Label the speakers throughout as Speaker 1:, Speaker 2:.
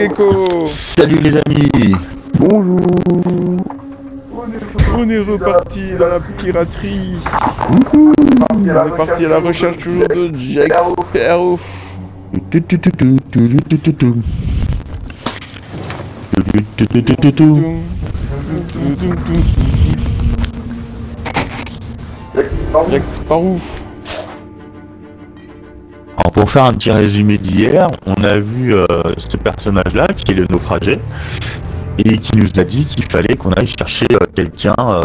Speaker 1: Gecko.
Speaker 2: Salut les amis.
Speaker 3: Bonjour.
Speaker 1: On est reparti dans la piraterie. On est parti à la recherche toujours de Jack Sparrow
Speaker 2: Tu, tu, Alors pour faire un petit résumé d'hier, on a vu euh, ce personnage-là qui est le naufragé et qui nous a dit qu'il fallait qu'on aille chercher euh, quelqu'un euh,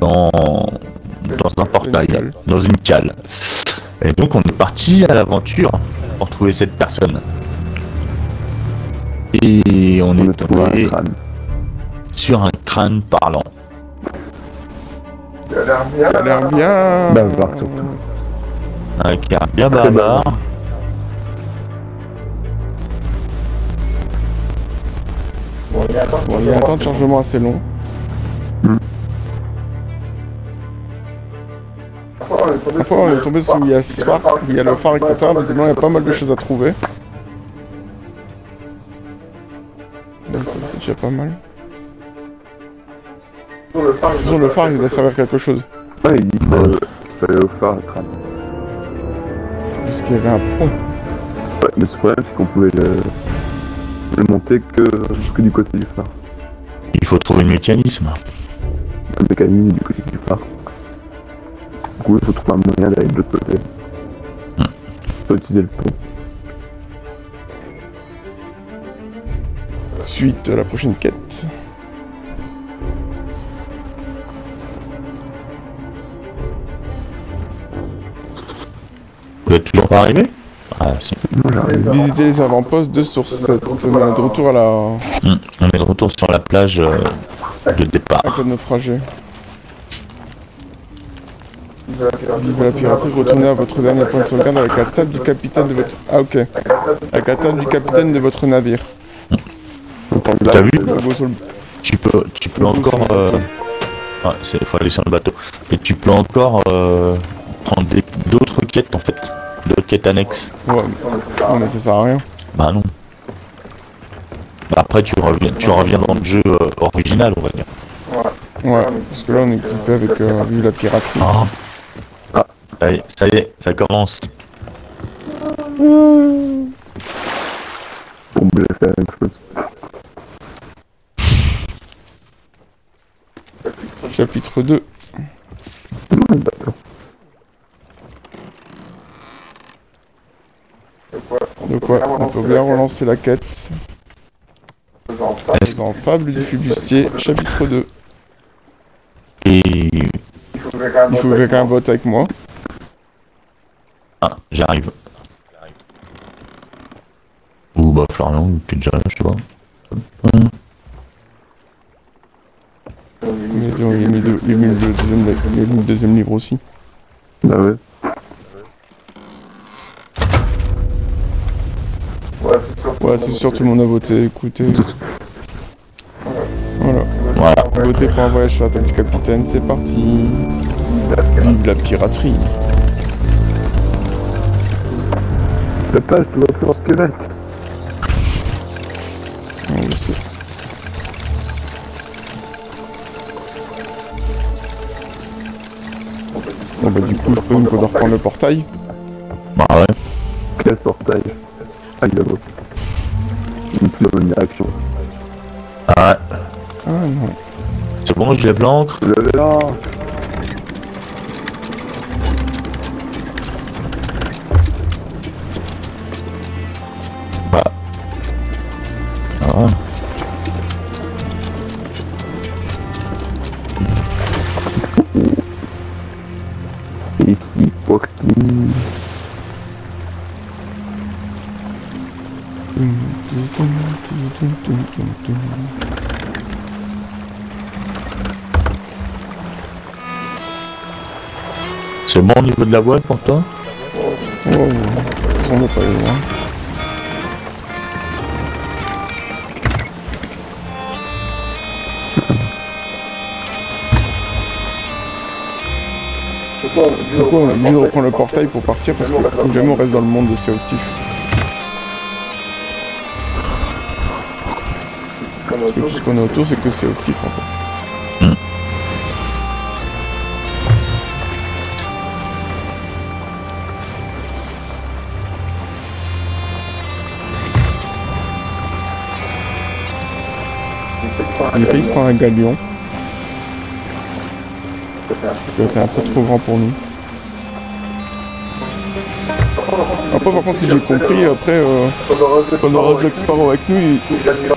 Speaker 2: dans, dans un portail, dans une cale. Et donc on est parti à l'aventure pour trouver cette personne. Et on,
Speaker 3: On
Speaker 2: est
Speaker 3: a
Speaker 2: tombé sur un crâne parlant.
Speaker 1: Ça a l'air bien
Speaker 3: Bavard, surtout.
Speaker 2: Un est bien barbare.
Speaker 1: Bon, il y a un temps de chargement assez long. Après, on est tombé sur où il y a ce phare, où il y a le phare, etc. Visiblement, il y a pas mal de choses à trouver. Donc ça, c'est déjà pas mal. Disons, le phare, il doit servir à quelque chose.
Speaker 3: Ouais, il dit fallait au phare le crâne.
Speaker 1: Puisqu'il y avait un pont.
Speaker 3: Ouais, mais ce problème, c'est qu'on pouvait le, le monter que, que du côté du phare.
Speaker 2: Il faut trouver le mécanisme.
Speaker 3: Le mécanisme du côté du phare. Du coup, il faut trouver un moyen d'aller de l'autre côté. Faut utiliser le pont.
Speaker 1: Suite à la prochaine quête.
Speaker 2: Vous êtes toujours pas arrivé Ah si.
Speaker 3: Moi, j'arrive.
Speaker 1: Visiter les avant-postes de sur cette... On est de retour à la...
Speaker 2: Hum, On est de retour sur la plage euh, de départ.
Speaker 1: à Côte Naufragé. Vive la piraterie, retournez à votre dernier point de sauvegarde avec la table du capitaine de votre... Ah ok. Avec la table du capitaine de votre navire.
Speaker 2: T'as vu
Speaker 1: Le
Speaker 2: Tu peux, tu peux encore. Euh... Ah, c'est faut aller sur le bateau. Et tu peux encore euh, prendre d'autres quêtes en fait, d'autres quêtes annexes.
Speaker 1: Ouais, mais... Ça sert à rien.
Speaker 2: Bah non. Bah, après tu reviens, tu reviens dans le jeu euh, original on va dire.
Speaker 1: Ouais, parce que là on est équipé avec euh, la piraterie.
Speaker 2: Ah. Ah, ça y est, ça y est, ça commence.
Speaker 3: Chose.
Speaker 1: Chapitre 2.
Speaker 3: Non, le bateau.
Speaker 1: Donc ouais, on peut bien relancer la quête.
Speaker 2: Est-ce-
Speaker 1: Dans Fable du Flibustier, chapitre 2.
Speaker 2: Et
Speaker 1: Il faut que quelqu'un vote avec moi.
Speaker 2: ah, j'arrive. Ou bah Florian, t'es déjà là, je sais pas.
Speaker 1: Il il a mis le deuxième livre aussi.
Speaker 3: Bah ouais.
Speaker 1: Ouais, c'est sûr, tout le monde a voté, écoutez. Voilà.
Speaker 2: Voilà.
Speaker 1: Votez pour un voyage sur la table du capitaine, c'est parti. Vive la piraterie.
Speaker 3: Papa, je te vois plus en squelette.
Speaker 1: On le sait. Bon bah du coup je qu'on doit reprendre le portail.
Speaker 2: Bah ouais.
Speaker 3: Quel portail? Ah, il a beau. Une plus bonne direction.
Speaker 2: Ah,
Speaker 1: Ah non.
Speaker 2: c'est bon, je lève l'encre.
Speaker 3: Le là
Speaker 2: Bah. C'est bon au niveau de la voile pour toi
Speaker 1: Oh, on va pas loin. Du coup, on a de reprendre le portail pour partir parce que jamais on reste dans le monde de Sea tout ce qu'on a autour, c'est que c'est optique en fait.
Speaker 2: Hmm.
Speaker 1: J'ai failli prendre un galion. C'était un peu trop grand pour nous. Après, par contre, si j'ai compris, après, euh, quand on aura Jack Sparrow avec nous, il,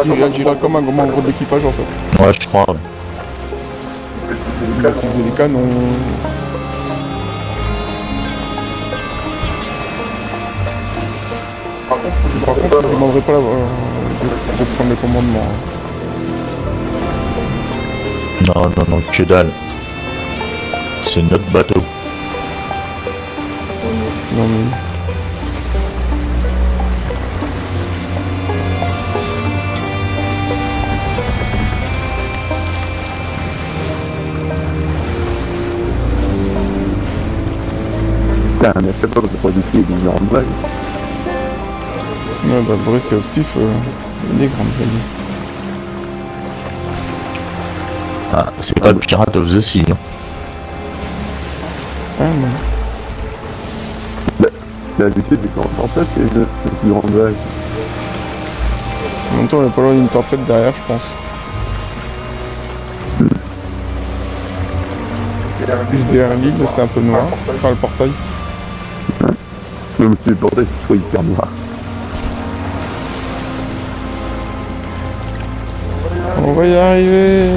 Speaker 1: il réagira comme un membre d'équipage en fait.
Speaker 2: Ouais, je crois. ouais.
Speaker 1: Il va utiliser les canons. Par contre, je ne demanderai pas euh, de, de prendre le commandement.
Speaker 2: Non, non, non, que dalle. C'est notre bateau.
Speaker 1: Non mais...
Speaker 3: Putain, mais je sais pas pourquoi du pied est mis en blague.
Speaker 1: Ouais, bah, le vrai, c'est optif, euh, des grandes vagues.
Speaker 2: Ah, c'est pas le Pirate of the Sea. hein.
Speaker 1: Ah non.
Speaker 3: D'habitude, c'est quand on fait, c'est une grande vague.
Speaker 1: En même temps, on est pas loin d'une tempête derrière, je pense. Juste derrière l'île, c'est un peu noir. Enfin, le portail.
Speaker 3: Même si le portail soit hyper noir.
Speaker 1: On va y arriver.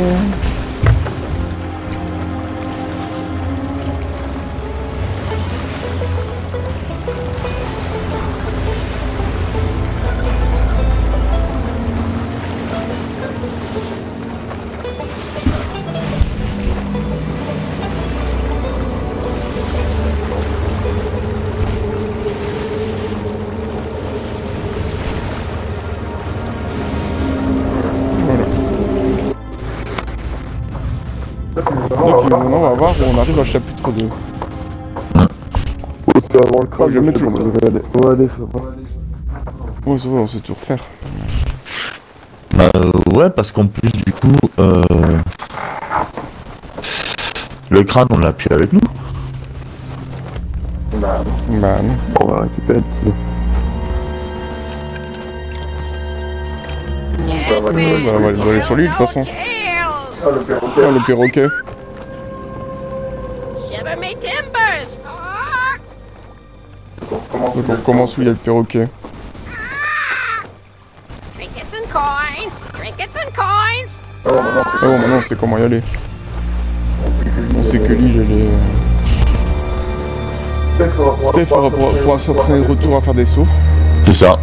Speaker 1: Arrive au chapitre 2.
Speaker 3: Oh, c'est avant le crabe,
Speaker 1: je vais mettre
Speaker 3: sais
Speaker 1: le-
Speaker 3: comment je vais aller. On va aller, ça va.
Speaker 1: Ouais, c'est vrai, on sait tout refaire.
Speaker 2: Bah, euh, ouais, parce qu'en plus, du coup, euh... le crâne, on l'a plus avec nous.
Speaker 1: Bah non.
Speaker 3: On va récupérer.
Speaker 1: Ouais, bah, on va aller sur l'île de toute façon.
Speaker 4: Tails!
Speaker 1: Oh, le perroquet. Donc on commence où il y a le perroquet.
Speaker 4: Trinkets and coins! Trinkets and coins!
Speaker 1: Ah bon, maintenant on sait comment y aller. On sait que l'île, elle est... Steph pourra, s'entraîner de retour à faire des sauts.
Speaker 2: C'est ça.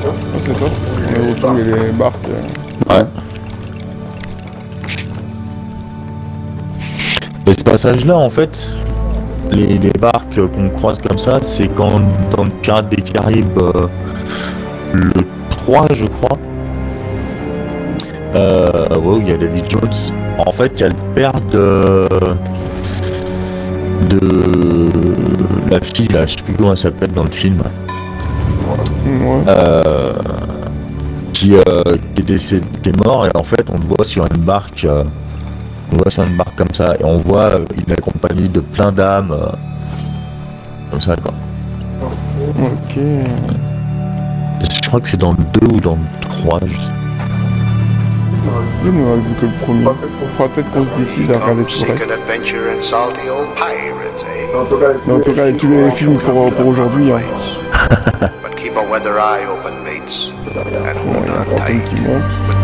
Speaker 1: Ah, c'est ça. On est de retour, il y a les barques. euh.
Speaker 2: Ouais. Passage-là, en fait, les, les barques qu'on croise comme ça, c'est quand dans le Pirate des Caraïbes, euh, le 3, je crois, euh, ouais, où il y a David Jones, en fait, il y a le père de. de. la fille, là, je sais plus comment elle s'appelle dans le film.
Speaker 1: Ouais.
Speaker 2: euh, qui, euh, qui est décédé, qui est mort et en fait on le voit sur une barque euh, on voit sur une barque comme ça et on voit euh, il est accompagné de plein d'âmes euh, comme ça quoi
Speaker 1: Ok.
Speaker 2: je crois que c'est dans le 2 ou dans le 3 je sais
Speaker 1: Lui, nous, on a vu que le premier. Faudra peut-être qu'on se décide à regarder tout le
Speaker 5: Seek
Speaker 1: reste.
Speaker 5: an adventure in salty old pirates, eh?
Speaker 1: Mais en tout cas, il y a tous les films pour, pour aujourd'hui. Hein.
Speaker 5: But keep a weather eye open, mates, and
Speaker 1: Bon,
Speaker 5: hold
Speaker 1: il y a un
Speaker 5: on
Speaker 1: fantôme
Speaker 5: tight
Speaker 1: qui monte.
Speaker 5: with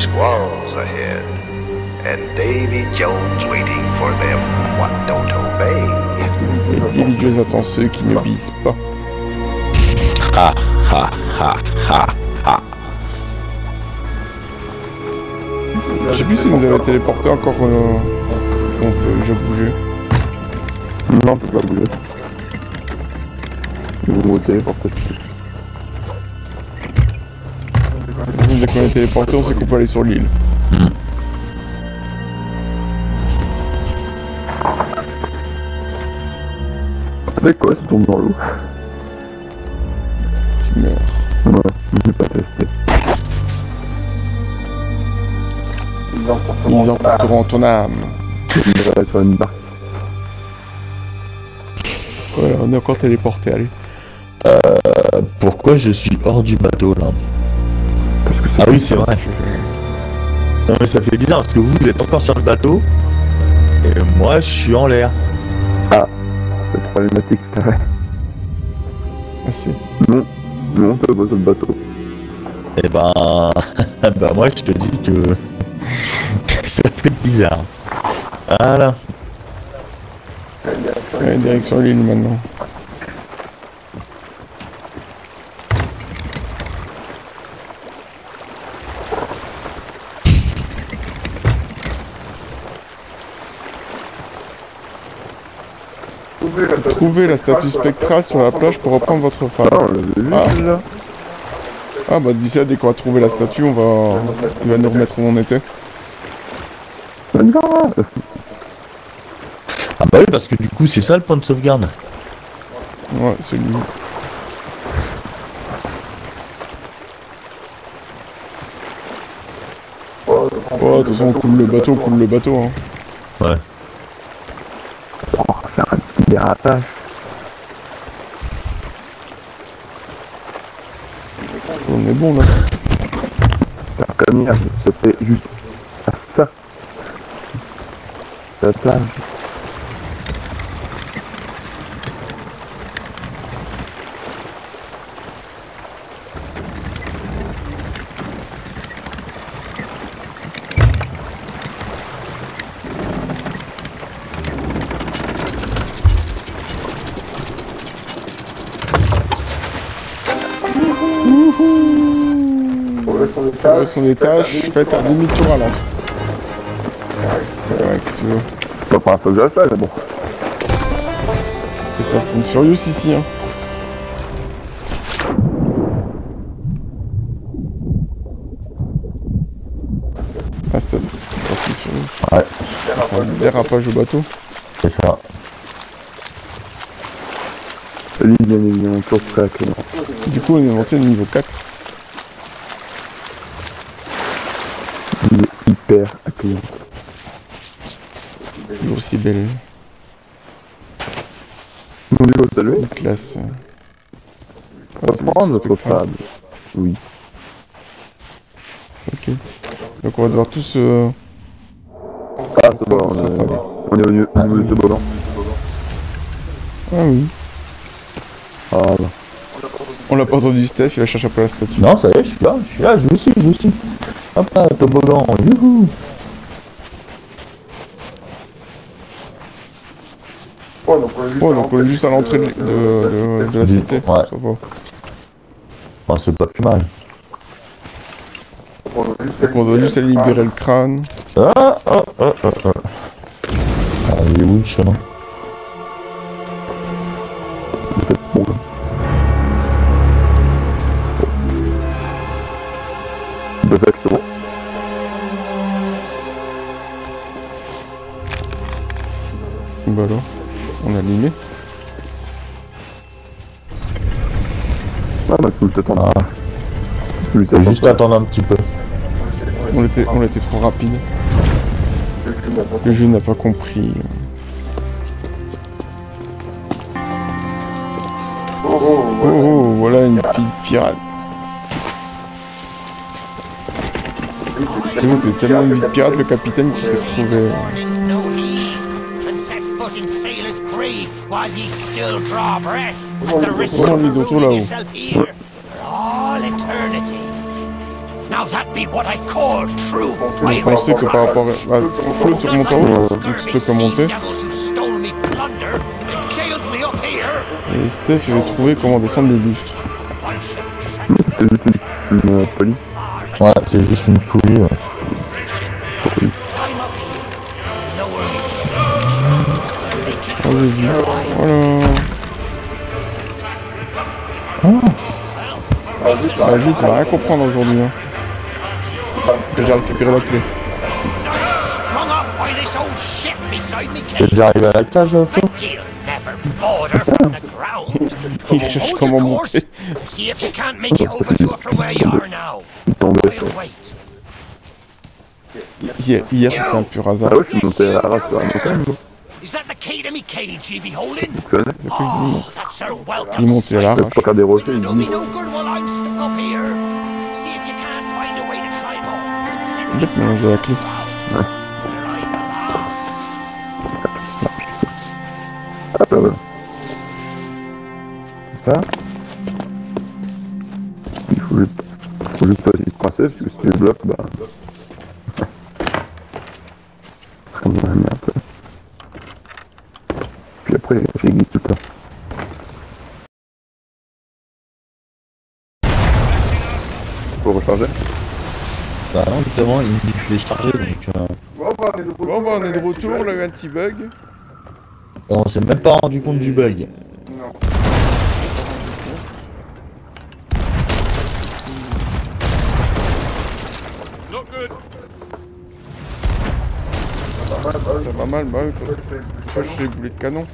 Speaker 5: squalls ahead, and Davy Jones waiting for them what don't obey?
Speaker 1: Et Davy attend ceux qui ne visent pas.
Speaker 2: ah ah ah ah ah
Speaker 1: Je sais plus si nous avait téléporté encore. Euh... On peut déjà bouger.
Speaker 3: Non, on peut pas bouger. Ils vont téléporter.
Speaker 1: Dès qu'on est téléporté, on sait qu'on peut aller sur l'île.
Speaker 3: Ça fait quoi, ça tombe dans l'eau
Speaker 1: Tu meurs.
Speaker 3: Ouais, je vais pas testé.
Speaker 1: Ils emporteront ton âme.
Speaker 3: Je sur une barque.
Speaker 1: Voilà, on est encore téléporté, allez.
Speaker 2: Pourquoi je suis hors du bateau là? Ah oui, c'est vrai. Non mais ça fait bizarre parce que vous, vous êtes encore sur le bateau et moi je suis en l'air.
Speaker 3: c'est problématique, c'est vrai.
Speaker 1: Ah si.
Speaker 3: Non, non, t'es pas sur le bateau.
Speaker 2: Et ben, bah moi je te dis que ça fait bizarre. Voilà.
Speaker 1: Ouais, direction l'île maintenant. Trouvez la statue spectrale sur la plage pour reprendre votre
Speaker 3: Ah,
Speaker 1: femme. Ah.
Speaker 3: déjà.
Speaker 1: Ah bah d'ici là, dès qu'on va trouver la statue, on va... Il va nous remettre où on était.
Speaker 2: Ah bah oui parce que du coup c'est ça le point de sauvegarde.
Speaker 1: Ouais, c'est lui. Oh, de toute façon, on coule le bateau, on coule le bateau. Hein.
Speaker 2: Ouais.
Speaker 3: On va faire un petit dérapage.
Speaker 1: On est bon là.
Speaker 3: Faire comme hier, je sautais juste à ça. La plage.
Speaker 1: Son étage, faites un demi-tour à l'entrée. Ouais, qu'est-ce que tu veux?
Speaker 3: C'est pas la première fois que je le fais, mais bon.
Speaker 1: C'est Fast and Furious ici. Hein. Ah, Fast and Furious.
Speaker 2: Ouais,
Speaker 1: Enfin, dérapage au bateau.
Speaker 2: c'est ça.
Speaker 3: Lui, bien évidemment, toujours prêt à.
Speaker 1: Du coup, on est monté au niveau 4.
Speaker 3: Il est hyper accueillant.
Speaker 1: Toujours aussi belle.
Speaker 3: Mon niveau salué.
Speaker 1: Une classe.
Speaker 3: On va
Speaker 1: Ah, c'est
Speaker 3: prendre
Speaker 1: le
Speaker 3: notre. Oui.
Speaker 1: Ok. Donc on va devoir tous... euh,
Speaker 3: Ah, c'est bon, on est, on est au niveau, au niveau du toboggan.
Speaker 1: Ah oui.
Speaker 3: Ah, là.
Speaker 1: On l'a pas entendu Steph, il va chercher après la statue.
Speaker 2: Non ça y est, je suis là, je suis là, je vous suis, je vous suis. Hop là, toboggan, youhou
Speaker 1: Oh, donc on est juste à l'entrée de, de- de- de la cité.
Speaker 2: ouais.
Speaker 1: Ça va.
Speaker 2: C'est pas plus mal.
Speaker 1: Donc on doit juste aller libérer le crâne.
Speaker 2: Ah, ah, ah, ah, ah. Ah, il est où le chemin?
Speaker 3: Bon,
Speaker 1: Bah alors, on a allumé.
Speaker 3: Ah, bah, tu le t'attends.
Speaker 2: Ah,
Speaker 3: Tu t'attends
Speaker 2: juste
Speaker 3: pas.
Speaker 2: attendre un petit peu.
Speaker 1: On était, on était trop rapide. Le jeu n'a pas compris. Oh, oh, voilà une fille pirate. C'est bon, tellement une pirate, le capitaine qui s'est retrouvé.
Speaker 6: Foot in sailor's grave while ye still draw breath at the risk of
Speaker 1: les autos
Speaker 6: marooning
Speaker 1: là-haut.
Speaker 6: yourself here for all eternity. Now that be what I call true.
Speaker 1: Je pensais que par rapport à... Bah, Flo, tu remontes en haut, donc tu peux monter. Et Steph, il avait trouvé comment descendre le lustre.
Speaker 3: C'est juste une, police.
Speaker 2: Ouais, c'est juste une poulie. ouais.
Speaker 1: Oh, j'ai vu. Voilà. Ah, Jules, tu vas rien comprendre aujourd'hui. Hein. J'ai récupéré la clé.
Speaker 2: T'es déjà arrivé à la cage, Flo
Speaker 6: ground.
Speaker 1: Il cherche comment monter.
Speaker 3: Tombé.
Speaker 1: Hier, hier c'était un pur hasard.
Speaker 3: Ah ouais, je suis monté à la montagne.
Speaker 6: Is that the key to me cage ye be holding? Oh, that's welcome.
Speaker 1: Il à l'arrache.
Speaker 3: des rochers,
Speaker 6: you
Speaker 1: la clé.
Speaker 3: Ah. Ça faut juste, faut juste pas une princesse, parce que si tu le bloques, bah... Comme dans la merde. Puis après, j'ai glisse tout le temps. Faut recharger
Speaker 2: Bah non, justement, il me dit que je l'ai chargé, donc euh,
Speaker 1: Bon bah on est de retour, là, un petit bug.
Speaker 2: on s'est même pas rendu compte du bug.
Speaker 1: Ça va mal, bah oui, faut faut chercher les boulets de canon.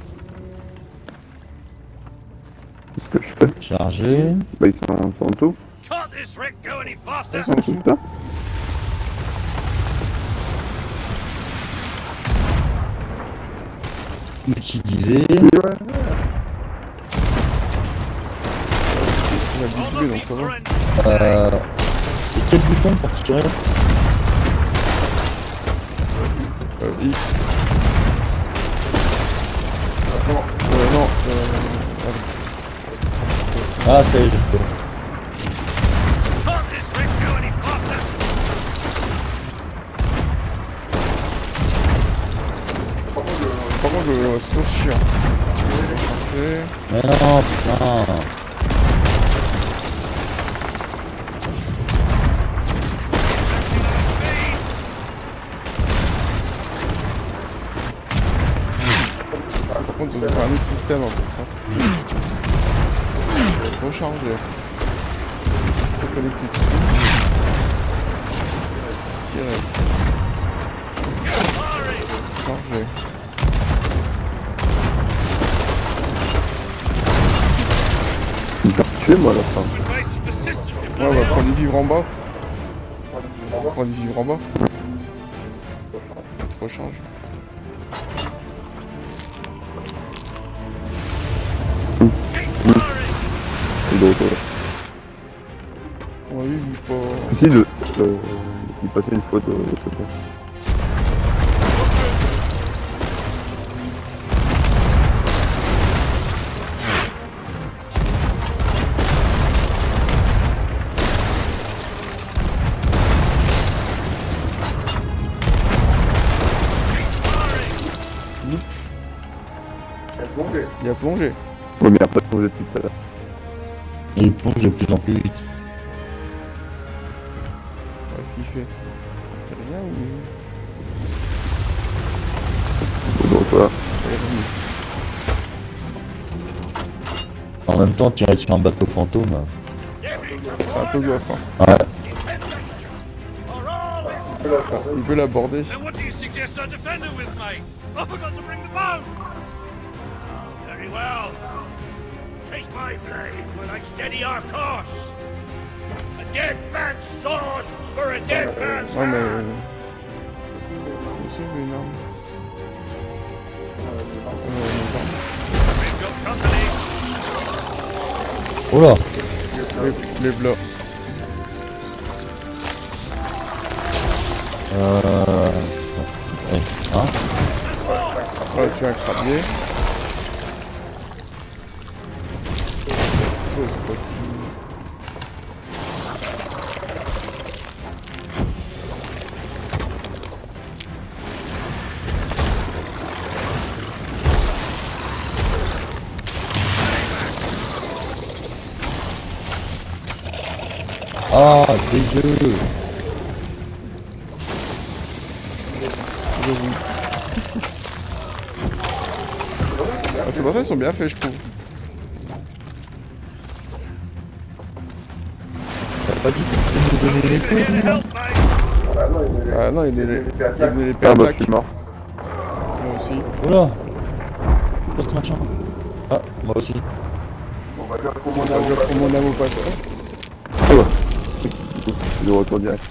Speaker 3: Qu'est-ce que je fais
Speaker 2: Chargé.
Speaker 3: Bah ils sont, en dessous.
Speaker 1: Ils sont en dessous.
Speaker 3: Putain.
Speaker 2: Utilisé.
Speaker 1: Il a bougé donc ça va.
Speaker 2: Euh, c'est quel bouton pour tirer?
Speaker 1: Euh, X. Euh, non, euh,
Speaker 2: Ah, ça y est, j'ai
Speaker 1: par contre, je chien. Chercher.
Speaker 2: Mais non, putain.
Speaker 1: On devrait un autre système hein, pour ça. Recharger. Reconnecter dessus. Tirer. Charger.
Speaker 3: Il va tuer moi la fin.
Speaker 1: Ouais, on va prendre des vivres en bas. On va prendre des vivres en bas. Tu te.
Speaker 3: Quoi.
Speaker 1: Ouais, il bouge pas.
Speaker 3: Si, le, le, il passait une fois de, de côté.
Speaker 1: Il a plongé.
Speaker 3: Ouais, mais après, on depuis tout à l'heure.
Speaker 2: Il plonge de plus en plus vite.
Speaker 1: Qu'est-ce qu'il fait Il fait rien? Ou...
Speaker 3: Donc voilà.
Speaker 2: En même temps, tirer sur un bateau fantôme.
Speaker 1: C'est un peu gaffe, hein.
Speaker 2: Ouais.
Speaker 1: Il peut l'aborder.
Speaker 6: And what do you suggest I defend her with, mate? I forgot to bring the bow. Very well. Take my blade when I steady our course. A dead man's sword for a dead man's
Speaker 1: Ouais, mais...
Speaker 6: hand.
Speaker 1: Monsieur, j'ai une arme. Euh,
Speaker 6: We've got company.
Speaker 2: Oula
Speaker 1: les, les bleus.
Speaker 2: Euh... ouais. Hein
Speaker 1: Ouais, tu as un crabier.
Speaker 2: Ah, dégueu
Speaker 1: Ah, c'est pour ça qu'ils sont bien faits, je trouve.
Speaker 2: T'as pas dit nous donnais les coups.
Speaker 1: Ah non, il est les, il
Speaker 3: Ah
Speaker 1: pères
Speaker 3: bah, je suis mort.
Speaker 1: Moi aussi.
Speaker 2: Oula ce machin Ah, moi aussi.
Speaker 1: On va dire pour mon âme au passage.
Speaker 3: De retour direct.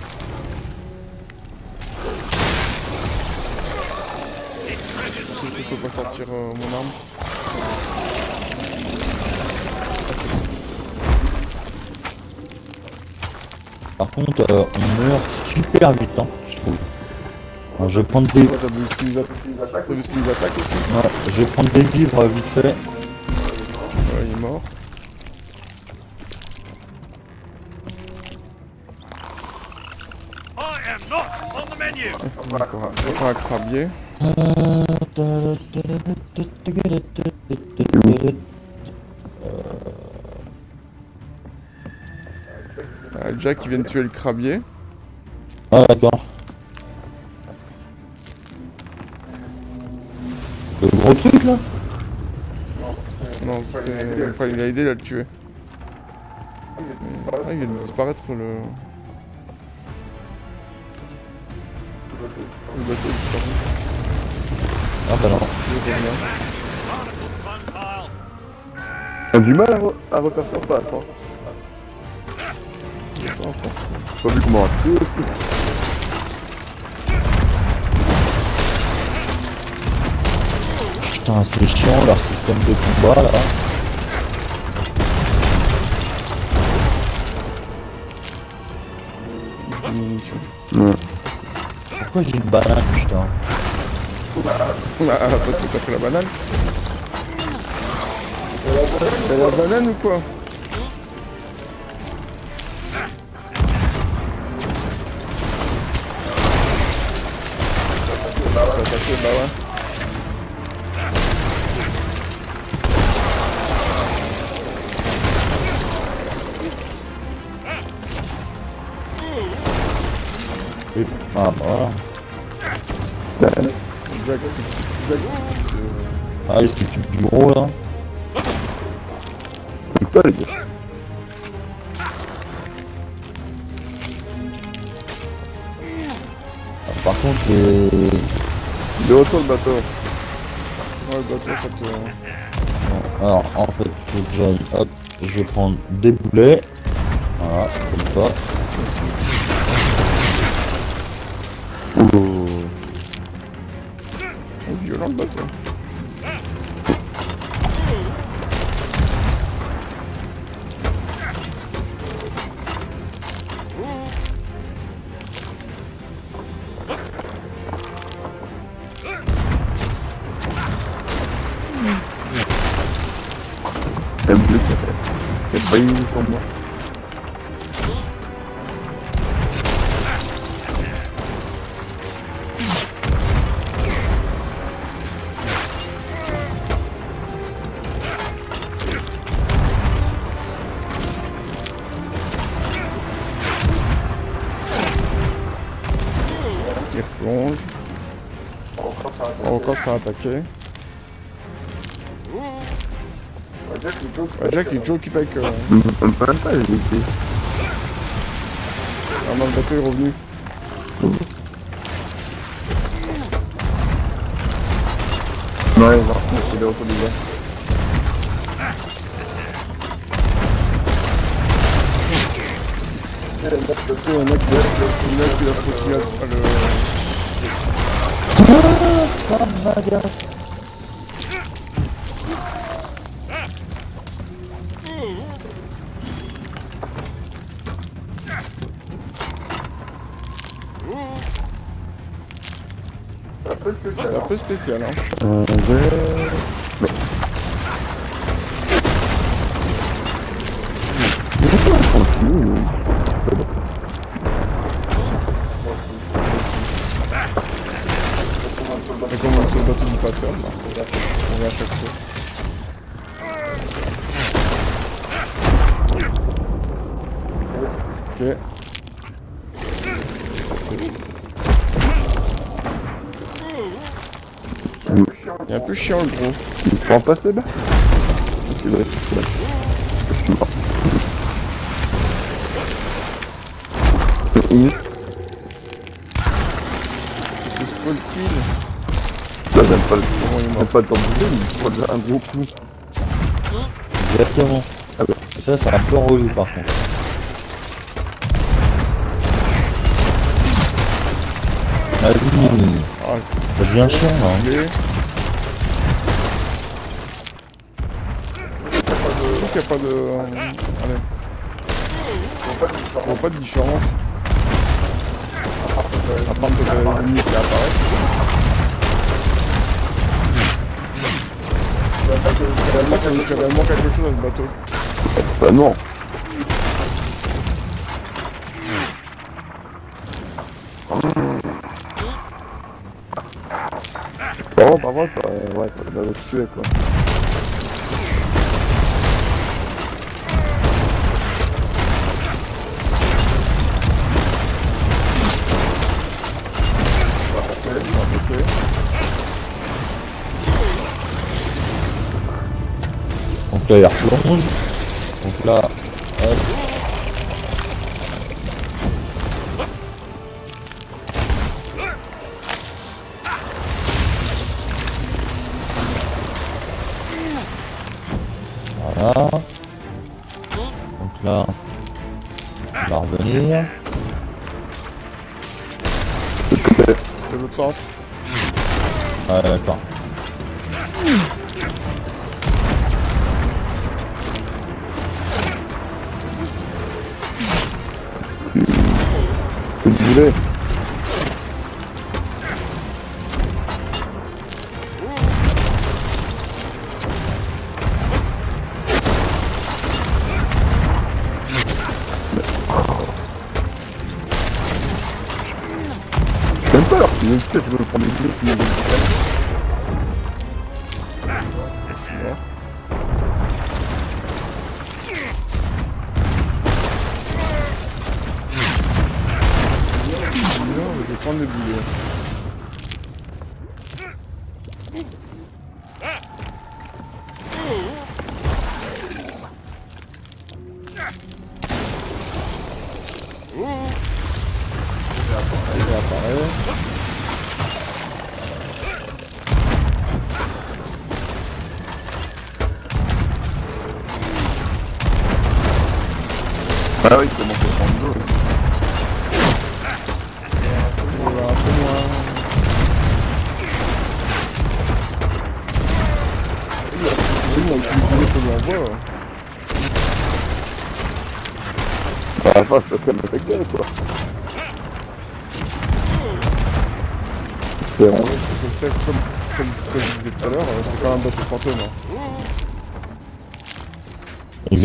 Speaker 1: Il faut pas sortir euh, mon arme.
Speaker 2: Par contre, euh, on meurt super vite, hein, je trouve. Alors, je vais prendre des,
Speaker 1: t'as vu ce aussi?
Speaker 2: Ouais, je vais prendre des vivres euh, vite fait.
Speaker 1: Ouais, il est mort. Encore un crabier. Ah, Jack qui vient de tuer le crabier.
Speaker 2: Ah d'accord. Le gros truc là
Speaker 1: Non, c'est... Enfin, il a aidé à le tuer. Ah, il vient de disparaître le... Le bateau est disparu.
Speaker 2: Ah bah non.
Speaker 6: Pile.
Speaker 3: T'as du mal à, re à refaire surface, hein. J'ai pas vu comment on a.
Speaker 2: Putain, c'est chiant leur système de combat là.
Speaker 1: Munitions.
Speaker 2: Pourquoi j'ai une banane putain
Speaker 1: Ah, parce que t'as pris la banane. T'as la banane ou quoi?
Speaker 2: Ah il s'occupe du gros là.
Speaker 3: Putain, les gars.
Speaker 2: Ah, par contre les...
Speaker 3: De retour le bateau.
Speaker 1: Ouais, le bateau, ça te...
Speaker 2: Bon, alors en fait faut que j'aille... Hop, je vais prendre des boulets. Voilà, comme ça.
Speaker 1: Il replonge. On va attaquer. Jack il toujours occupé avec... Euh...
Speaker 3: Même pas, même pas, j'ai été.
Speaker 1: Ah non, le bateau est revenu.
Speaker 3: Non, c'est de retour déjà.
Speaker 1: Il y a un mec qui va, il a un mec continuer à le... C'est un peu spécial, hein. Peu chiant le gros.
Speaker 3: Il prend pas c'est là C'est vrai, c'est vrai. Je suis mort. Il
Speaker 1: C'est spoil kill.
Speaker 3: Là, j'aime pas le
Speaker 1: Comment il
Speaker 3: j'aime pas le temps de bouger, mais il prend un gros coup.
Speaker 2: Exactement. Et ça, c'est un peu relou par contre. Vas-y,
Speaker 1: Ah,
Speaker 2: ça devient chiant là. hein.
Speaker 1: Qu'il n'y a pas de... Allez. Je vois pas de différence. À part que t'as les ennemis qui apparaissent. Là, ça veut réellement quelque chose à ce bateau.
Speaker 3: Bah non. Oh, par contre, ouais, ça va le tuer quoi.
Speaker 2: Donc là,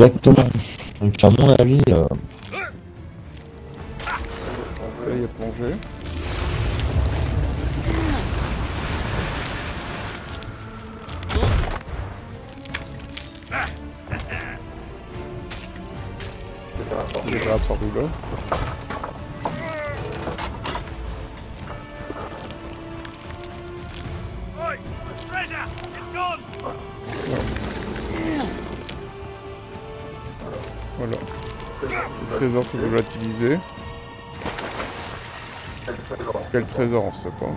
Speaker 2: Exactement. Donc à mon avis, euh,
Speaker 1: il est plongé. Il est apparu là. Trésor s'est volatilisé. Quel trésor, on sait pas.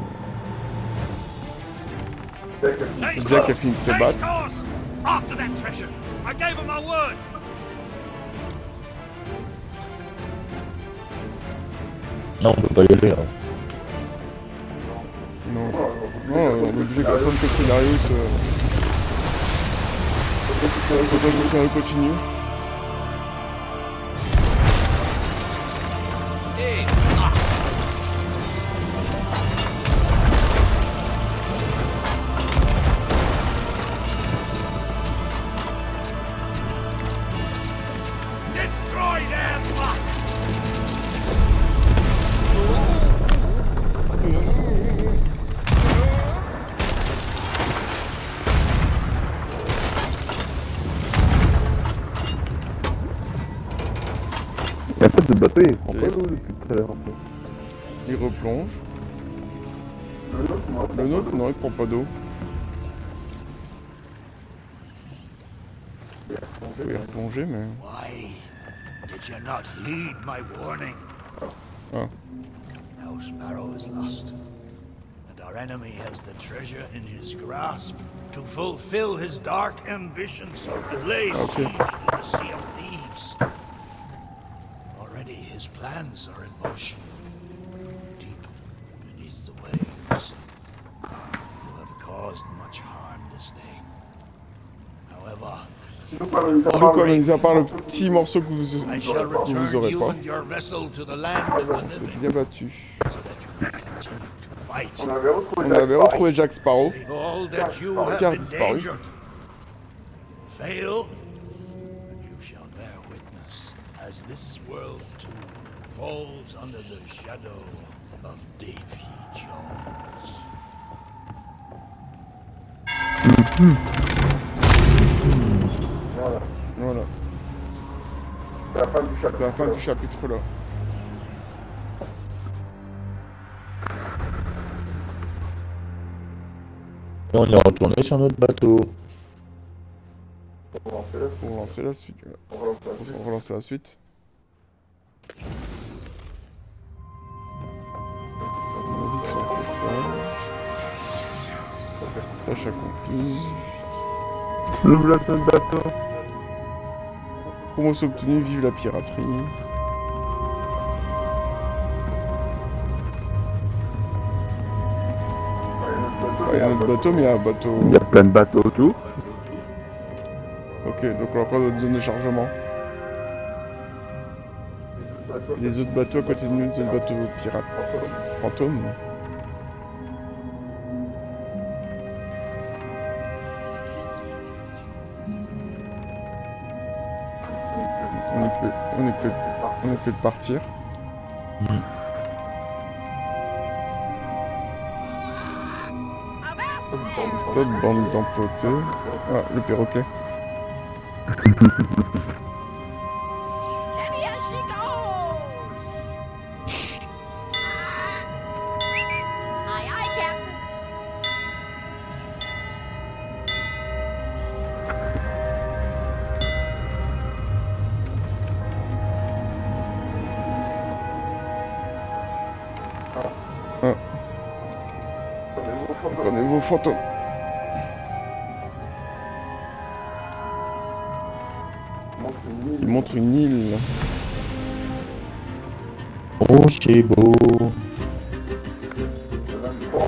Speaker 1: Jack a fini de se battre.
Speaker 6: course! After that treasure! I gave him my word!
Speaker 2: non, on peut pas y aller. hein.
Speaker 1: Non. Non, on est obligé d'attendre que le scénario se... Faudrait que le scénario continue.
Speaker 3: Il
Speaker 1: replonge. Le nôtre, non, il prend pas d'eau. Il peut y replonger, mais...
Speaker 6: Why did you not heed my warning?
Speaker 1: Ah.
Speaker 6: Now Sparrow is lost, and our enemy has the treasure in his grasp. to fulfill his dark ambitions and lay
Speaker 1: Okay.
Speaker 6: siege to the Sea of Thieves. Already his plans are in motion.
Speaker 1: Quoi, mis à part le petit morceau que vous,
Speaker 6: I shall
Speaker 1: que vous
Speaker 6: return
Speaker 1: aurez pas,
Speaker 6: and your vessel to the land of the
Speaker 1: c'est bien battu.
Speaker 6: so that you can continue to fight.
Speaker 1: On avait retrouvé Jack Sparrow. Car disparu.
Speaker 6: Fail, and you shall bear witness as this world too falls under the shadow of Davy Jones.
Speaker 1: Voilà. C'est la fin du chapitre, la fin du chapitre là.
Speaker 2: Et on est retourné sur notre bateau.
Speaker 1: Pour relancer la suite. Pour relancer la suite. On fait ça. Tâche accomplie.
Speaker 3: L'ouvre la fin de bateau.
Speaker 1: Promotion obtenue, vive la piraterie. Il y a un autre bateau, mais il y a un bateau.
Speaker 3: Il y a plein de bateaux autour.
Speaker 1: Ok, donc on a encore notre zone de chargement. Les autres bateaux à côté de nous, c'est le bateau pirate. Fantôme. On on est que, on est que de partir.
Speaker 4: Vessel!
Speaker 1: Stop, bande d'emplotés. Ah, le perroquet. Il montre une île.
Speaker 2: Oh, c'est beau.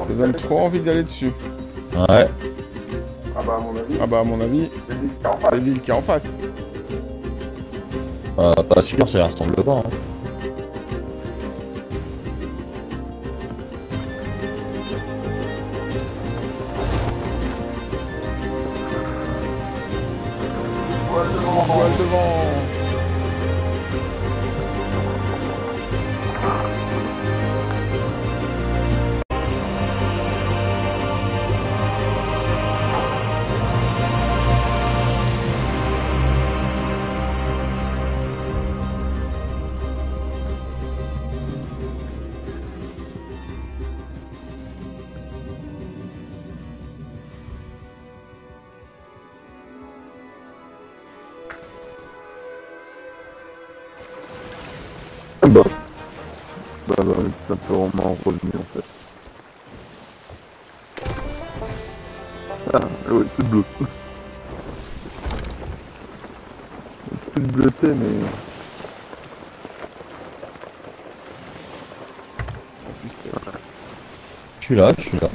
Speaker 1: Ça donne trop envie d'aller dessus.
Speaker 2: Ouais.
Speaker 1: Ah bah à mon avis, c'est l'île qui est en face.
Speaker 2: Euh, pas sûr, ça ressemble pas. hein. Suis là, je suis là.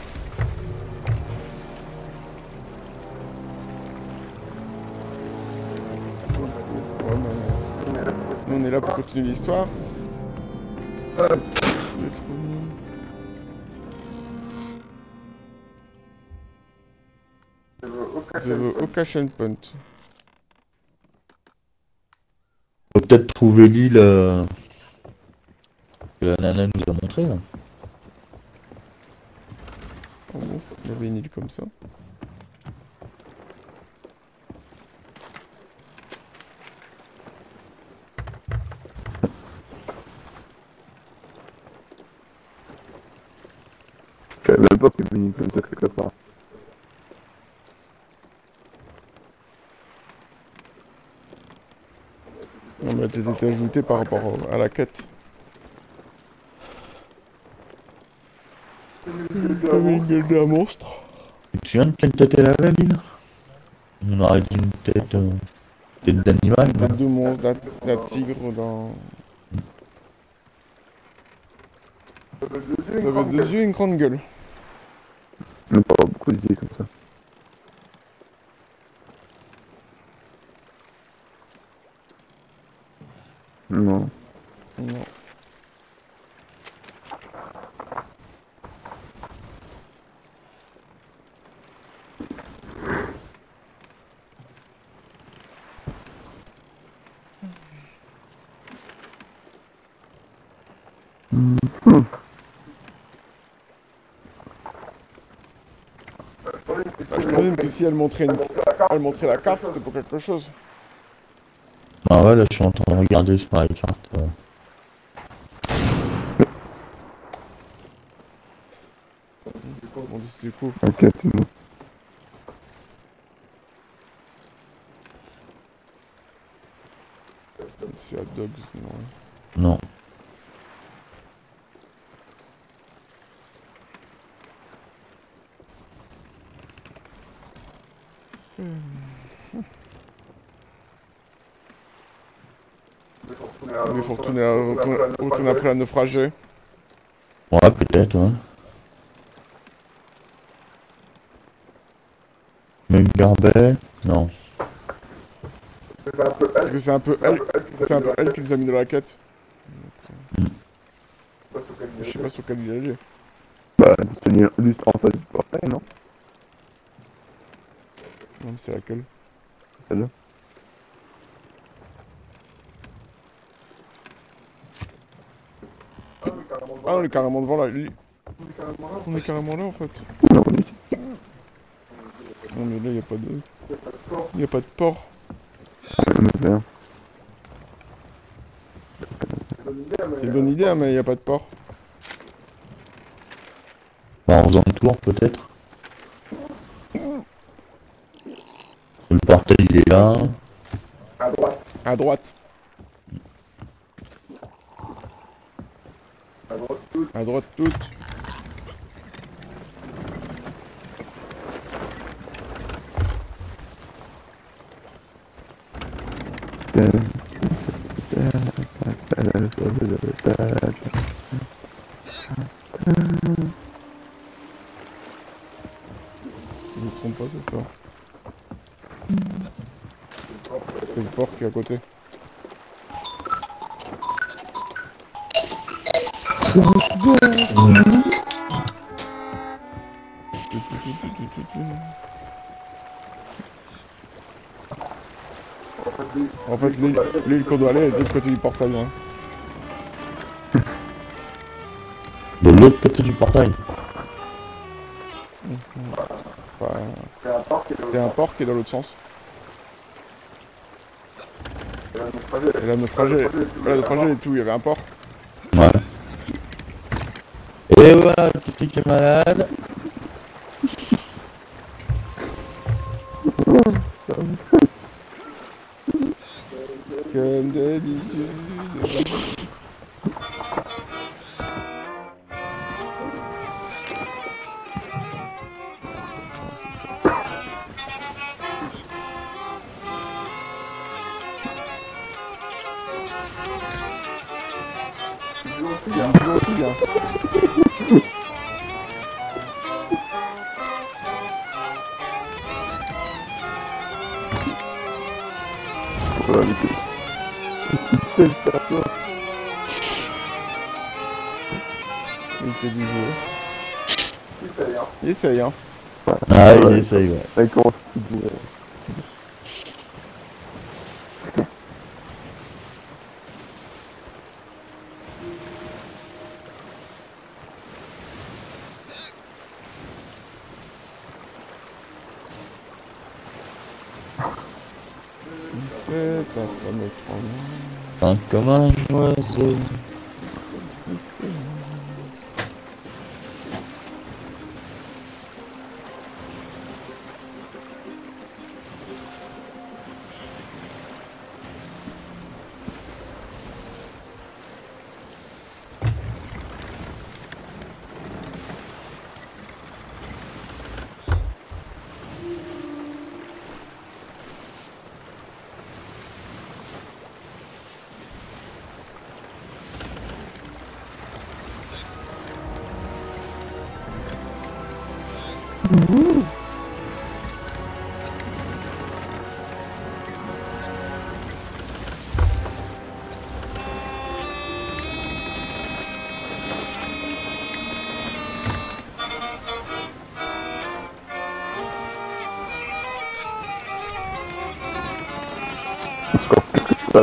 Speaker 1: On est là pour continuer l'histoire. Hop. The Occasion Point.
Speaker 2: Faut peut-être trouver l'île euh, que la nana nous a montré. Là.
Speaker 1: Oh une île comme ça.
Speaker 3: Pas avait une comme ça quelque part.
Speaker 1: Non mais ajoutée par rapport à la quête. Avec une gueule d'un monstre.
Speaker 2: Tu te souviens de quelle tête elle avait, Lynn On aurait dit une tête, euh, tête d'animal. non?
Speaker 1: Tête de monstre, d'un tigre, d'un... Ça avait deux yeux et une grande gueule.
Speaker 3: Non, pas beaucoup d'idées comme ça. Non.
Speaker 1: Non. Bah, je présume que si elle montrait, une... elle montrait la carte, c'était pour quelque chose.
Speaker 2: Ah ouais, là je suis en train de regarder sur la carte.
Speaker 1: Bon, du coup,
Speaker 3: Ok, bon.
Speaker 1: c'est hot dogs, non.
Speaker 2: Non.
Speaker 1: Il faut retourner, à- retourner, retourner après la naufragée.
Speaker 2: Ouais, peut-être, ouais. Même Garbet Non.
Speaker 1: Parce que c'est un peu elle, c'est un peu elle qui nous a mis dans la quête? Je sais pas sur elle est.
Speaker 3: Bah, c'est juste en face du portail, non?
Speaker 1: Non, mais c'est laquelle?
Speaker 3: Celle-là.
Speaker 1: Ah, on est carrément devant là. On est carrément là en fait.
Speaker 3: Non, on est ici.
Speaker 1: Non, mais là, y a pas de. Y a pas de port.
Speaker 3: On est.
Speaker 1: C'est une bonne idée, hein, mais y a pas de port.
Speaker 2: Bah, en faisant le tour, peut-être. Le portail, il est là.
Speaker 1: À droite. À droite toute. Je me trompe pas, c'est ça. C'est le port qui est à côté. En fait, l'île qu'on doit aller est de l'autre côté du portail. Hein.
Speaker 2: De l'autre côté du portail.
Speaker 1: Enfin, il y a un port qui est dans l'autre sens. Et là, notre trajet, là, notre trajet et tout, il y avait un port.
Speaker 2: Ouais. Et voilà, qui Ah, il essaye, ouais.
Speaker 3: D'accord, c'est tout. ouais.
Speaker 1: C'est pas comme autrement.
Speaker 2: Enfin, comme un oiseau.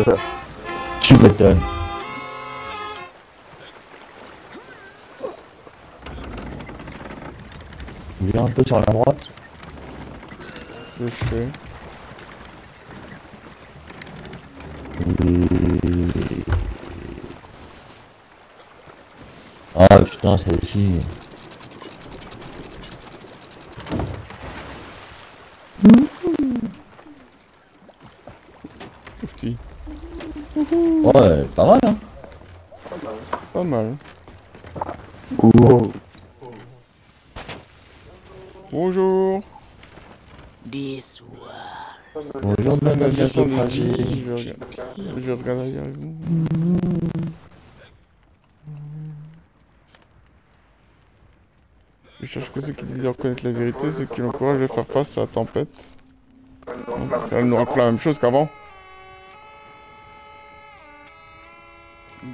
Speaker 3: Ça, là.
Speaker 2: Tu m'étonnes. Viens un peu sur la droite.
Speaker 1: Je fais.
Speaker 2: Et... Ah putain, ça aussi.
Speaker 1: Oufti.
Speaker 2: Ouais, pas mal hein.
Speaker 1: Pas mal.
Speaker 3: Wow.
Speaker 1: Bonjour.
Speaker 4: This world.
Speaker 2: Bonjour madame
Speaker 1: Attendez,
Speaker 2: naufragée.
Speaker 1: Je regarde. Je regarde derrière vous. Je cherche que ceux qui disent reconnaître la vérité, ceux qui l'encouragent à faire face à la tempête. Ça nous rappelle la même chose qu'avant.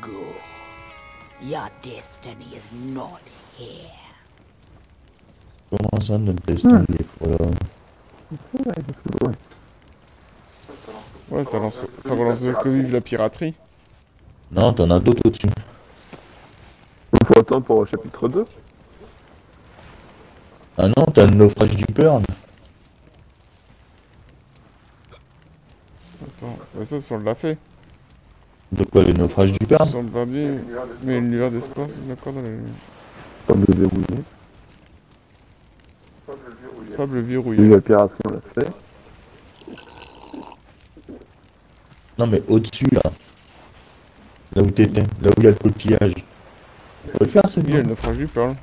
Speaker 4: Go. Your destiny is not here.
Speaker 2: Comment ça notre destin il est pour là
Speaker 3: Ouais.
Speaker 1: Ouais, ça, lance, ça relance le Covid, la piraterie.
Speaker 2: Non, t'en as d'autres au-dessus.
Speaker 3: Il faut attendre pour le chapitre 2.
Speaker 2: Ah non, t'as le naufrage du Pearl.
Speaker 1: Attends, bah ça, ça, on l'a fait.
Speaker 2: De quoi, le naufrage du Pearl
Speaker 1: Ça, on l'a dit. Mais l'univers d'espace, d'accord dans la lumière.
Speaker 3: Temps de verrouiller.
Speaker 1: Table
Speaker 3: Oui,
Speaker 1: verrouillée.
Speaker 3: la piraterie, on l'a fait.
Speaker 2: Non mais au-dessus là. Là où t'étais, là où il y a le coquillage. Faut le faire
Speaker 1: Il y a le naufrage du Pearl.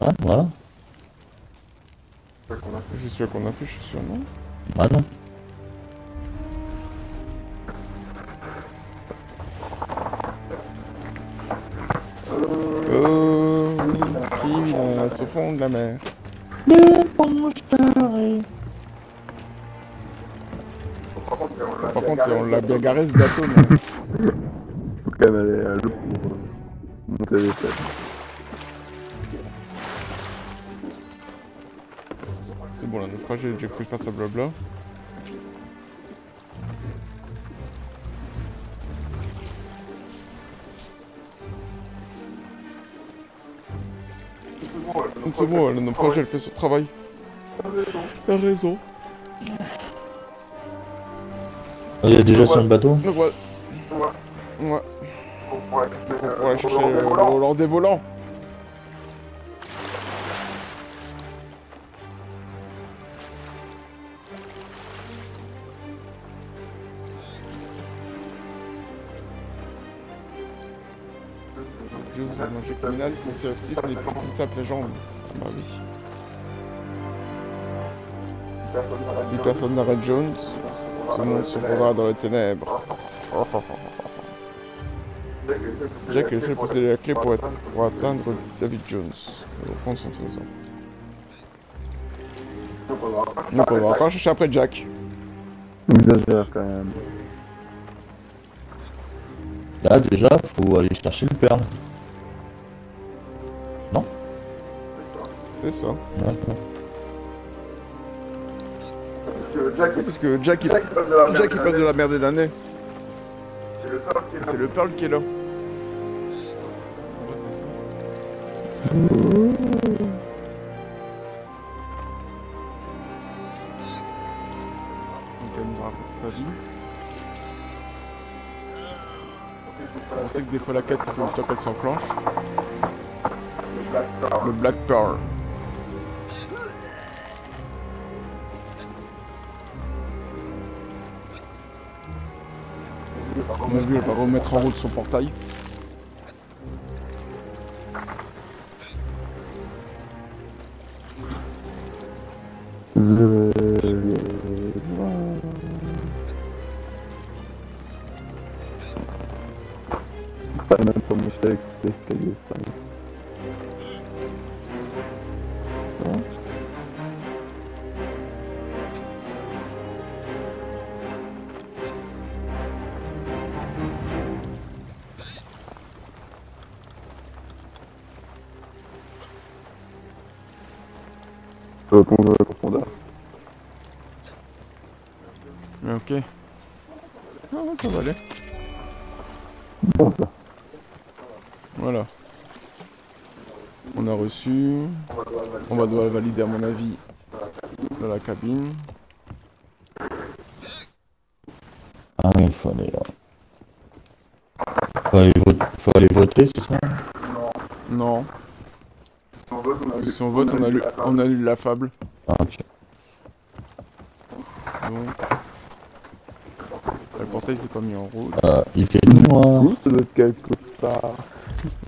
Speaker 2: Hein, voilà.
Speaker 1: C'est celui qu'on a fait, je suis sûr, non?
Speaker 2: Ah non.
Speaker 1: Oh, oui, qui vit dans ce fond de la mer. L'a bien garé ce bateau, mais...
Speaker 3: Faut quand même aller à l'eau pour euh, monter les têtes.
Speaker 1: C'est bon, là, naufragé, j'ai pris face à blabla. C'est bon, le naufragé, elle fait son travail. T'as raison.
Speaker 2: Il y a déjà sur le bateau
Speaker 1: ouais. Ouais. Pour aller chercher euh, le volant des volants. Je vous ai mangé comme menace, ce actif n'est plus qu'une simple légende. Ah bah oui. Si personne n'arrête Jones, ce monde se fondra dans les ténèbres. Jack est le seul posséder la clé pour, être- pour atteindre David Jones et reprendre son trésor. Donc on va encore chercher après Jack.
Speaker 3: Exagère quand même.
Speaker 2: Là déjà, faut aller chercher le Pearl.
Speaker 1: C'est ça.
Speaker 2: D'accord.
Speaker 1: Oui, parce que Jack il, Jack, il passe de la merde d'année. C'est le Pearl qui est là. C'est. Donc elle nous raconte sa vie. On sait que des fois la quête, il faut le temps qu'elle s'enclenche. Le Black Pearl. À mon avis, elle va remettre en route son portail. Si on vote, on annule, on annule la fable.
Speaker 2: Ah, ok.
Speaker 1: Donc. Le portail s'est pas mis en route.
Speaker 2: Euh, il fait noir.
Speaker 3: Où ça doit quelque part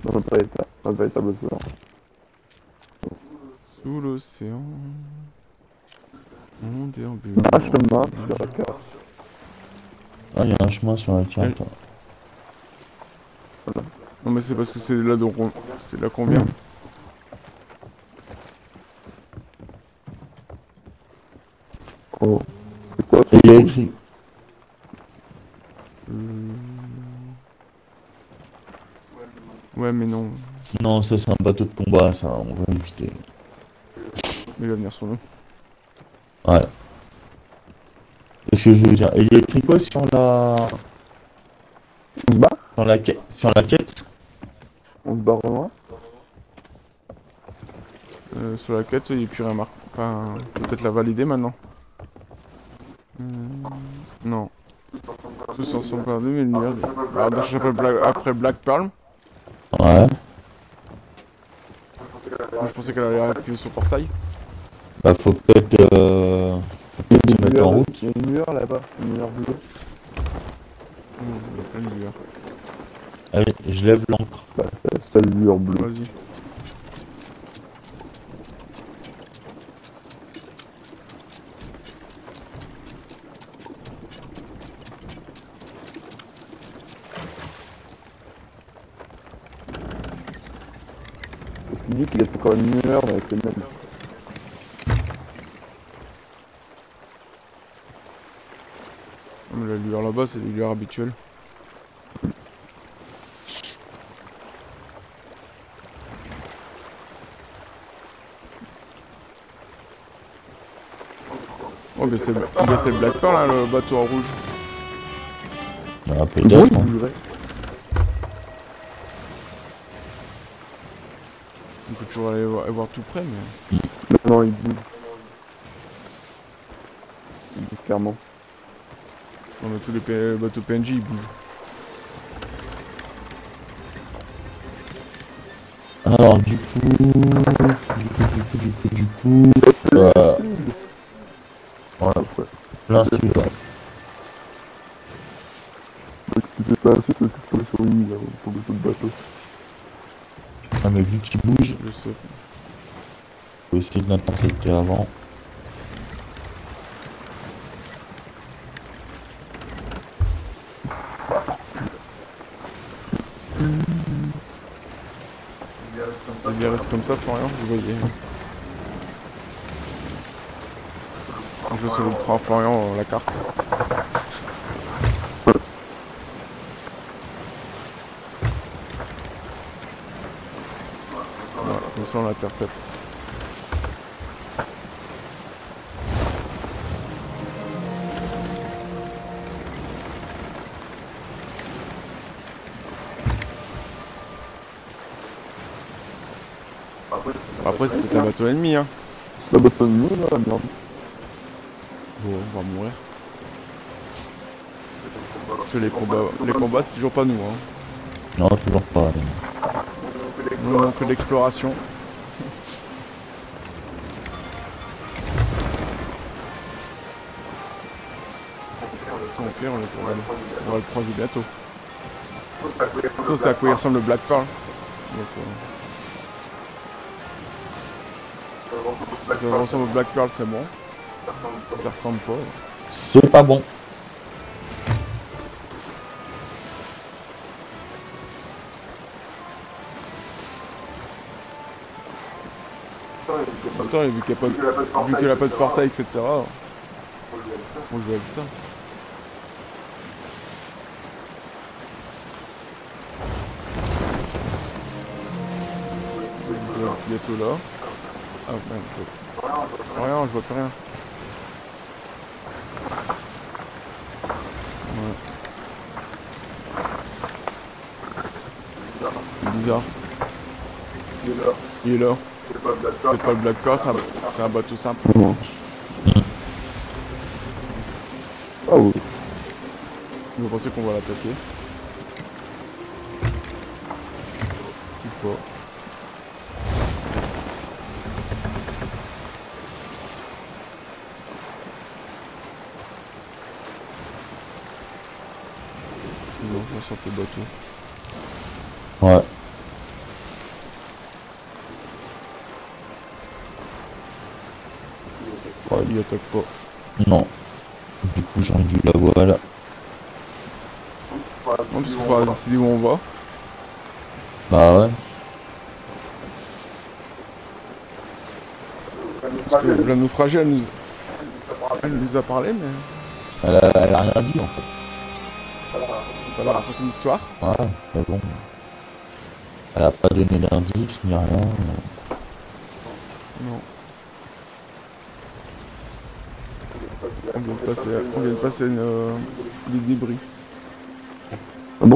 Speaker 3: Dans notre état, dans notre état océan.
Speaker 1: Sous l'océan. On déambule.
Speaker 3: Un chemin sur la carte.
Speaker 2: Ah, il y a un chemin sur la carte.
Speaker 1: Non mais c'est parce que c'est là donc on... c'est là qu'on vient.
Speaker 3: Oh. C'est quoi
Speaker 2: Et il y a écrit.
Speaker 1: Ouais mais non,
Speaker 2: Non, ça c'est un bateau de combat, ça, on va éviter.
Speaker 1: il va venir sur nous.
Speaker 2: Ouais. Qu'est-ce que je veux dire? Et il y a écrit quoi sur la.
Speaker 3: On se barre?
Speaker 2: Sur la, sur la quête?
Speaker 3: On se barre loin?
Speaker 1: Euh, sur la quête, il n'y a plus rien marqué. Enfin, peut-être la valider maintenant. Euh, non. Tous ensemble perdus, mais le nuage. Alors, dans après Black, après Black Pearl,
Speaker 2: Ouais.
Speaker 1: moi, je pensais qu'elle allait activer son portail.
Speaker 2: Bah, faut peut-être. Euh... Faut peut-être se mettre en route.
Speaker 3: Il y a une lueur là-bas, une lueur bleue.
Speaker 1: Mmh, il y a plein de lueurs.
Speaker 2: Allez, je lève l'encre.
Speaker 3: Bah, c'est la seule lueur bleue.
Speaker 1: Vas-y.
Speaker 3: Dit qu'il y a encore une lueur avec le même.
Speaker 1: La lueur là-bas, c'est les lueurs habituelles. Oh, mais c'est Black Pearl, hein, le bateau en rouge.
Speaker 2: Bah, peut-être. hein.
Speaker 1: Toujours aller voir, aller voir tout près, mais.
Speaker 3: Non, non, il bouge. Il bouge clairement.
Speaker 1: Non, mais tous les P- bateaux PNJ ils bougent.
Speaker 2: Alors, du coup. Du coup, du coup, du coup, du coup. Euh... Voilà,
Speaker 3: Ouais. Donc, ce qui s'est passé, c'est que c'est tombé sur une île, là, pour le saut de bateau.
Speaker 2: Ah, mais vu qu'il bouge,
Speaker 1: Je sais.
Speaker 2: faut essayer de l'intercepter avant.
Speaker 1: Il reste comme ça, Florian, vous voyez. Je sais vous prend Florian la carte. L'intercepte. Après c'est peut-être un bateau ennemi hein.
Speaker 3: La bateau de nous, là, la merde.
Speaker 1: Bon, on va mourir. Parce que les combats, les combats c'est toujours pas nous hein.
Speaker 2: Non, toujours pas.
Speaker 1: Nous on fait de l'exploration. Pire, on, le- on va, le- on va le croiser bientôt. Ça, c'est à quoi il ressemble le Black Pearl. Donc, euh, ça ressemble au Black Pearl, c'est bon. Ça ressemble pas.
Speaker 2: C'est pas bon.
Speaker 1: Temps, vu qu'il n'y a, pas a pas de portail, etc. On joue avec ça. bientôt là. Ah merde, rien, je vois plus rien. C'est bizarre. Il est là. Il est là. C'est pas le Black Car, c'est un, un, bateau simple.
Speaker 3: Oh.
Speaker 1: Vous pensez qu'on va l'attaquer? Le bateau.
Speaker 2: Ouais.
Speaker 1: Ouais, il attaque pas.
Speaker 2: Non. Du coup, j'ai envie la voile.
Speaker 1: Non, parce qu'on va décider où on va.
Speaker 2: Bah ouais.
Speaker 1: Parce que la naufragée, elle nous... elle nous a parlé, mais
Speaker 2: Elle a, elle a rien dit en fait.
Speaker 1: Elle a raconté une histoire.
Speaker 2: Ouais, mais bon. Elle a pas donné d'indice ni rien.
Speaker 1: Non. On vient de passer, on vient de passer une, euh, des débris.
Speaker 3: Ah bon?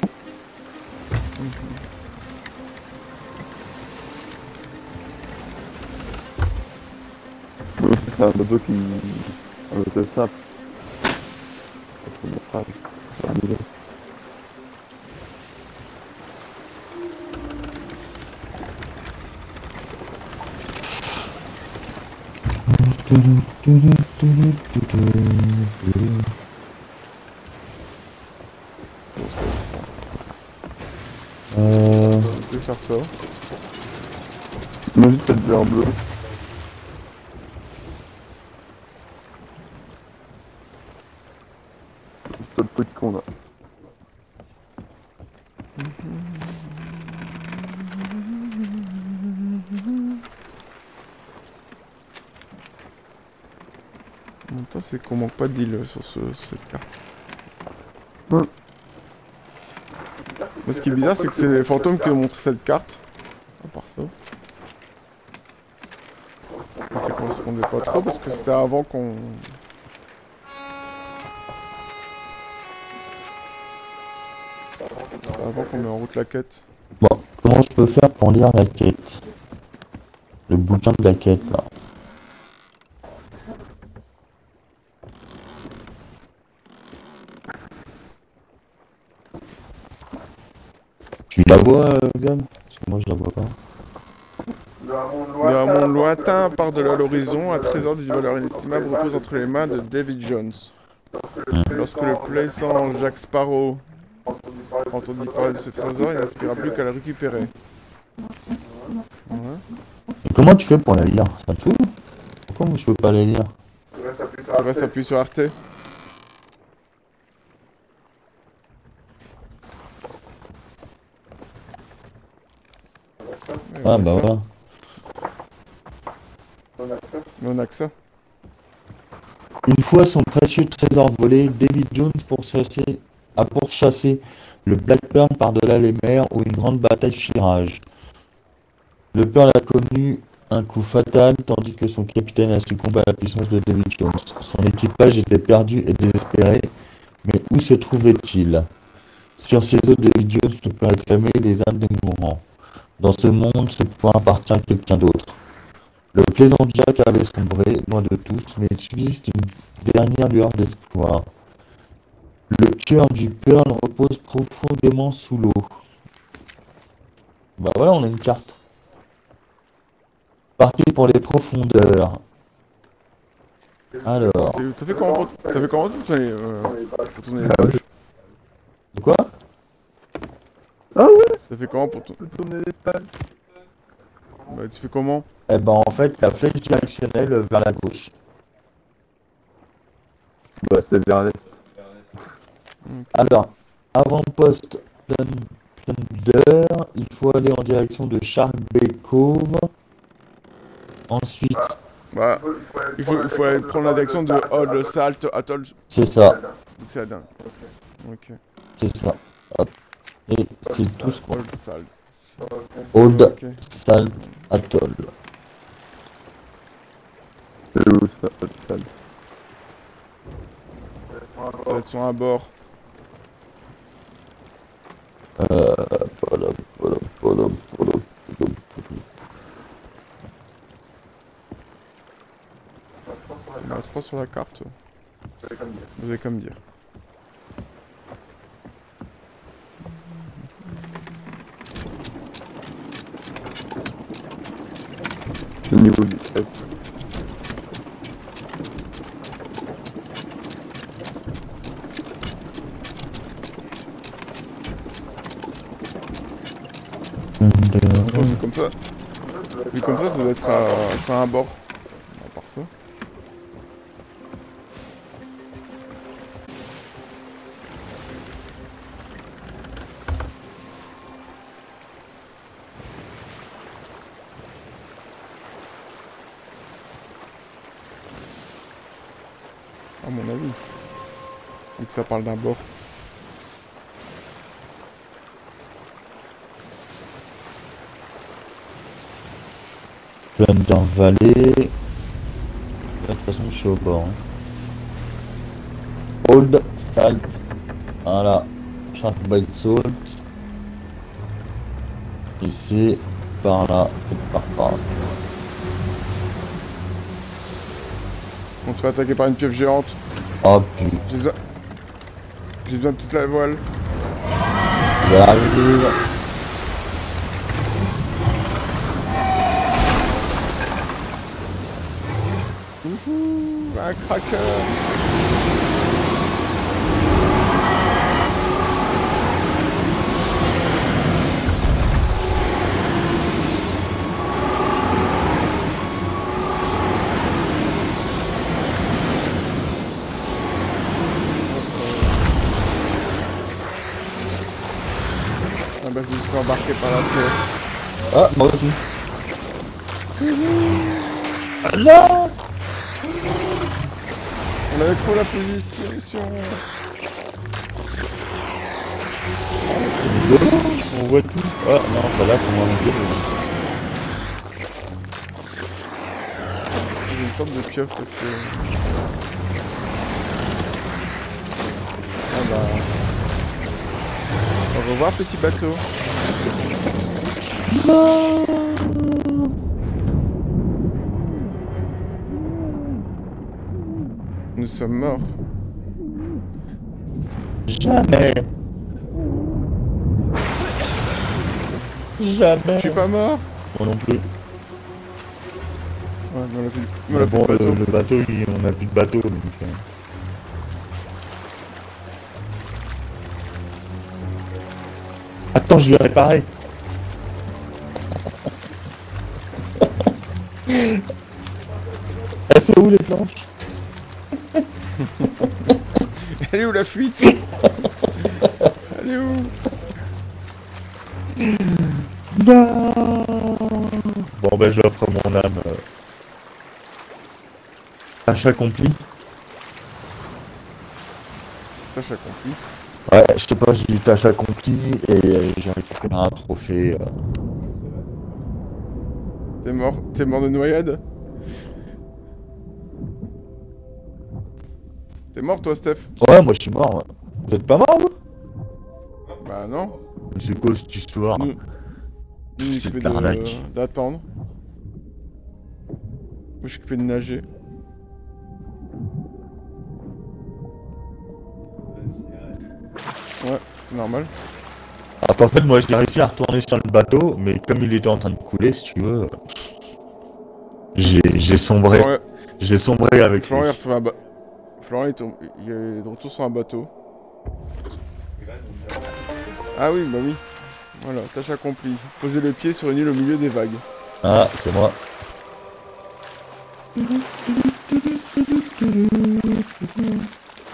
Speaker 3: C'est un bateau qui... Un bateau phrase. C'est un
Speaker 2: Euh...
Speaker 1: on peut faire ça.
Speaker 3: Moi juste cette en bleu. Le peu de con là.
Speaker 1: C'est qu'on manque pas d'île sur ce, cette carte.
Speaker 3: Ouais.
Speaker 1: Mais ce qui est bizarre, c'est que c'est les fantômes qui ont montré cette carte. À part ça. Mais ça correspondait pas trop parce que c'était avant qu'on. Avant qu'on met en route la quête.
Speaker 2: Bon, comment je peux faire pour lire la quête? Le bouquin de la quête là. Vois, euh, Gab Parce que moi je la vois pas.
Speaker 1: De un monde lointain, par-delà l'horizon, un trésor d'une valeur inestimable repose entre les mains de David Jones. Lorsque le plaisant Jack Sparrow entendit parler de ce trésor, il n'aspira plus qu'à le récupérer. Ouais.
Speaker 2: Et comment tu fais pour la lire? Ça te fout? Pourquoi je peux pas la lire?
Speaker 1: Tu restes appuyé sur RT.
Speaker 2: Ah bah voilà.
Speaker 1: Mais on a que ça.
Speaker 2: Une fois son précieux trésor volé, David Jones a pourchassé le Black Pearl par-delà les mers où une grande bataille fit rage. Le Pearl a connu un coup fatal tandis que son capitaine a succombé à la puissance de David Jones. Son équipage était perdu et désespéré, mais où se trouvait-il? Sur ces eaux, David Jones ne peut réclamer les âmes des mourants. Dans ce monde, ce point appartient à quelqu'un d'autre. Le plaisant Jack avait sombré, loin de tous, mais il subsiste une dernière lueur d'espoir. Le cœur du Pearl repose profondément sous l'eau. Bah voilà, on a une carte. Partez pour les profondeurs. Alors,
Speaker 1: T'as fait comment t'as fait comment pour tourner, euh, les pages
Speaker 2: de quoi?
Speaker 3: Ah ouais
Speaker 1: T'as fait comment pour tourner
Speaker 3: Je peux tourner les pages.
Speaker 1: bah, Tu fais comment
Speaker 2: Eh ben en fait, la flèche directionnelle vers la gauche.
Speaker 3: Bah c'est vers l'est.
Speaker 2: Alors, avant-poste Plun- Plunder, il faut aller en direction de Shark Bay Cove. Ensuite,
Speaker 1: Bah, il faut, il faut aller prendre la direction de Old Salt Atoll.
Speaker 2: c'est ça,
Speaker 1: C'est la dingue. Ok.
Speaker 2: c'est ça. Hop et c'est tout ce qu'on...
Speaker 1: Old Salt. okay.
Speaker 2: Salt Atoll.
Speaker 3: C'est où ça,
Speaker 1: Old Salt Ils sont à bord.
Speaker 2: Euh... Il y en a trois
Speaker 1: sur la carte. Vous allez comme dire.
Speaker 3: Au niveau du stress.
Speaker 1: Bon, vu comme ça, vu comme ça, ça doit être à- sur un bord. À mon avis. Vu que ça parle d'un bord.
Speaker 2: Thunder Valley. De toute façon, je suis au bord. hein. Old Salt. Voilà. Shark Bite Salt. Ici, par là, par là.
Speaker 1: On se fait attaquer par une pieuvre géante.
Speaker 2: Oh putain,
Speaker 1: J'ai besoin... De toute la voile.
Speaker 2: j'arrive.
Speaker 1: Ouhou, un cracker. Ah bah je me suis fait embarquer par la pieuvre.
Speaker 2: Ah, non
Speaker 1: On avait trop la position.
Speaker 2: C'est on voit tout. Ah non, bah là c'est moins rigolo.
Speaker 1: J'ai une sorte de pieuvre parce que... Ah bah... Au revoir petit bateau. Nous sommes morts.
Speaker 2: Jamais Jamais
Speaker 1: Je suis pas mort
Speaker 2: Moi non plus.
Speaker 1: Ouais, mais on a plus, mais on
Speaker 2: Mais
Speaker 1: a plus
Speaker 2: bon,
Speaker 1: de bateau.
Speaker 2: le, le bateau, il- on a plus de bateau donc... euh. Attends, je vais réparer. Elles sont où les planches
Speaker 1: Elle est où la fuite Elle est où
Speaker 2: Bon ben j'offre mon âme. euh. Tâche accomplie.
Speaker 1: Tâche accomplie.
Speaker 2: Ouais, je sais pas, j'ai dit tâche accomplie et euh, j'ai récupéré un trophée. euh.
Speaker 1: T'es mort T'es mort de noyade T'es mort toi Steph?
Speaker 2: Ouais, moi je suis mort. ouais. Vous êtes pas mort vous?
Speaker 1: Bah non.
Speaker 2: C'est quoi cette histoire?
Speaker 1: Nous-
Speaker 2: C'est de-
Speaker 1: d'attendre. Moi je suis occupé de nager. Ouais, normal.
Speaker 2: Parce qu'en fait, moi j'ai réussi à retourner sur le bateau, mais comme il était en train de couler, si tu veux, j'ai sombré.
Speaker 1: Florian,
Speaker 2: J'ai sombré avec lui.
Speaker 1: Florian il retrouve un ba... Florian tombe- il est de retour sur un bateau. Ah oui, bah oui. Voilà, tâche accomplie. Poser le pied sur une île au milieu des vagues.
Speaker 2: Ah, c'est moi.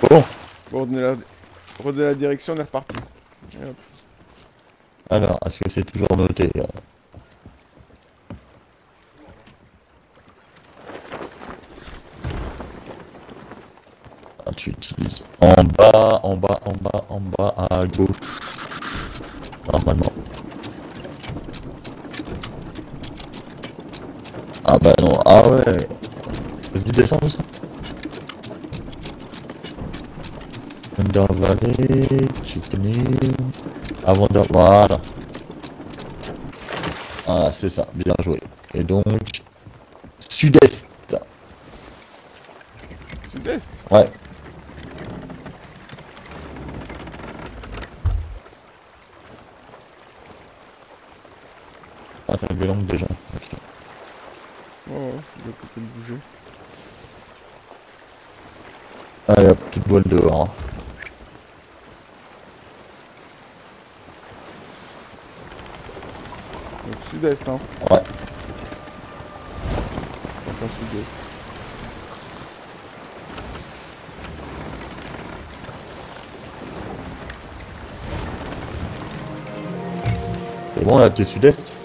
Speaker 2: Bon,
Speaker 1: Bon, redonnez la... redonnez la direction, on est reparti. Et hop.
Speaker 2: Alors, est-ce que c'est toujours noté euh Ah, tu utilises en bas, en bas, en bas, en bas, à gauche. Normalement. Ah bah non, ah ouais. Vas-y, descends, descends. Under Valley, Chicken avant de... Voilà. Ah, c'est ça, bien joué. Et donc, sud-est.
Speaker 1: sud-est?
Speaker 2: Ouais. Ah, t'as levé l'angle déjà. Ok.
Speaker 1: Oh, je vais peut-être le bouger.
Speaker 2: Allez hop, toute voile dehors. hein.
Speaker 1: Donc sud-est, hein.
Speaker 2: Ouais.
Speaker 1: Enfin sud-est.
Speaker 2: C'est bon là, t'es sud-est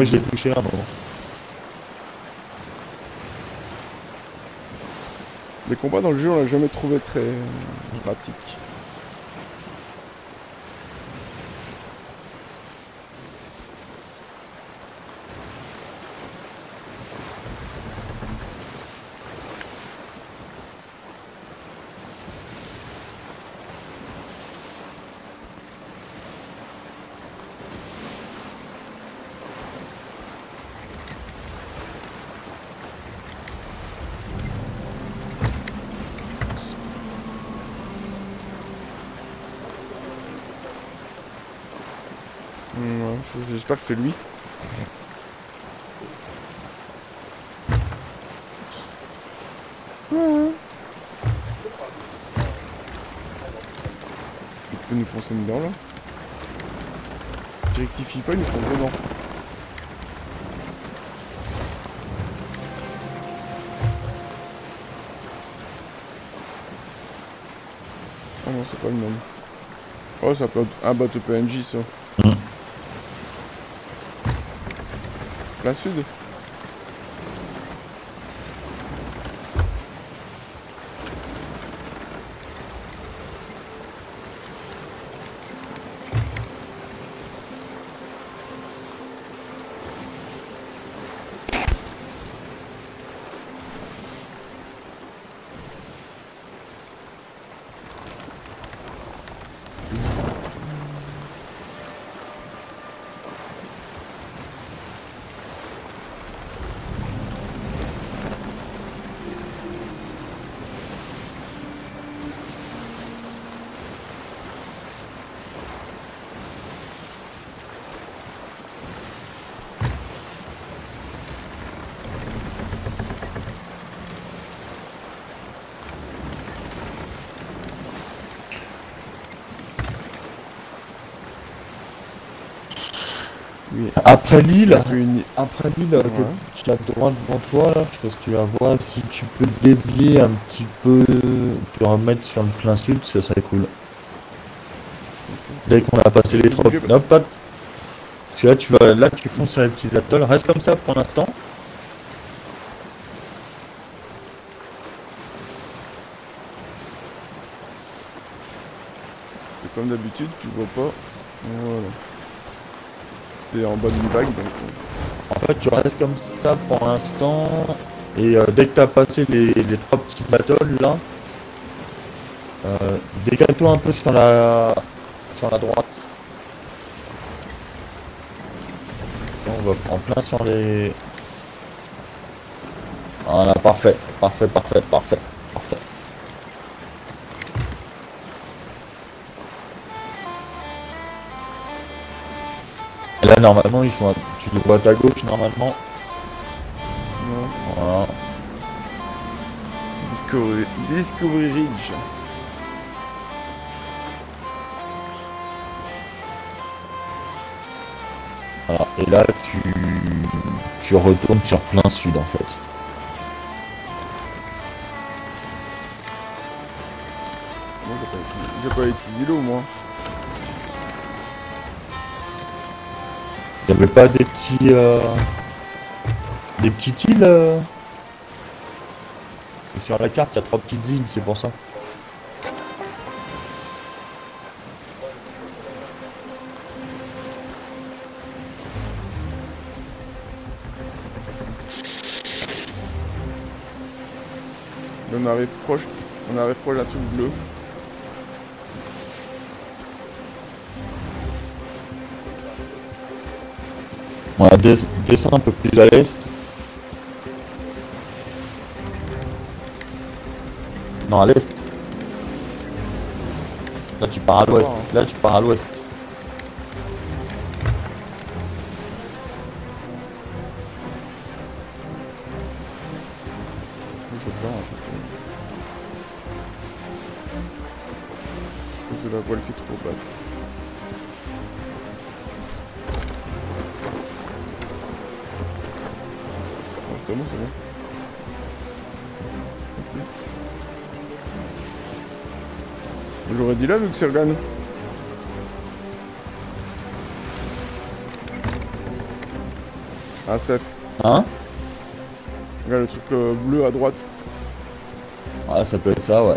Speaker 2: moi je l'ai touché un.
Speaker 1: Les combats dans le jeu, on l'a jamais trouvé très euh, pratique. Hmm, ouais, ça, c'est- lui. Il peut nous foncer dedans là. Je rectifie pas, ils nous font dedans. Ah non, c'est pas le même. Oh, ça peut être un bateau PNJ ça.
Speaker 2: Mm.
Speaker 1: Plein sud
Speaker 2: Après l'île,
Speaker 1: Une...
Speaker 2: après euh,
Speaker 1: Ouais.
Speaker 2: que tu as droit devant toi là, je pas si tu vas voir, si tu peux dévier un petit peu, te remettre sur le plein sud, ça serait cool. Dès qu'on a passé les trois... Hop, hop. Parce que là tu vas, là tu fonces sur les petits atolls, reste comme ça pour l'instant.
Speaker 1: Comme d'habitude, tu vois pas. Voilà. T'es en d'une vague, donc.
Speaker 2: En fait, tu restes comme ça pour l'instant. Et euh, dès que tu as passé les, les trois petits atolls là, euh, décale-toi un peu sur la, sur la droite. On va en plein sur les. Voilà, parfait, parfait, parfait, parfait, normalement, ils sont. à- Tu les vois à ta gauche, normalement.
Speaker 1: non.
Speaker 2: Voilà.
Speaker 1: Discovery, Discovery Ridge.
Speaker 2: Voilà. Et là, tu, tu retournes sur plein sud en fait.
Speaker 1: Moi, j'ai pas utilisé- j'ai pas utilisé l'eau, moi.
Speaker 2: Il n'y avait pas des petits... Euh, des petites îles. Euh Sur la carte, il y a trois petites îles, c'est pour ça.
Speaker 1: on arrive proche, on arrive proche d'un truc bleu.
Speaker 2: On va des- descendre un peu plus à l'est. Non, à l'est. Là, tu pars à l'ouest. Là, tu pars à l'ouest.
Speaker 1: J'aurais dit là vu que c'est. Ah Steph,
Speaker 2: Hein?
Speaker 1: Regarde le truc euh, bleu à droite.
Speaker 2: Ah, ça peut être ça, ouais.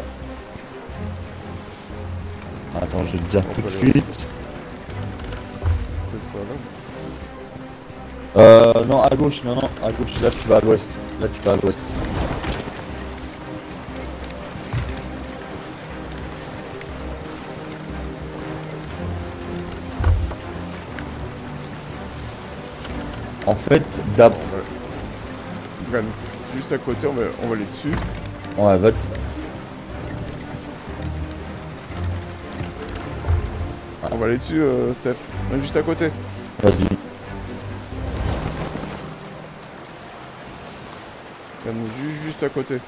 Speaker 2: Attends, je vais te dire tout de suite. Euh, non, à gauche, non, non, à gauche, là, tu vas à l'ouest. Là, tu vas à l'ouest. En fait, d'ab...
Speaker 1: Regarde, juste à côté, on va, on va aller dessus.
Speaker 2: Ouais, va t-
Speaker 1: On va aller dessus, euh, Steph. On est juste à côté.
Speaker 2: Vas-y.
Speaker 1: Regarde, juste, juste à côté.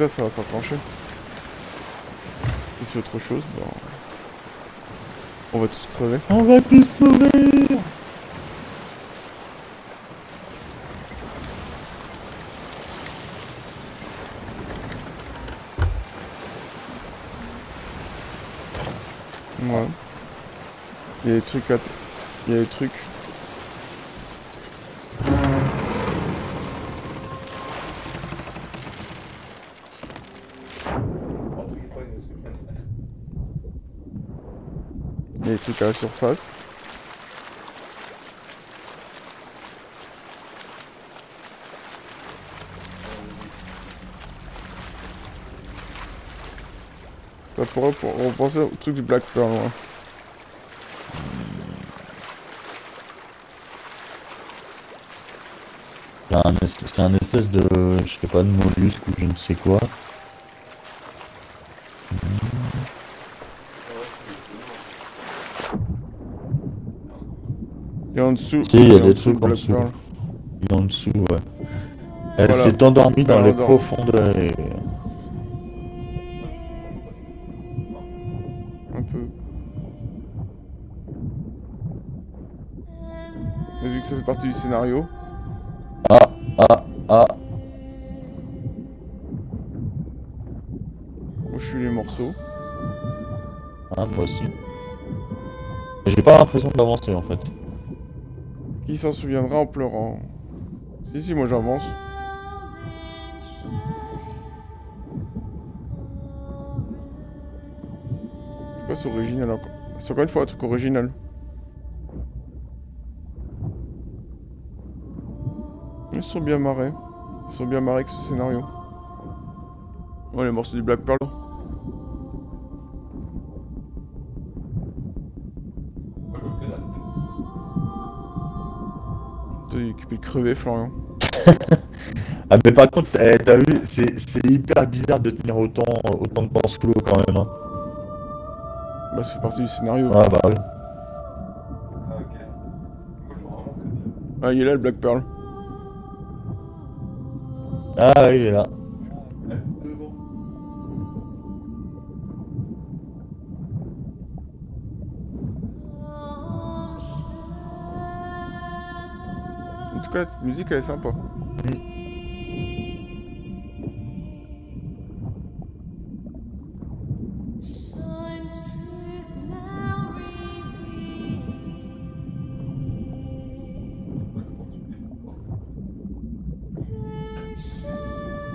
Speaker 1: Ça, ça va s'enclencher. Et si autre chose, bon... On va tous crever.
Speaker 2: On va tous mourir
Speaker 1: Ouais. Il y a des trucs à... Il y a des trucs. À la surface. Ça pourrait pour repenser au truc du Black Pearl,
Speaker 2: es- c'est un espèce de... Je sais pas, de mollusque ou je ne sais quoi.
Speaker 1: Dessous.
Speaker 2: Si, il y a des trucs en dessous. Il est en dessous, ouais. Elle
Speaker 1: Voilà.
Speaker 2: s'est endormie dans les profondeurs. et-
Speaker 1: Un peu. Mais vu que ça fait partie du scénario,
Speaker 2: Ah, ah, ah.
Speaker 1: moi je suis les morceaux.
Speaker 2: Ah, moi aussi. J'ai pas l'impression d'avancer en fait.
Speaker 1: Qui s'en souviendra en pleurant Si, si, moi j'avance. C'est quoi c'est original encore C'est encore une fois un truc original. Ils sont bien marrés. Ils sont bien marrés avec ce scénario. Oh, les morceaux du Black Pearl. Crever, Florian.
Speaker 2: Ah, mais par contre, eh, t'as vu, c'est hyper bizarre de tenir autant, autant de temps sous l'eau quand même. Hein.
Speaker 1: Bah, c'est partie du scénario.
Speaker 2: Ah, bah oui.
Speaker 1: Ah, il est là le Black Pearl.
Speaker 2: Ah, oui, il est là.
Speaker 1: La musique elle est sympa.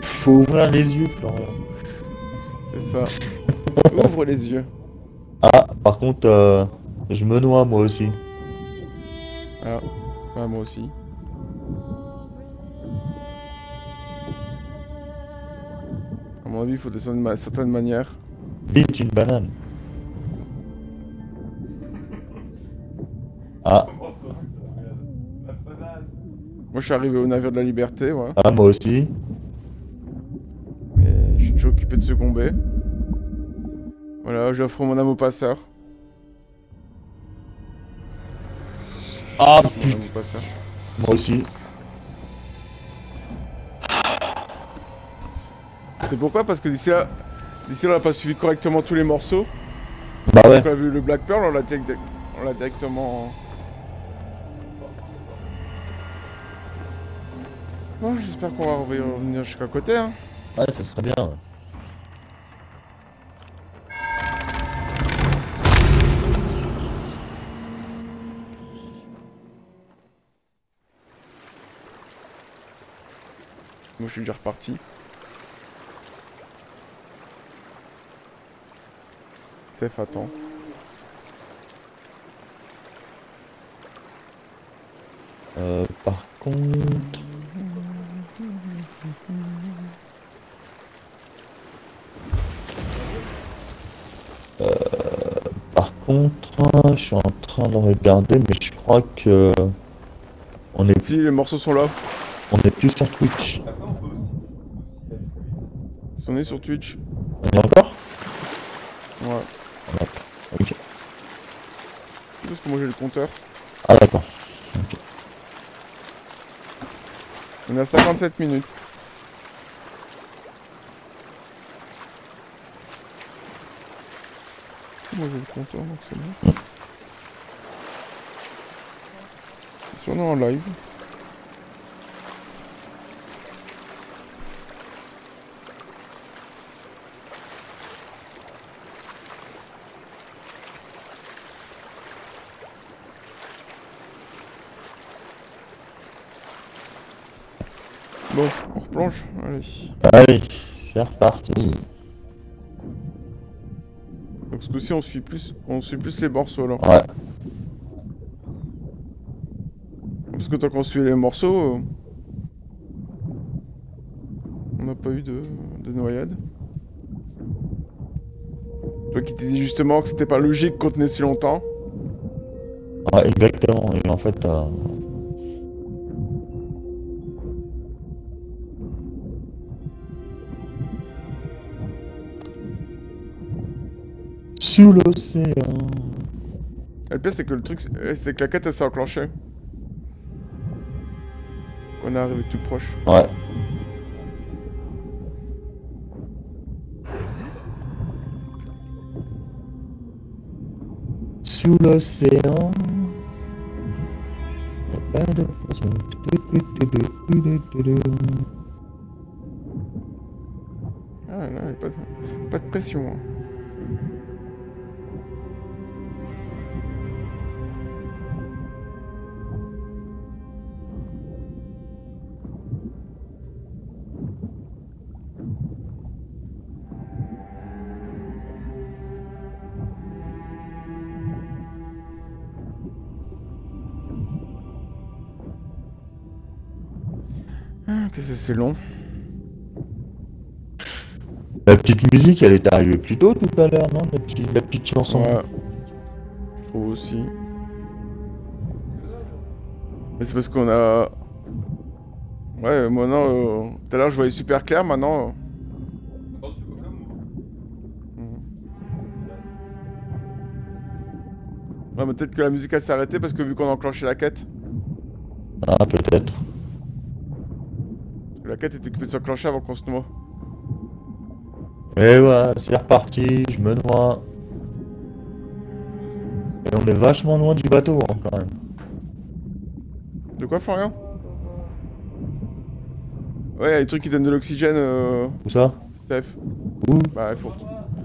Speaker 2: Faut ouvrir les yeux, Florian.
Speaker 1: C'est ça. Ouvre les yeux.
Speaker 2: Ah, par contre, euh, je me noie moi aussi.
Speaker 1: Ah, moi aussi. Il faut descendre d'une ma- certaine manière.
Speaker 2: Vite une banane. Ah,
Speaker 1: Moi, je suis arrivé au navire de la liberté, ouais.
Speaker 2: ah moi aussi.
Speaker 1: Mais je suis toujours occupé de succomber. Voilà, j'offre mon âme au passeur.
Speaker 2: Ah putain, moi aussi.
Speaker 1: C'est pourquoi? Parce que d'ici là, d'ici là, on n'a pas suivi correctement tous les morceaux.
Speaker 2: Bah ouais.
Speaker 1: On a vu le Black Pearl, on l'a direct- on l'a directement. Bon, j'espère qu'on va revenir jusqu'à côté. Hein.
Speaker 2: Ouais, ça serait bien. ouais.
Speaker 1: Moi, je suis déjà reparti. Steph, attends.
Speaker 2: Euh, par contre... Euh, par contre, je suis en train de regarder, mais je crois que on est,
Speaker 1: Si, les morceaux sont là.
Speaker 2: on est plus sur Twitch.
Speaker 1: Si on est sur Twitch.
Speaker 2: On y est encore
Speaker 1: Ouais.
Speaker 2: Ok.
Speaker 1: Parce que moi j'ai le compteur.
Speaker 2: Ah d'accord.
Speaker 1: On est à 57 minutes. Moi j'ai le compteur donc c'est bon. Si on est en live. Bon, on replonge. Allez.
Speaker 2: Allez, c'est reparti.
Speaker 1: Donc ce coup-ci on suit plus on suit plus les morceaux là.
Speaker 2: Ouais.
Speaker 1: Parce que tant qu'on suit les morceaux, euh, on n'a pas eu de, de noyade. Toi qui t'es dit justement que c'était pas logique qu'on tenait si longtemps.
Speaker 2: Ouais, exactement. Et en fait, euh, sous l'océan.
Speaker 1: Et le pire c'est que le truc c'est euh, c'est que la quête elle s'est enclenchée. On est arrivé tout proche.
Speaker 2: Ouais. Sous l'océan. Pas de.
Speaker 1: Ah non, pas de, pas de pression. hein. C'est long.
Speaker 2: La petite musique, elle est arrivée plus tôt tout à l'heure, non la petite, la petite chanson?
Speaker 1: Ouais. Je trouve aussi. Mais c'est parce qu'on a. Ouais, moi non. euh, Tout à l'heure je voyais super clair, maintenant. euh, Mhm. Ouais, mais peut-être que la musique elle s'est arrêtée parce que vu qu'on a enclenché la quête,
Speaker 2: Ah, peut-être.
Speaker 1: La quête était occupée de s'enclencher avant qu'on se noie.
Speaker 2: Et voilà, c'est reparti, je me noie. Et on est vachement loin du bateau, hein, quand même.
Speaker 1: De quoi, Florian? Ouais, y'a des trucs qui donnent de l'oxygène, euh,
Speaker 2: Où ça?
Speaker 1: Steph.
Speaker 2: Où?
Speaker 1: Bah, il faut.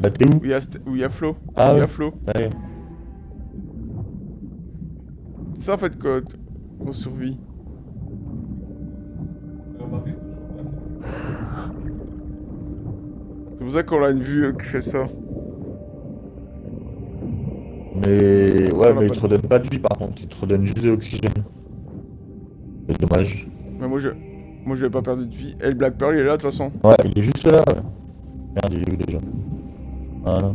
Speaker 2: Bah, t'es où?
Speaker 1: Où il y a, St- où il y a Flo?
Speaker 2: Ah
Speaker 1: où il y
Speaker 2: ouais.
Speaker 1: a Flo?
Speaker 2: Allez.
Speaker 1: C'est ça en fait qu'on survit. Pour ça qu'on a une vue euh, qui fait ça.
Speaker 2: Mais ouais, mais il te redonne pas de vie par contre, il te redonne juste de l'oxygène. C'est dommage.
Speaker 1: Mais moi, je... Moi, je vais pas perdu de vie. Et le Black Pearl, il est là, de toute façon.
Speaker 2: Ouais, il est juste là. Ouais. Merde, il est où déjà Voilà.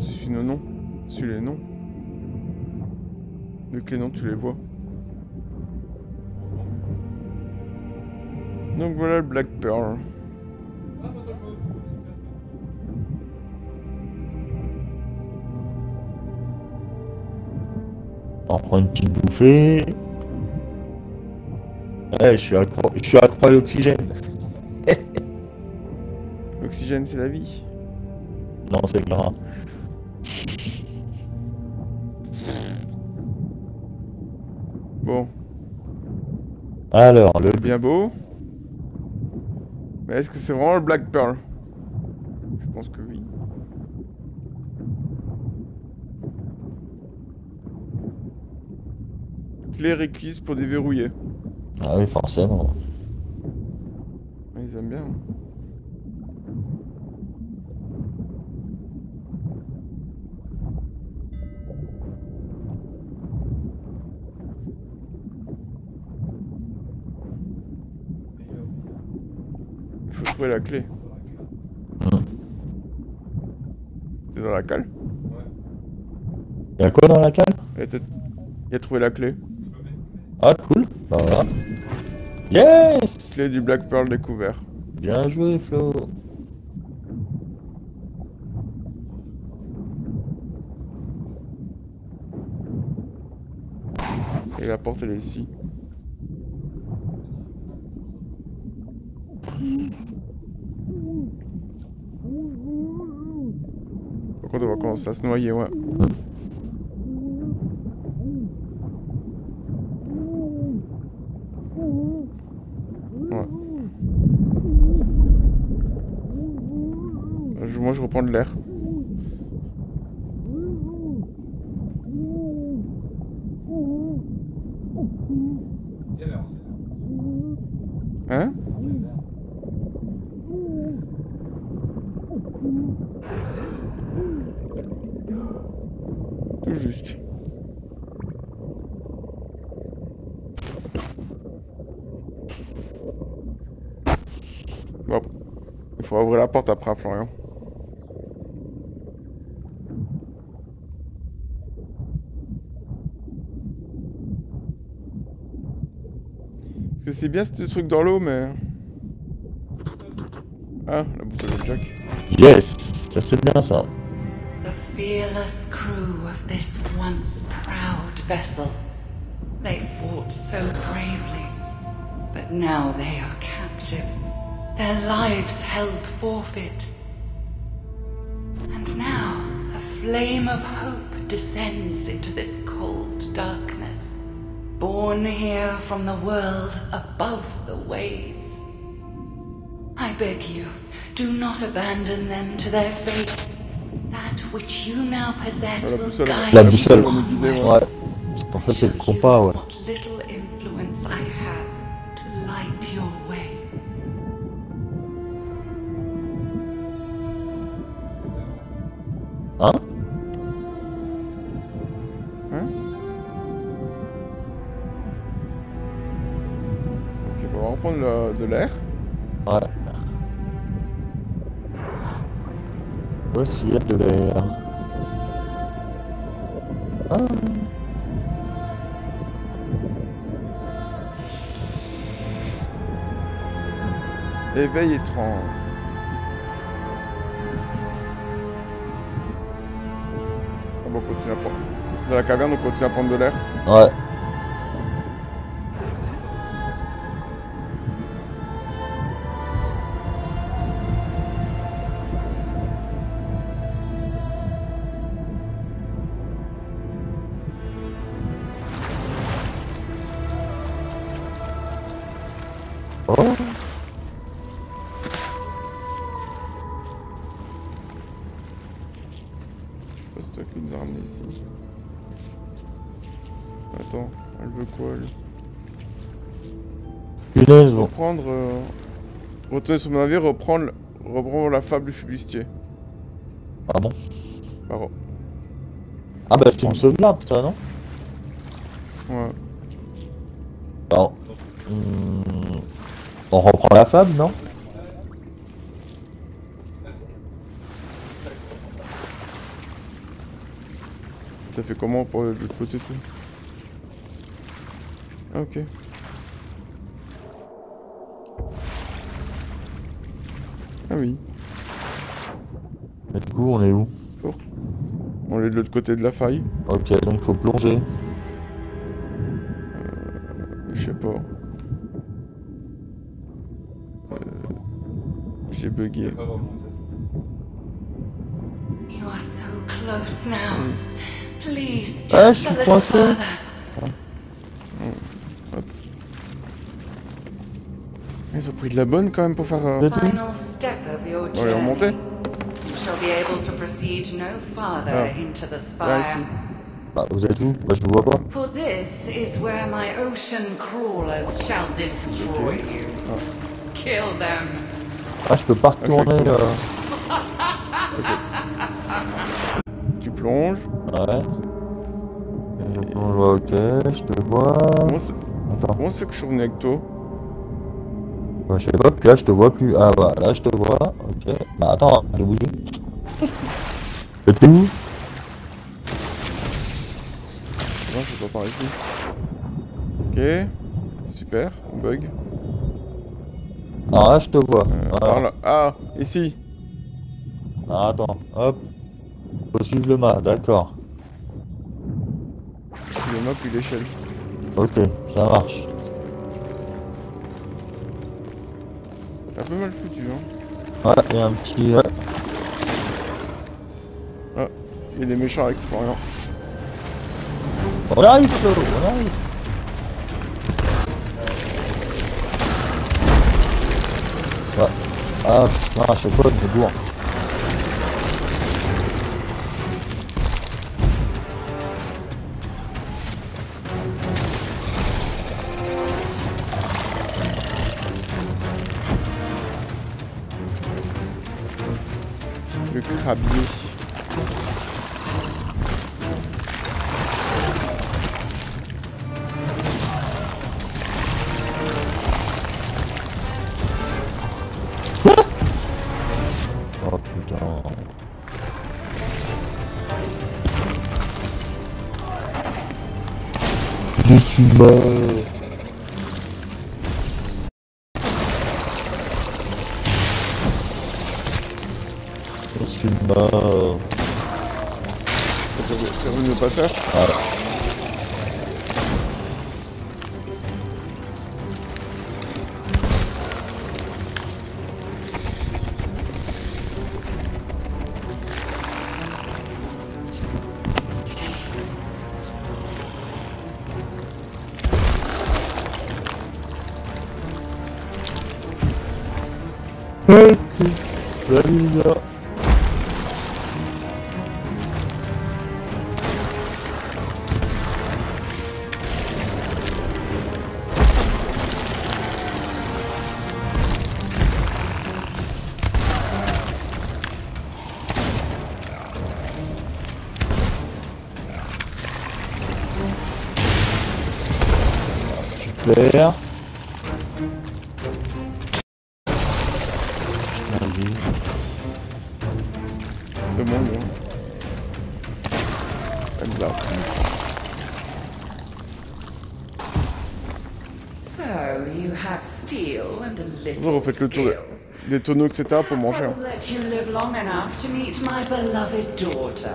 Speaker 1: Tu suis nos noms. Suis les noms. Vu que les noms, tu les vois. Donc voilà le Black Pearl.
Speaker 2: On prend une petite bouffée. Ouais, je suis accro, je suis accro à l'oxygène.
Speaker 1: L'oxygène, c'est la vie.
Speaker 2: Non, c'est grave.
Speaker 1: Bon,
Speaker 2: Alors, le
Speaker 1: bien beau. Mais est-ce que c'est vraiment le Black Pearl? Je pense que oui. Clé requise pour déverrouiller.
Speaker 2: Ah oui, forcément.
Speaker 1: Ah, Ils aiment bien. hein. Trouver la clé. C'est dans la cale
Speaker 2: Y'a quoi dans la cale?
Speaker 1: Il a peut-être- il a trouvé la clé.
Speaker 2: Ah, cool. Bah voilà. Yes
Speaker 1: Clé du Black Pearl découvert.
Speaker 2: Bien joué, Flo.
Speaker 1: Et la porte elle est ici. Par contre on va commencer à se noyer, ouais. Moi je reprends de l'air. Hein Tout juste. Bon, il faut ouvrir la porte après, Florian. Parce que c'est bien ce truc dans l'eau, mais... Ah, la boussole de Jack.
Speaker 2: Yes Ça c'est bien ça.
Speaker 7: The fearless crew of this once proud vessel. They fought so bravely, but now they are captive, their lives held forfeit. And now a flame of hope descends into this cold darkness, born here from the world above the waves. I beg you, do not abandon them to their fate. That which you now possess
Speaker 1: La
Speaker 7: will
Speaker 1: boussole.
Speaker 7: guide
Speaker 2: La
Speaker 7: you
Speaker 2: boussole.
Speaker 1: va nous guider, ouais.
Speaker 2: Ouais. En fait, c'est le compas, ouais.
Speaker 7: What little influence I
Speaker 2: Hein
Speaker 1: Hein Ok, on va reprendre le- de l'air.
Speaker 2: Ouais. Où est-ce qu'il y a de l'air Ah.
Speaker 1: Éveil étrange. On va continuer à prendre. Dans la caverne, on continue à prendre de l'air.
Speaker 2: Ouais. Punaise, bon.
Speaker 1: Reprendre. Euh... Retourner sur mon navire, reprendre, reprendre la fable du flibustier.
Speaker 2: Ah bon?
Speaker 1: Paro.
Speaker 2: Ah bah c'est une sauvegarde ça, non?
Speaker 1: Ouais.
Speaker 2: Alors, hum, On reprend la fable, non?
Speaker 1: T'as fait comment pour le côté tout? Ah ok. Ah oui,
Speaker 2: Mais du coup, on est où
Speaker 1: on est de l'autre côté de la faille.
Speaker 2: Ok, donc faut plonger.
Speaker 1: Je sais pas. Euh, J'ai bugué.
Speaker 7: You are so close now. Please,
Speaker 2: Ah, je suis coincé.
Speaker 7: further.
Speaker 1: Ils ont pris de la bonne quand même pour faire... euh, On va
Speaker 7: journey.
Speaker 1: remonter
Speaker 7: You shall be able to proceed no farther
Speaker 1: Ah.
Speaker 7: into the
Speaker 1: Là,
Speaker 7: spire.
Speaker 1: ici.
Speaker 2: Bah, vous êtes où? Bah, je vous vois pas.
Speaker 7: For this is where my ocean crawlers shall destroy you. Kill them.
Speaker 2: Ah, je peux pas retourner. Euh,
Speaker 1: Tu plonges.
Speaker 2: Ouais. Je plonge, ouais, ok, je te vois.
Speaker 1: Comment c'est
Speaker 2: Attends,
Speaker 1: comment c'est que je suis revenu avec toi?
Speaker 2: Bah, je sais pas, puis là je te vois plus. Ah, voilà, là je te vois. Ok. Bah, attends, j'ai bougé. T'es où?
Speaker 1: Non, je t'entends ici. Ok. Super. Bug.
Speaker 2: Ah, là je te vois.
Speaker 1: Euh,
Speaker 2: Voilà.
Speaker 1: par là. Ah, ici.
Speaker 2: Ah, attends, hop. Faut suivre le mât, d'accord.
Speaker 1: Le map puis l'échelle.
Speaker 2: Ok, ça marche.
Speaker 1: Un peu mal foutu, hein.
Speaker 2: Ouais, il y a un petit. ouais.
Speaker 1: Il y a des méchants avec Florian.
Speaker 2: On arrive, Flo, on arrive. Ouais. Ah, putain, à chaque fois, je me gourre.
Speaker 1: Crabier.
Speaker 2: Oh putain. Je suis mort. Vas-y.
Speaker 1: C'est bon, bon. Elle là.
Speaker 7: So you have steel and a little
Speaker 1: Vous refaites le tour de- des tonneaux, etc. pour manger. hein.
Speaker 7: I'll let you live long enough to meet my beloved daughter.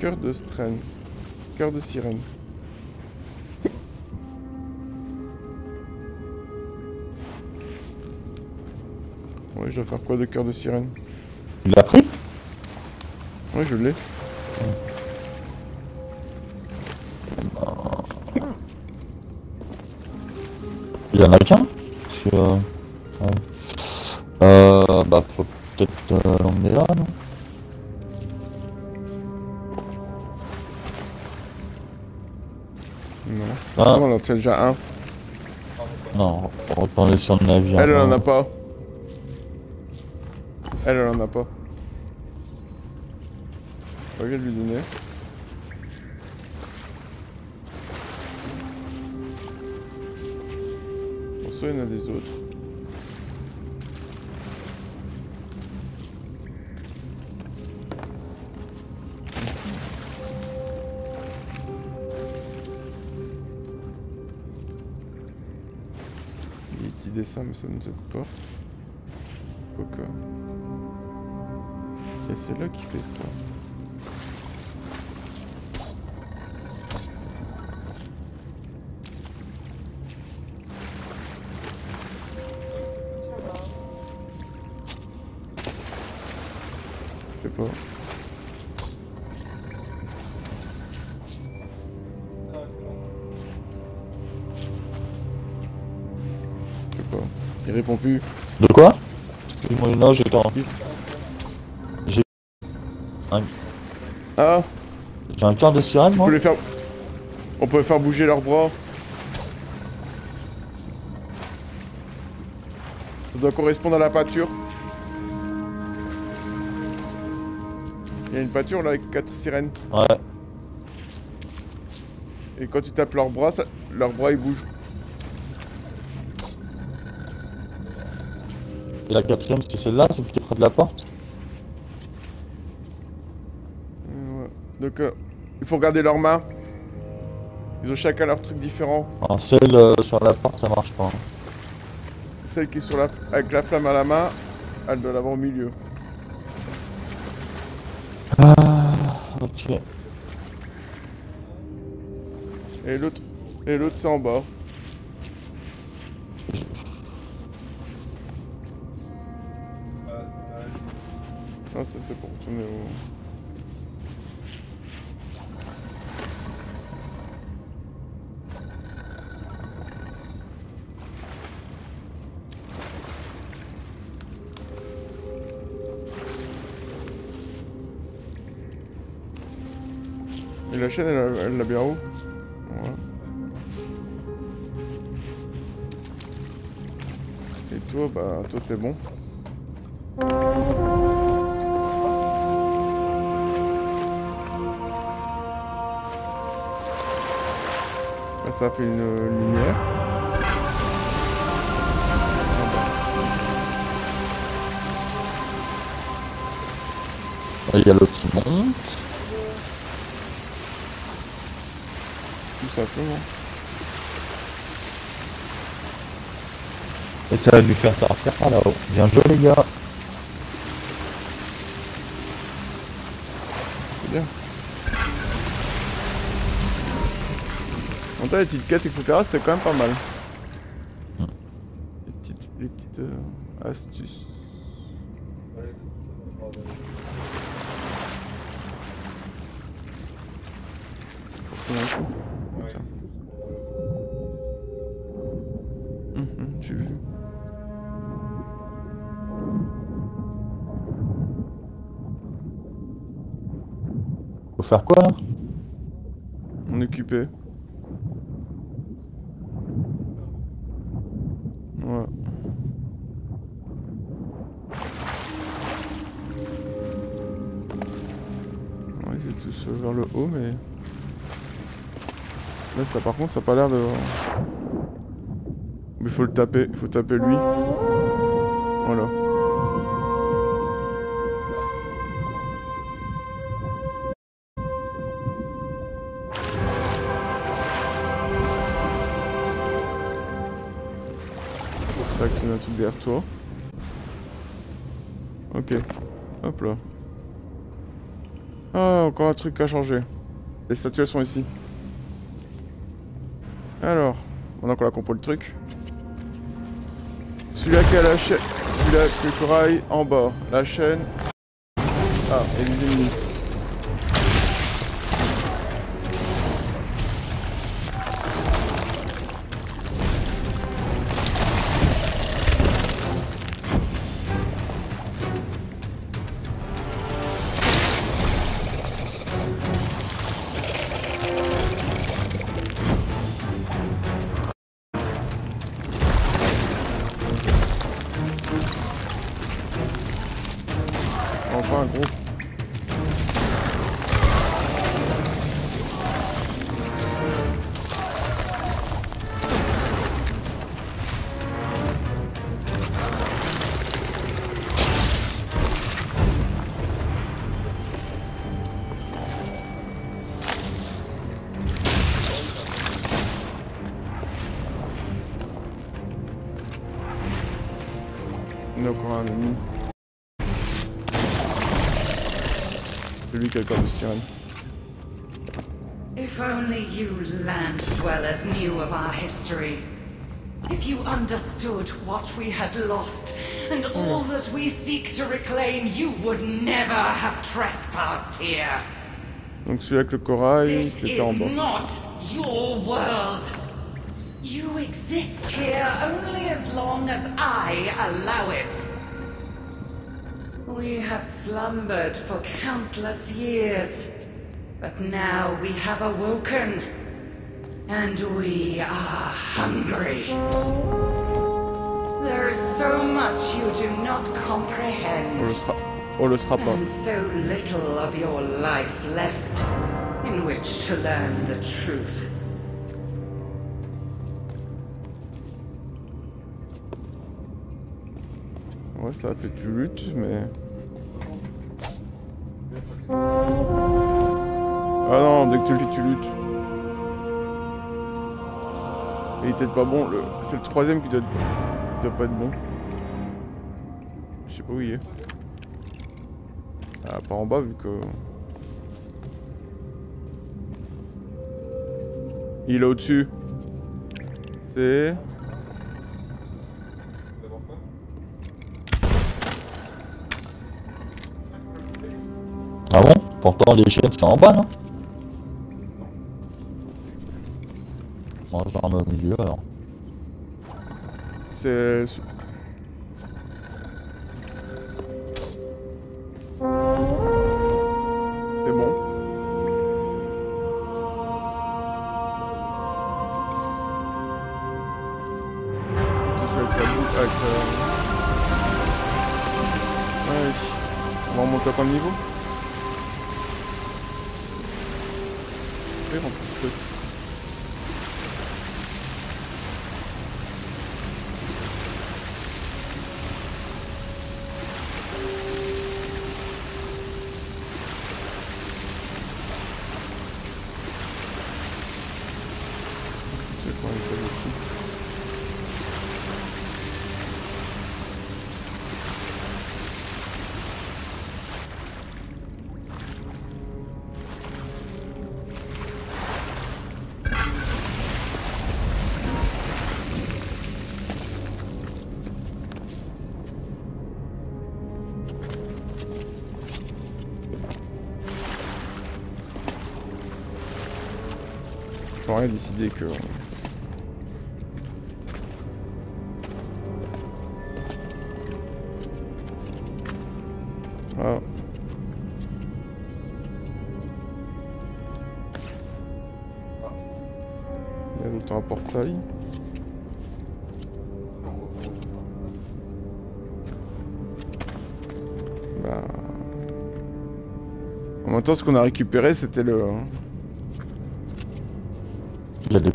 Speaker 1: Cœur de straine. Cœur de sirène. Ouais, je dois faire quoi de cœur de sirène
Speaker 2: Tu l'as pris
Speaker 1: Ouais, je l'ai.
Speaker 2: Il y en a qu'un Parce que, euh, ouais. Euh, bah, faut peut-être euh, l'emmener là, non
Speaker 1: Non.
Speaker 2: Ah.
Speaker 1: on en a fait déjà un.
Speaker 2: Non, retourner sur le navire.
Speaker 1: Elle, elle en
Speaker 2: non.
Speaker 1: a pas. Elle, en a pas. Je vais lui donner. Pour ça, il y en a des autres. Il dit dessin, mais ça nous aide pas. Quoique. Et c'est là qui fait ça. Je sais pas. Je sais pas. Il répond plus.
Speaker 2: De quoi? Excuse-moi, non, j'étais en
Speaker 1: Ah
Speaker 2: j'ai un cœur de sirène, moi
Speaker 1: peut les faire. On peut faire bouger leurs bras. Ça doit correspondre à la pâture. Il y a une pâture là avec quatre sirènes.
Speaker 2: Ouais.
Speaker 1: Et quand tu tapes leurs bras, ça... leurs bras ils bougent.
Speaker 2: Et la quatrième, c'est celle-là, celle qui est près de la porte
Speaker 1: Euh, ouais. Donc euh, il faut regarder leurs mains. Ils ont chacun leur truc différent.
Speaker 2: Alors, celle euh, sur la porte, ça marche pas.
Speaker 1: Celle qui est sur la... avec la flamme à la main, elle doit l'avoir au milieu.
Speaker 2: Ok.
Speaker 1: Et l'autre... Et l'autre c'est en bas. Ah ça c'est pour tourner au... Elle, l'a bien haut. Et toi, bah, toi t'es bon. Ça fait une lumière.
Speaker 2: Il y a qui monte.
Speaker 1: Simplement.
Speaker 2: Et ça va lui faire sortir par là-haut. Bien joué, les gars.
Speaker 1: C'est bien. En tout cas, les petites quêtes, etc., c'était quand même pas mal. Les petites, les petites euh, astuces.
Speaker 2: Faire quoi,
Speaker 1: On est occupé. Ouais. Ouais, c'est tous vers le haut, mais... Là, ça par contre, ça a pas l'air de... Mais faut le taper, faut taper lui. Voilà. Truc derrière toi. Ok. Hop là. Ah, encore un truc à changer. Les statues sont ici. Alors, maintenant qu'on a compris le truc. Celui-là qui a la chaîne. Celui-là qui le en bas. La chaîne. Ah, et les ennemis. Celui avec le corail, c'était en bas.
Speaker 7: not your world. You exist here only as long as I allow it. We have slumbered for countless years, but now we have awoken, and we are hungry. There is so much you do not
Speaker 1: On le
Speaker 7: comprehend.
Speaker 1: sera, on le sera pas.
Speaker 7: And so little of your life left
Speaker 1: Ouais, ça fait du lutte, mais. Ah non, dès que tu luttes, tu luttes. Il était pas bon, le... c'est le troisième qui doit... doit pas être bon. Je sais pas où il est. Ah, pas en bas vu que. Il est au-dessus. C'est.
Speaker 2: Ah bon? Pourtant les chaînes c'est en bas, non Moi j'en au milieu alors.
Speaker 1: C'est De niveau J'aurais décidé que. Ah. Il y a d'autres un portail. Bah. En même temps, ce qu'on a récupéré, c'était le.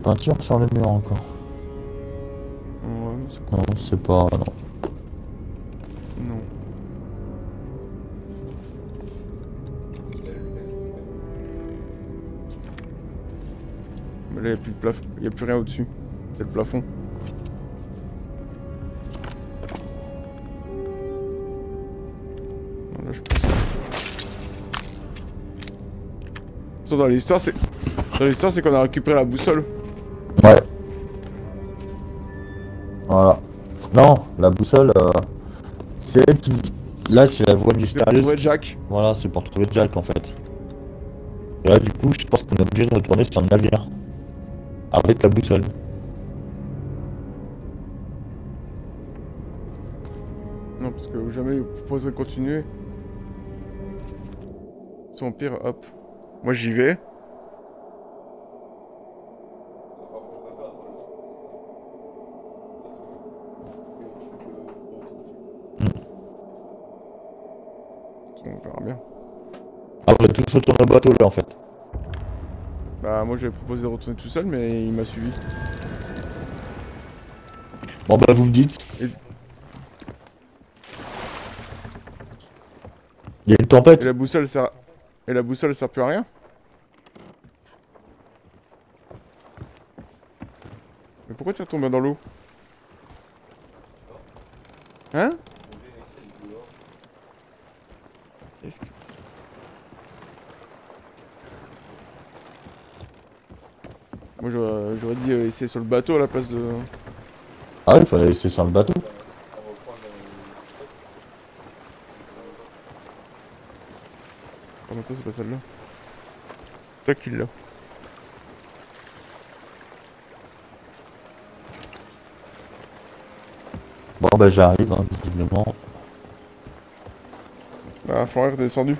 Speaker 2: Y peintures sur le mur encore.
Speaker 1: Ouais, mais
Speaker 2: Non, c'est pas. Non.
Speaker 1: Non. Mais là, il n'y a plus de plafond. Il a plus rien au-dessus. C'est le plafond. Là, je pense. Dans l'histoire, c'est. Dans l'histoire, c'est qu'on a récupéré la boussole.
Speaker 2: La boussole, euh, c'est elle qui. Là, c'est la voie mystérieuse.
Speaker 1: trouver Jack.
Speaker 2: Voilà, c'est pour trouver Jack en fait. Et là, du coup, je pense qu'on est obligé de retourner sur le navire. Avec la boussole.
Speaker 1: Non, parce que jamais il proposerait de continuer. Son pire, hop. Moi j'y vais. On verra bien.
Speaker 2: Retourner au bateau là en fait.
Speaker 1: Bah moi j'avais proposé de retourner tout seul mais il m'a suivi.
Speaker 2: Bon bah vous me dites.
Speaker 1: Et-
Speaker 2: Il y a une
Speaker 1: Et
Speaker 2: tempête.
Speaker 1: la boussole sert... Et la boussole sert plus à rien Mais pourquoi tu es tombé dans l'eau Hein Est-ce que- Moi j'aurais sur le bateau à la place de...
Speaker 2: Ah, il fallait laisser sur le bateau.
Speaker 1: Mais toi c'est pas celle-là. Toi qui l'a.
Speaker 2: Bon bah j'arrive, hein, visiblement.
Speaker 1: Ah, Florent est redescendu.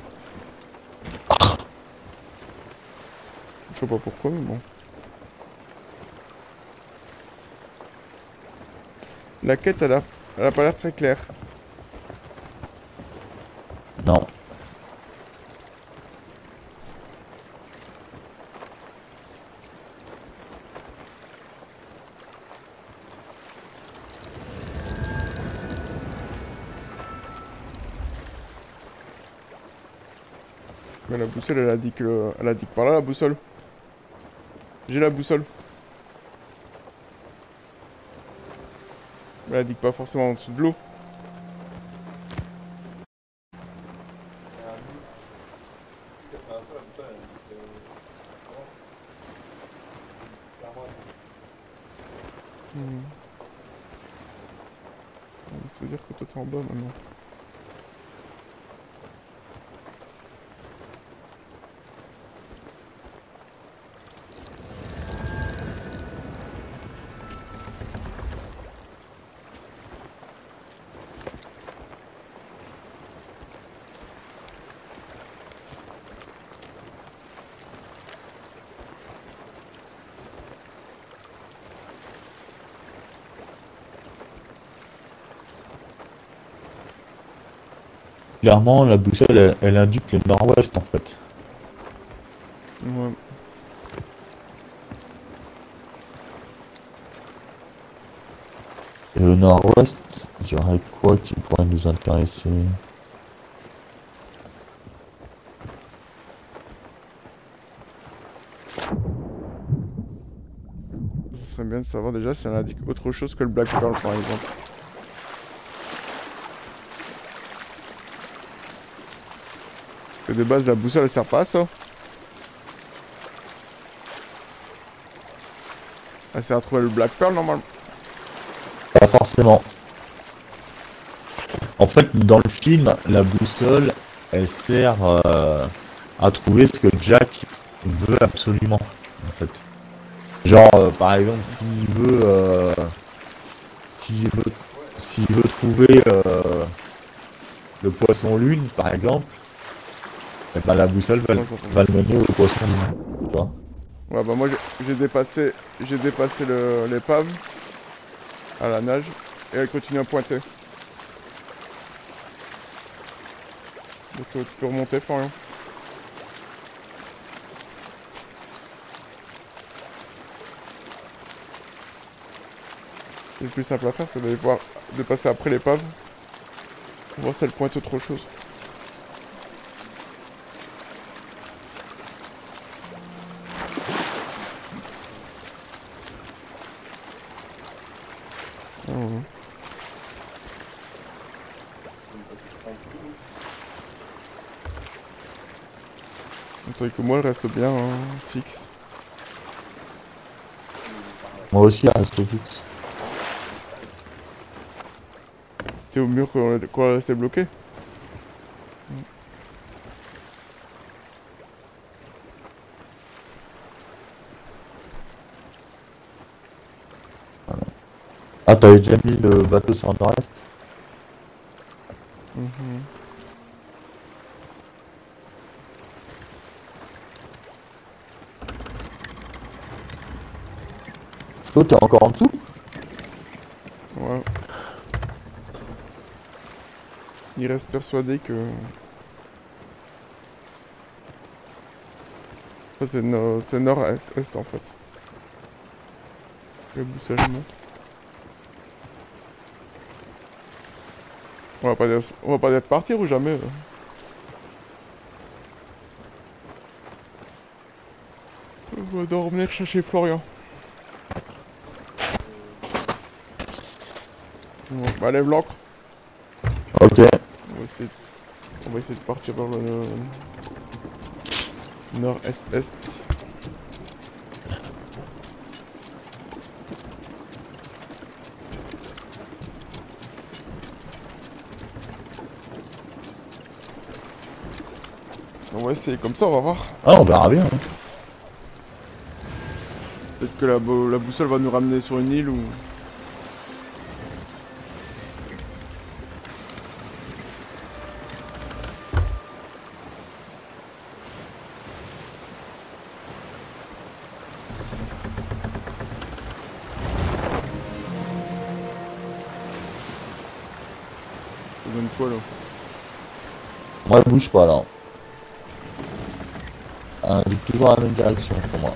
Speaker 1: Je sais pas pourquoi, mais bon. La quête, elle a, elle a pas l'air très claire.
Speaker 2: Non.
Speaker 1: Mais la boussole, elle a dit que... Elle a dit que par là, la boussole. J'ai la boussole. Elle a dit que pas forcément en dessous de l'eau. Hmm. Ça veut dire que toi t'es en bas maintenant.
Speaker 2: Clairement, la boussole, elle, elle indique le nord-ouest en fait.
Speaker 1: Ouais.
Speaker 2: Et au nord-ouest, il y aurait quoi qui pourrait nous intéresser?
Speaker 1: Ce serait bien de savoir déjà si elle indique autre chose que le Black Pearl par exemple. Que de base la boussole elle sert pas à ça. Elle sert à trouver le Black Pearl normalement.
Speaker 2: Pas forcément. En fait, dans le film, la boussole, elle sert euh, à trouver ce que Jack veut absolument. En fait. Genre, euh, par exemple, s'il veut, euh, s'il veut, s'il veut trouver le poisson lune, par exemple, ben, la boussole va, va le mener au poisson. Tu vois
Speaker 1: Ouais bah moi j'ai- dépassé j'ai dépassé l'épave à la nage et elle continue à pointer. Donc euh, tu peux remonter Florian. C'est le plus simple à faire, c'est d'aller voir de passer après l'épave. Pour voir si elle pointe autre chose. Tandis que moi, elle reste bien hein, fixe.
Speaker 2: Moi aussi, elle reste fixe.
Speaker 1: T'es au mur quand elle- elle restait bloquée
Speaker 2: Ah, t'avais déjà mis le bateau sur le nord-est?
Speaker 1: Mhm.
Speaker 2: Toi, t'es encore en dessous
Speaker 1: Ouais. Il reste persuadé que... C'est nord-est en fait. Le boussage. On va pas, dire... On va pas dire partir ou jamais là. On va dormir chercher Florian. Bon, bah lève l'ancre.
Speaker 2: Ok.
Speaker 1: On va essayer, on va essayer de partir vers le nord-est-est. On va essayer comme ça, on va voir.
Speaker 2: Ah, on verra bien. hein.
Speaker 1: Peut-être que la, bo- la boussole va nous ramener sur une île ou...
Speaker 2: bouge pas là. Indique toujours la même direction pour moi.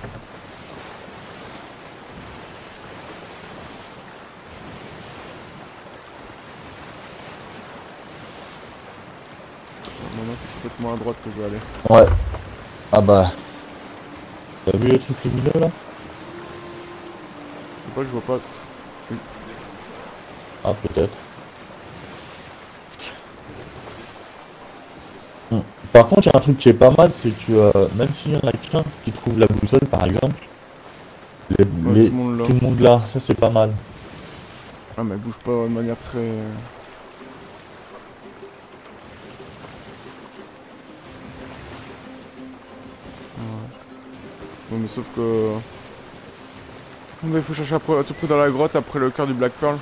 Speaker 1: Maintenant c'est complètement à droite que je vais aller.
Speaker 2: Ouais. Ah bah. T'as vu le truc lumineux là?
Speaker 1: Je sais pas, je vois pas.
Speaker 2: Ah, peut-être. Hmm. Par contre, il y a un truc qui est pas mal, c'est que euh, même s'il y en a qu'un qui trouve la boussole par exemple, les,
Speaker 1: Ouais,
Speaker 2: les-
Speaker 1: tout le monde là.
Speaker 2: tout le monde là, ça c'est pas mal.
Speaker 1: Ah mais elle bouge pas de manière très... Ouais. Ouais, mais sauf que... Mais il faut chercher à tout près dans la grotte après le cœur du Black Pearl.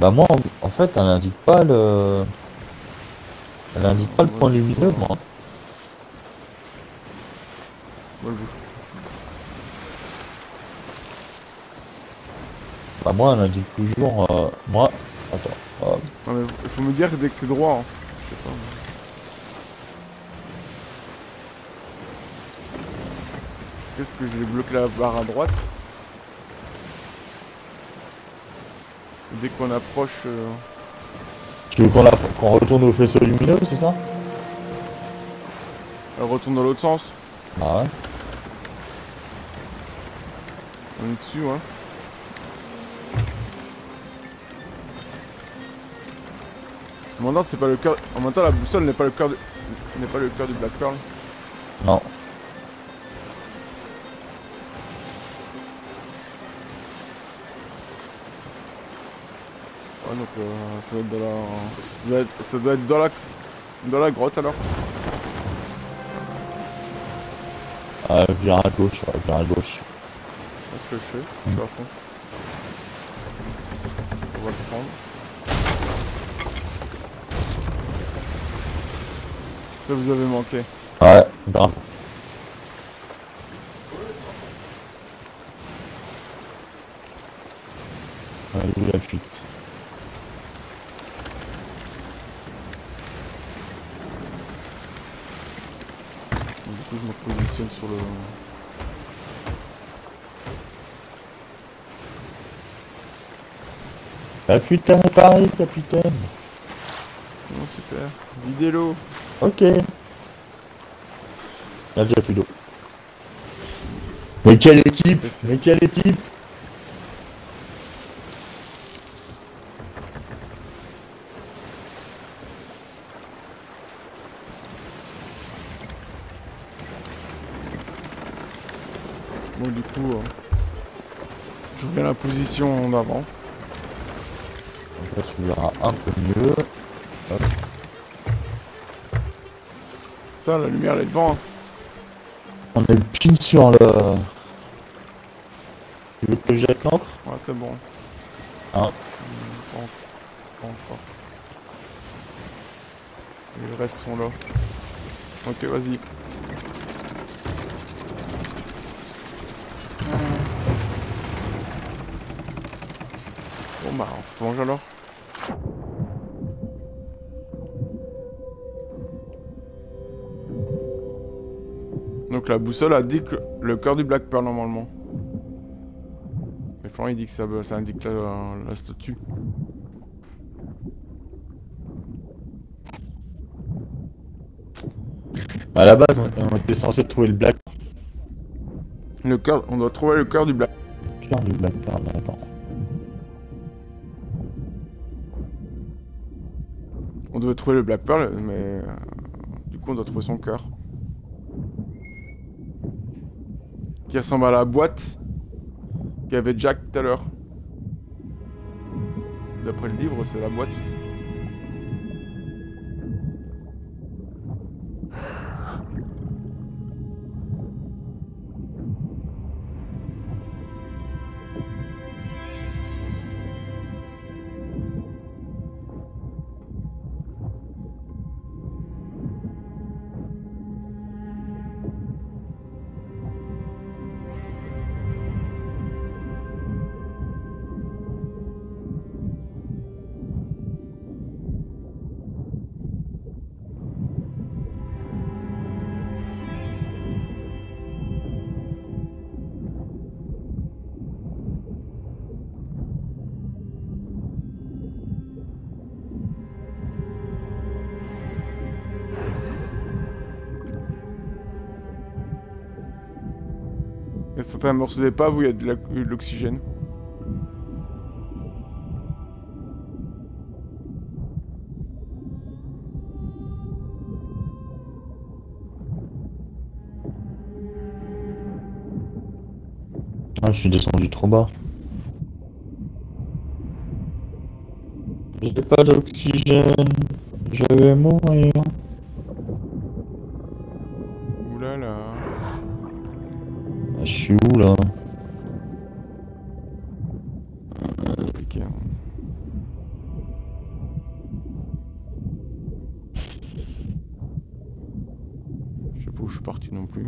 Speaker 2: Bah moi, en, en fait, elle indique pas le... Elle indique pas le point lumineux, moi. Bah moi, elle indique toujours... euh, moi... Attends.
Speaker 1: mais il faut me dire dès que c'est droit. hein. Je sais pas. Qu'est-ce que j'ai bloqué la barre à droite? Dès qu'on approche... euh,
Speaker 2: Tu veux qu'on la- retourne au faisceau lumineux, c'est ça
Speaker 1: elle retourne dans l'autre sens.
Speaker 2: Ah ouais.
Speaker 1: On est dessus, hein. En même temps, c'est pas le cœur. En même temps, la boussole n'est pas le cœur. Du... n'est pas le cœur du Black Pearl.
Speaker 2: Non.
Speaker 1: Donc euh, ça doit être dans la. Ça doit être, ça doit être dans la. Dans la grotte alors.
Speaker 2: Ah, vire à gauche, ouais, vire à gauche.
Speaker 1: C'est ce que je fais. Je suis à fond. On va le prendre. Ça vous avez manqué.
Speaker 2: Ouais, grave. Allez, où la fuite?
Speaker 1: Coup, je me positionne sur le.
Speaker 2: Fuite à Paris, capitaine.
Speaker 1: Oh, super. Videz l'eau.
Speaker 2: Ok. Il y a déjà plus d'eau. Mais quelle équipe Mais quelle équipe
Speaker 1: Bon, du coup, euh, je reviens à la position d'avant.
Speaker 2: Donc là, tu verras un peu mieux.
Speaker 1: Ça, la lumière, elle est devant. hein.
Speaker 2: On est pile sur le... Tu veux que je jette l'encre
Speaker 1: Ouais, c'est bon.
Speaker 2: Ah.
Speaker 1: Pas en- pas encore. Et le reste sont là. Ok, vas-y. Bah, on plonge alors. Donc la boussole indique le cœur du Black Pearl normalement. Mais Florent il dit que ça, ça indique la, la statue.
Speaker 2: À la base, on, était censé trouver le Black
Speaker 1: Le cœur, on doit trouver le cœur du Black.
Speaker 2: Pearl du Black Pearl. Attends.
Speaker 1: Devait trouver le Black Pearl, mais euh, du coup on doit trouver son cœur. Qui ressemble à la boîte qu'avait Jack tout à l'heure. D'après le livre, c'est la boîte. Certains morceaux d'épave où il y a de l'oxygène.
Speaker 2: Ah, je suis descendu trop bas. J'ai pas d'oxygène. Je vais mourir.
Speaker 1: Là hein. Je sais pas où je suis parti non plus.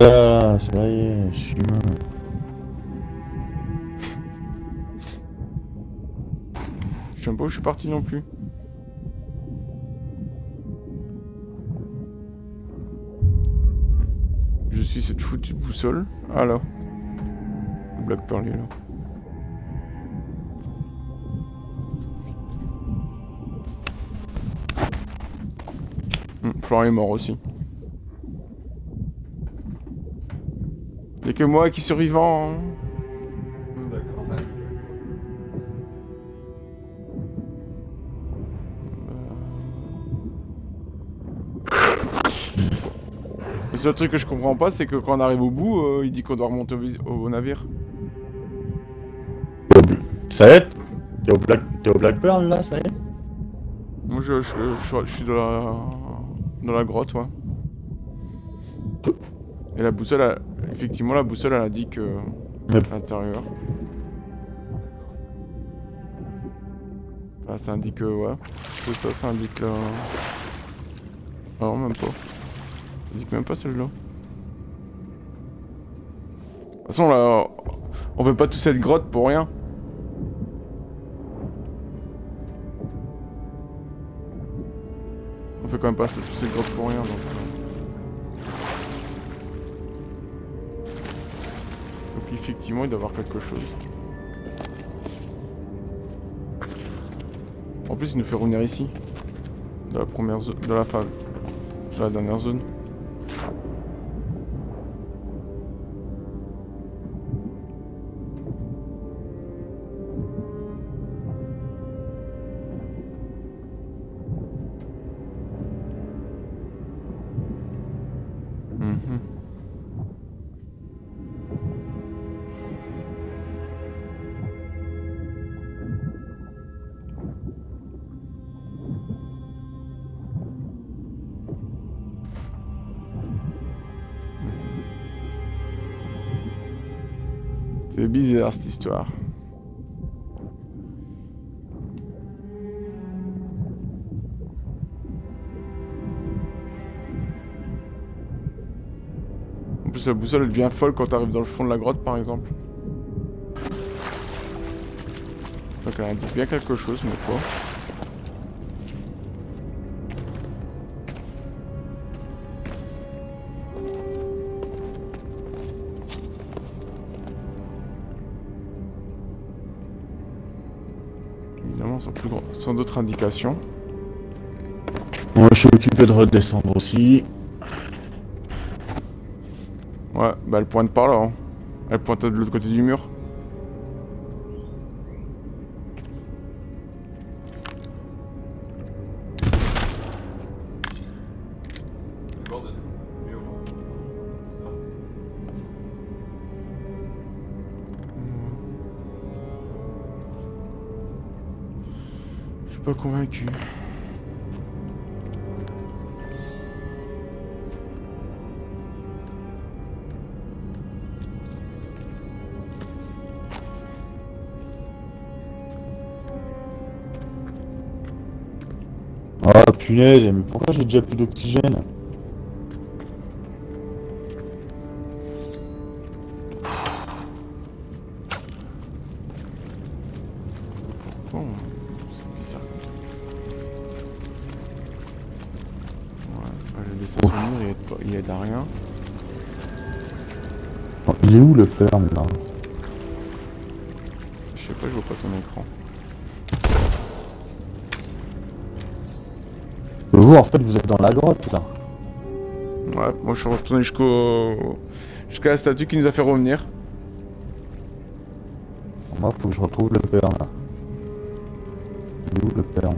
Speaker 2: Ah, ça y est, je suis mort.
Speaker 1: Je sais pas où je suis parti non plus. Cette foutue boussole. Ah là. Pearl il est là. Hum, Florian est mort aussi. Y'a que moi qui suis survivant. hein. Seul truc que je comprends pas, c'est que quand on arrive au bout, euh, il dit qu'on doit remonter au, navire.
Speaker 2: Ça y est T'es au Black, t'es au Black Pearl là, ça y est
Speaker 1: Moi, je, je, je- je suis dans la, dans la grotte, ouais. Et la boussole, a- effectivement, la boussole, elle indique euh, l'intérieur. Enfin, ça indique, euh, ouais. C'est ça, ça indique. Ah non, même pas. Indique même pas celle-là. De toute façon, là, on fait pas toute cette grotte pour rien. On fait quand même pas toute cette grotte pour rien, donc... effectivement, il doit y avoir quelque chose. En plus, il nous fait revenir ici. De la première zone... De la. De la dernière zone. En plus la boussole elle devient folle quand t'arrives dans le fond de la grotte par exemple. Donc elle indique bien quelque chose mais quoi sans, d'autres indications.
Speaker 2: Moi, je suis occupé de redescendre aussi.
Speaker 1: Ouais, bah elle pointe par là. Hein. Elle pointe de l'autre côté du mur. Convaincu.
Speaker 2: Ah punaise, mais pourquoi j'ai déjà plus d'oxygène?
Speaker 1: Il
Speaker 2: est où le perm là
Speaker 1: Je sais pas, je vois pas ton écran.
Speaker 2: Vous en fait vous êtes dans la grotte là.
Speaker 1: Ouais, moi je suis retourné jusqu'au... Jusqu'à la statue qui nous a fait revenir.
Speaker 2: Moi faut que je retrouve le perm là. Il est où le perm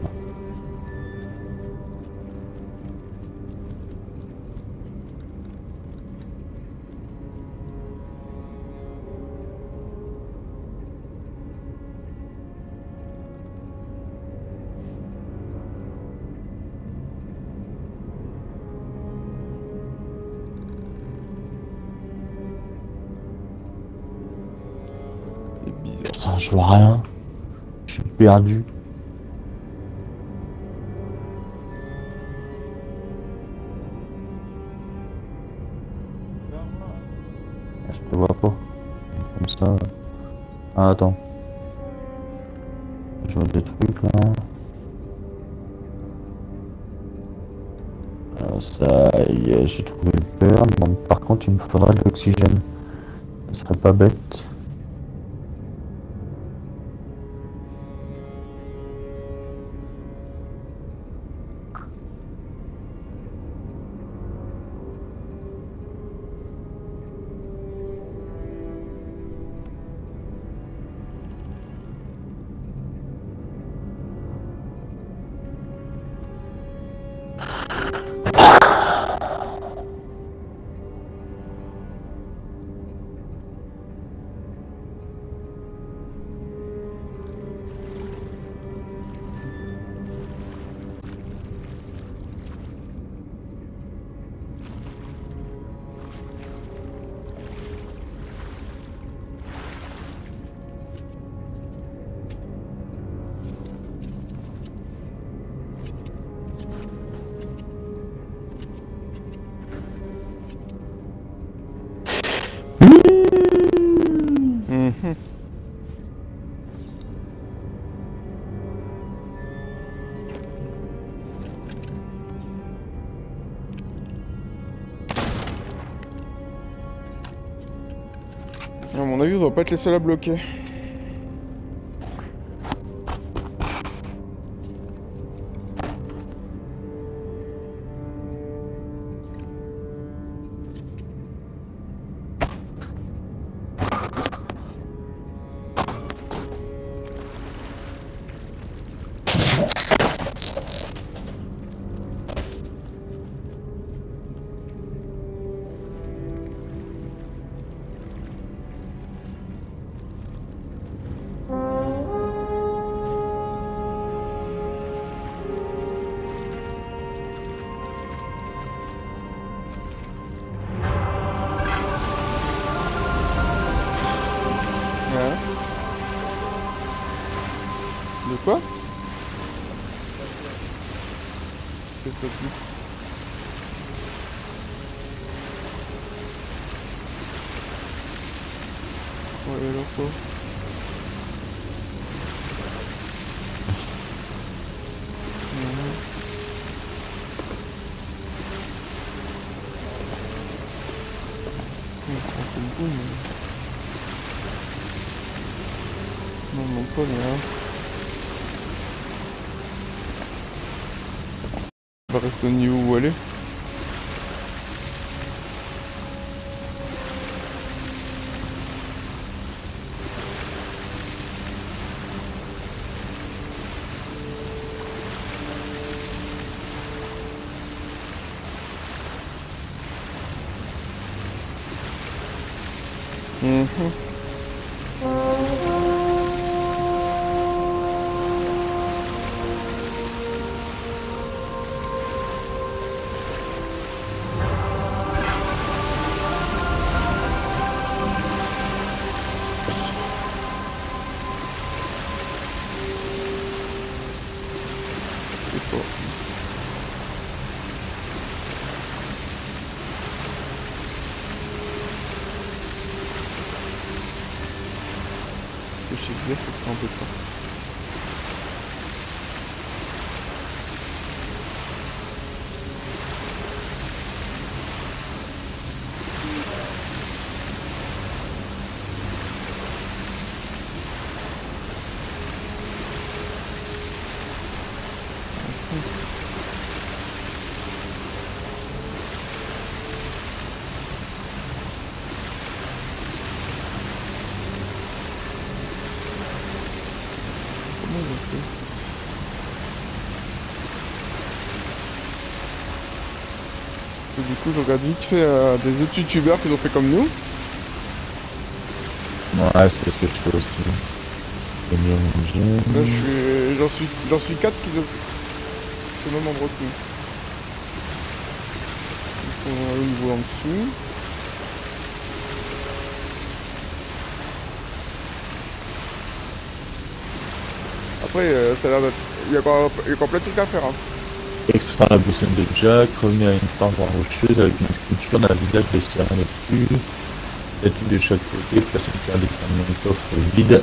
Speaker 2: rien. Je suis perdu. Je te vois pas. Comme ça. Ah, attends. Je vois des trucs là. Ah, ça y est, j'ai trouvé le perm. Bon, par contre, il me faudra de l'oxygène. Ce serait pas bête.
Speaker 1: Seuls à bloquer. Coup, je regarde vite fait euh, des autres youtubeurs qui ont fait comme nous.
Speaker 2: Ouais, c'est ce que je fais aussi.
Speaker 1: Là, je suis, j'en suis, j'en suis 4 qui ont qui sont au même endroit que nous. Ils sont à un niveau en dessous. Après, euh, ça a l'air d'être... Il y a encore, il y a encore plein de trucs à faire. Hein.
Speaker 2: Extraire la boussole de Jack, revenir à une paroi rocheuse avec une sculpture d'un visage de sirène au-dessus. Statue de chaque côté, place une pierre d'extrêmement coffre vide.
Speaker 1: La.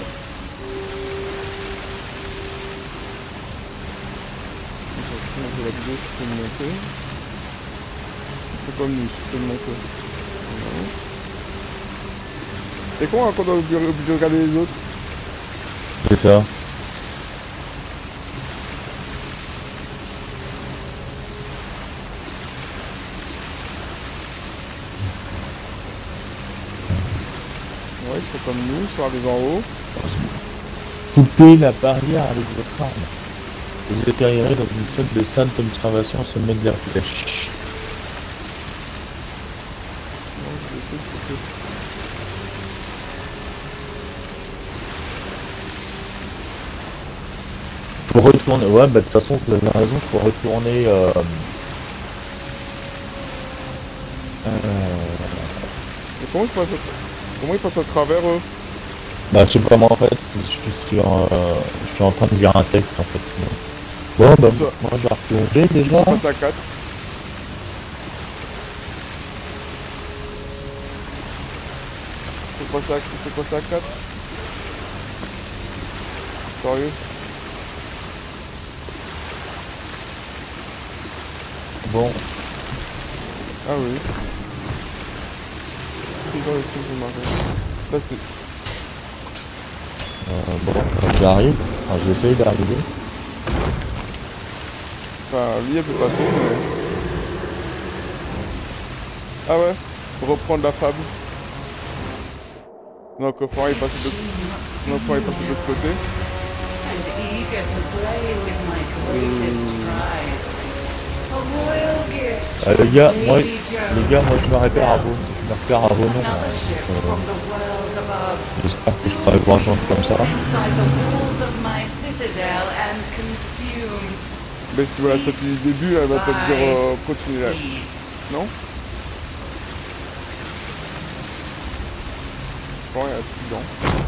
Speaker 1: C'est hein, quand on est obligé de regarder les autres.
Speaker 2: C'est ça.
Speaker 1: Comme nous, sont arrivés en haut.
Speaker 2: Coupez la barrière avec votre arme. Vous atterrirez dans une zone de sainte observation au sommet de la flèche.
Speaker 1: Je.
Speaker 2: Faut retourner. Ouais, bah de toute façon, vous avez raison, faut retourner. Euh... Euh...
Speaker 1: Mais comment ils passent à, comment ils passent à travers eux?
Speaker 2: Bah, je sais pas moi en fait. Je suis sur. Euh... Je suis en train de lire un texte en fait. Bon, bah,
Speaker 1: Ça-
Speaker 2: moi j'ai replongé déjà.
Speaker 1: Ils passent à 4. C'est passé à, c'est passé à 4 Sérieux?
Speaker 2: Bon,
Speaker 1: Ah oui. Les sous marins. Là c'est...
Speaker 2: euh, bon, euh, j'arrive. Enfin, j'essaye d'arriver.
Speaker 1: Enfin, lui elle peut passer mais... Ah ouais? Reprendre la fable. Donc il y passer de... Donc il y passer de l'autre côté.
Speaker 7: and eager to play with my greatest prize. A royal gift.
Speaker 2: Euh, les gars, moi, les gars, moi je me repère à vos, repère à
Speaker 7: from
Speaker 2: euh,
Speaker 7: the world above.
Speaker 2: J'espère que je pourrai vous rejoindre comme ça.
Speaker 7: Inside the walls of my citadel and consumed.
Speaker 1: Mais si tu vois la statue du début, elle va te dire euh, continue là. Non? Bon, il y a un truc dedans.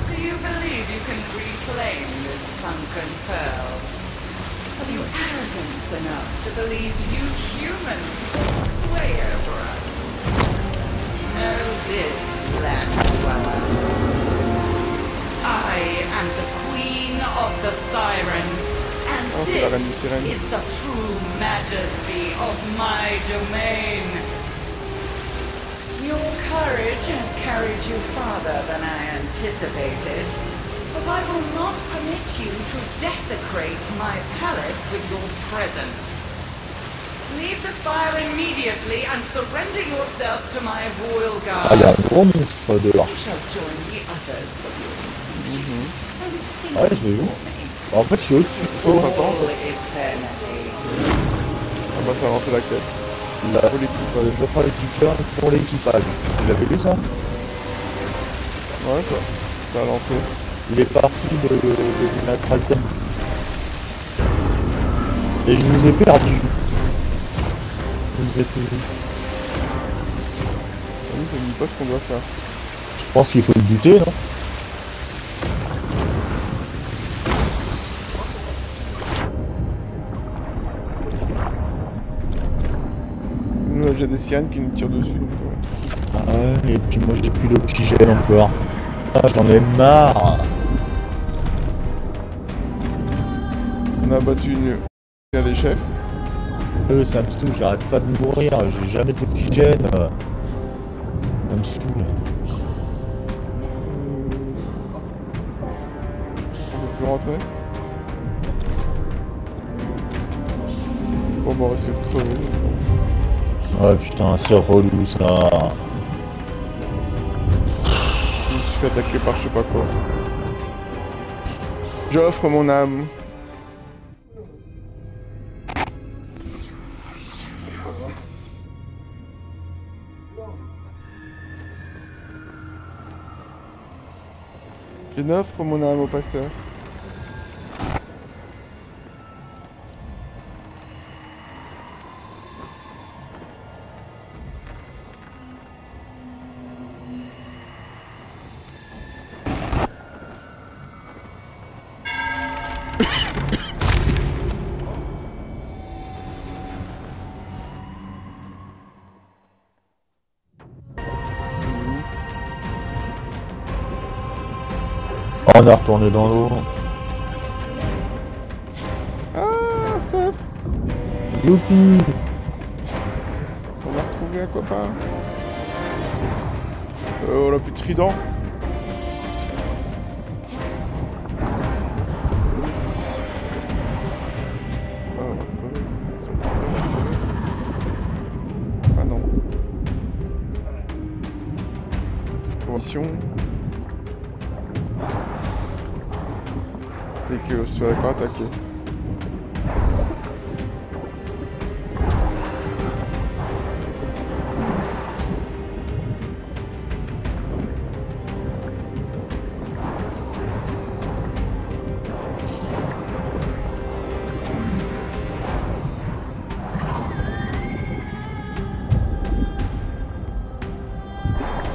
Speaker 7: Do you believe you can reclaim this sunken pearl? Have you arrogance enough to believe you humans can sway over us? Know this, land dweller. I am the queen of the sirens, and this is the true majesty of my domain. Your courage has carried you farther than I anticipated, but I will not permit you to desecrate my palace with your presence. Leave the spire immediately and surrender yourself to my royal
Speaker 2: Ah, il y a
Speaker 7: guard.
Speaker 2: un gros monstre dehors.
Speaker 7: You shall join the others of your species and sing
Speaker 2: Ouais, je l'ai vu. En fait, je suis au-dessus de toi.
Speaker 1: attends,
Speaker 7: eternity.
Speaker 1: on va faire lancer la quête.
Speaker 2: La, du cœur pour l'équipage. Vous l'avez vu ça
Speaker 1: Ouais, quoi. Ça a lancé.
Speaker 2: Il est parti de, de, de la Kraken. Et je vous ai perdu. Je vous.
Speaker 1: Ah oui, ça me dit pas ce qu'on doit faire.
Speaker 2: Je pense qu'il faut le buter, non?
Speaker 1: Nous, a déjà des cyanes qui nous tirent dessus. Donc,
Speaker 2: Ah Ouais, et puis moi j'ai plus d'oxygène encore. Ah, j'en ai marre.
Speaker 1: on a battu une... un des chefs.
Speaker 2: Euh, ça me saoule, j'arrête pas de mourir, j'ai jamais d'oxygène. Ça me saoule.
Speaker 1: On peut plus rentrer? Bon, bah, on risque de crever.
Speaker 2: Ouais, putain, c'est relou ça.
Speaker 1: Je me suis fait attaquer par je sais pas quoi. J'offre mon âme. Je n'offre mon âme au passeur.
Speaker 2: On a retourné dans l'eau.
Speaker 1: Ah, Steph
Speaker 2: Youpi
Speaker 1: On a retrouvé un copain. Euh, on a plus de trident.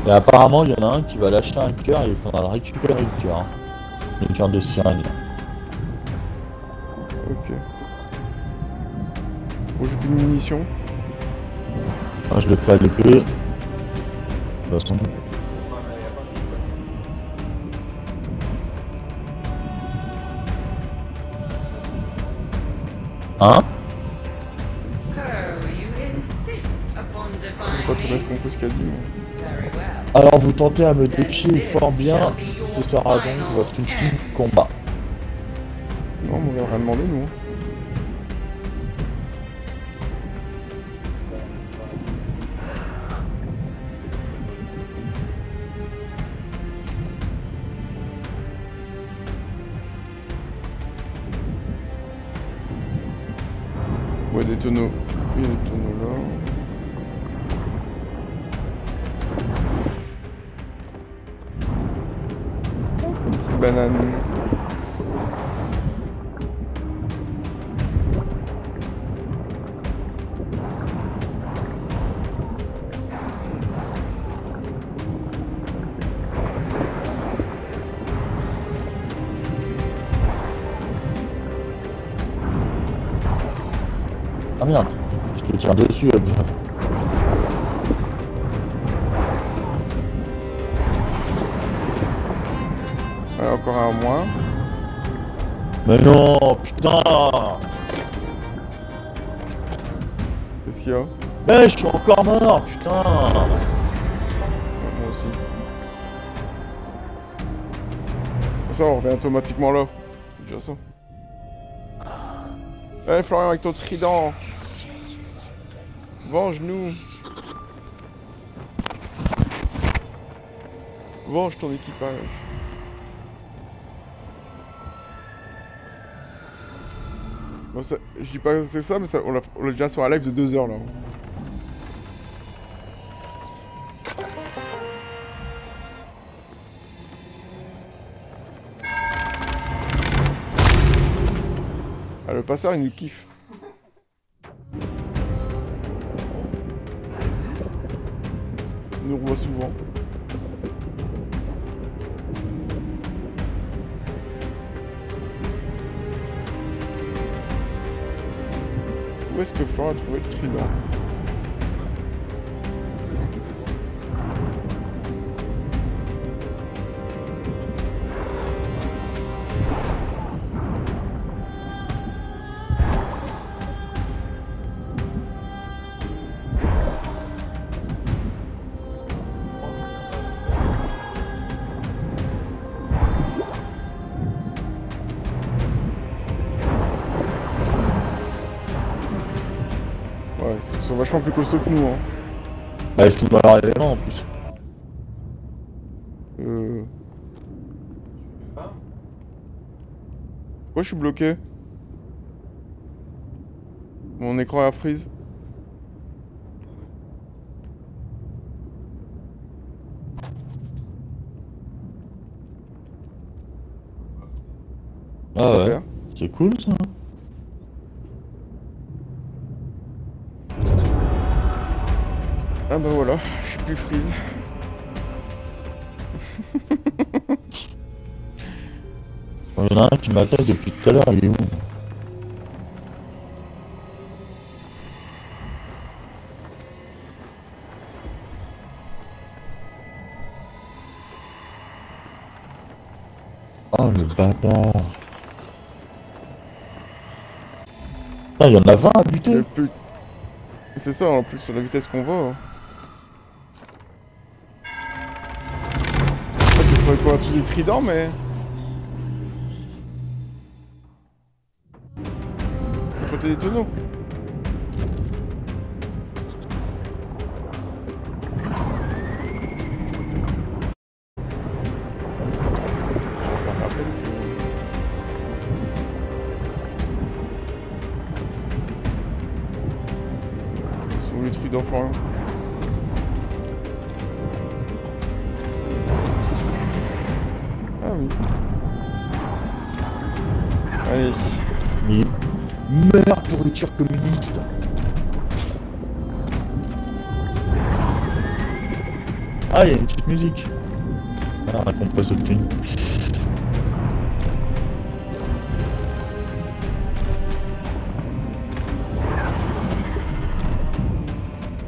Speaker 1: Et
Speaker 2: apparemment, il y en a un qui va lâcher un cœur et il faudra le récupérer le cœur. Le cœur de sirène.
Speaker 1: Ok. Bon, j'ai plus de munitions.
Speaker 2: Moi, je le fais avec eux. De toute façon. Hein?
Speaker 1: Pas tout ce qu'a dit, mais...
Speaker 2: Alors vous tentez à me défier fort bien, ce sera donc votre ultime combat.
Speaker 1: Non, mais on a rien demandé, nous. Ouais,
Speaker 2: dessus, Xav.
Speaker 1: Ouais, encore un moins.
Speaker 2: Mais non, putain
Speaker 1: Qu'est-ce qu'il y a?
Speaker 2: Mais je suis encore mort, putain
Speaker 1: Moi aussi. Ça, on revient automatiquement là. C'est déjà ça. Eh Florian, avec ton trident Venge-nous Venge ton équipage. Bon, ça- je dis pas que c'est ça, mais ça, on, l'a, déjà sur un live de 2 heures là. Ah, le passeur il nous kiffe. A trouvé le sont vachement plus costauds que nous. Hein.
Speaker 2: Bah, ils sont dans leur élément en plus.
Speaker 1: Euh... Pourquoi je suis bloqué? Mon écran a freeze.
Speaker 2: Ah ouais, c'est cool ça.
Speaker 1: Bah voilà, je suis plus freeze.
Speaker 2: Il y en a un qui m'attaque depuis tout à l'heure, il est où Oh le bâtard Ah, il y en a 20 à buter
Speaker 1: C'est ça en plus sur la vitesse qu'on va. Tu ferais quoi Tous des tridents mais... À côté des tonneaux.
Speaker 2: Communiste Ah, il y a une petite musique. Ah, on raconte pas ce thune.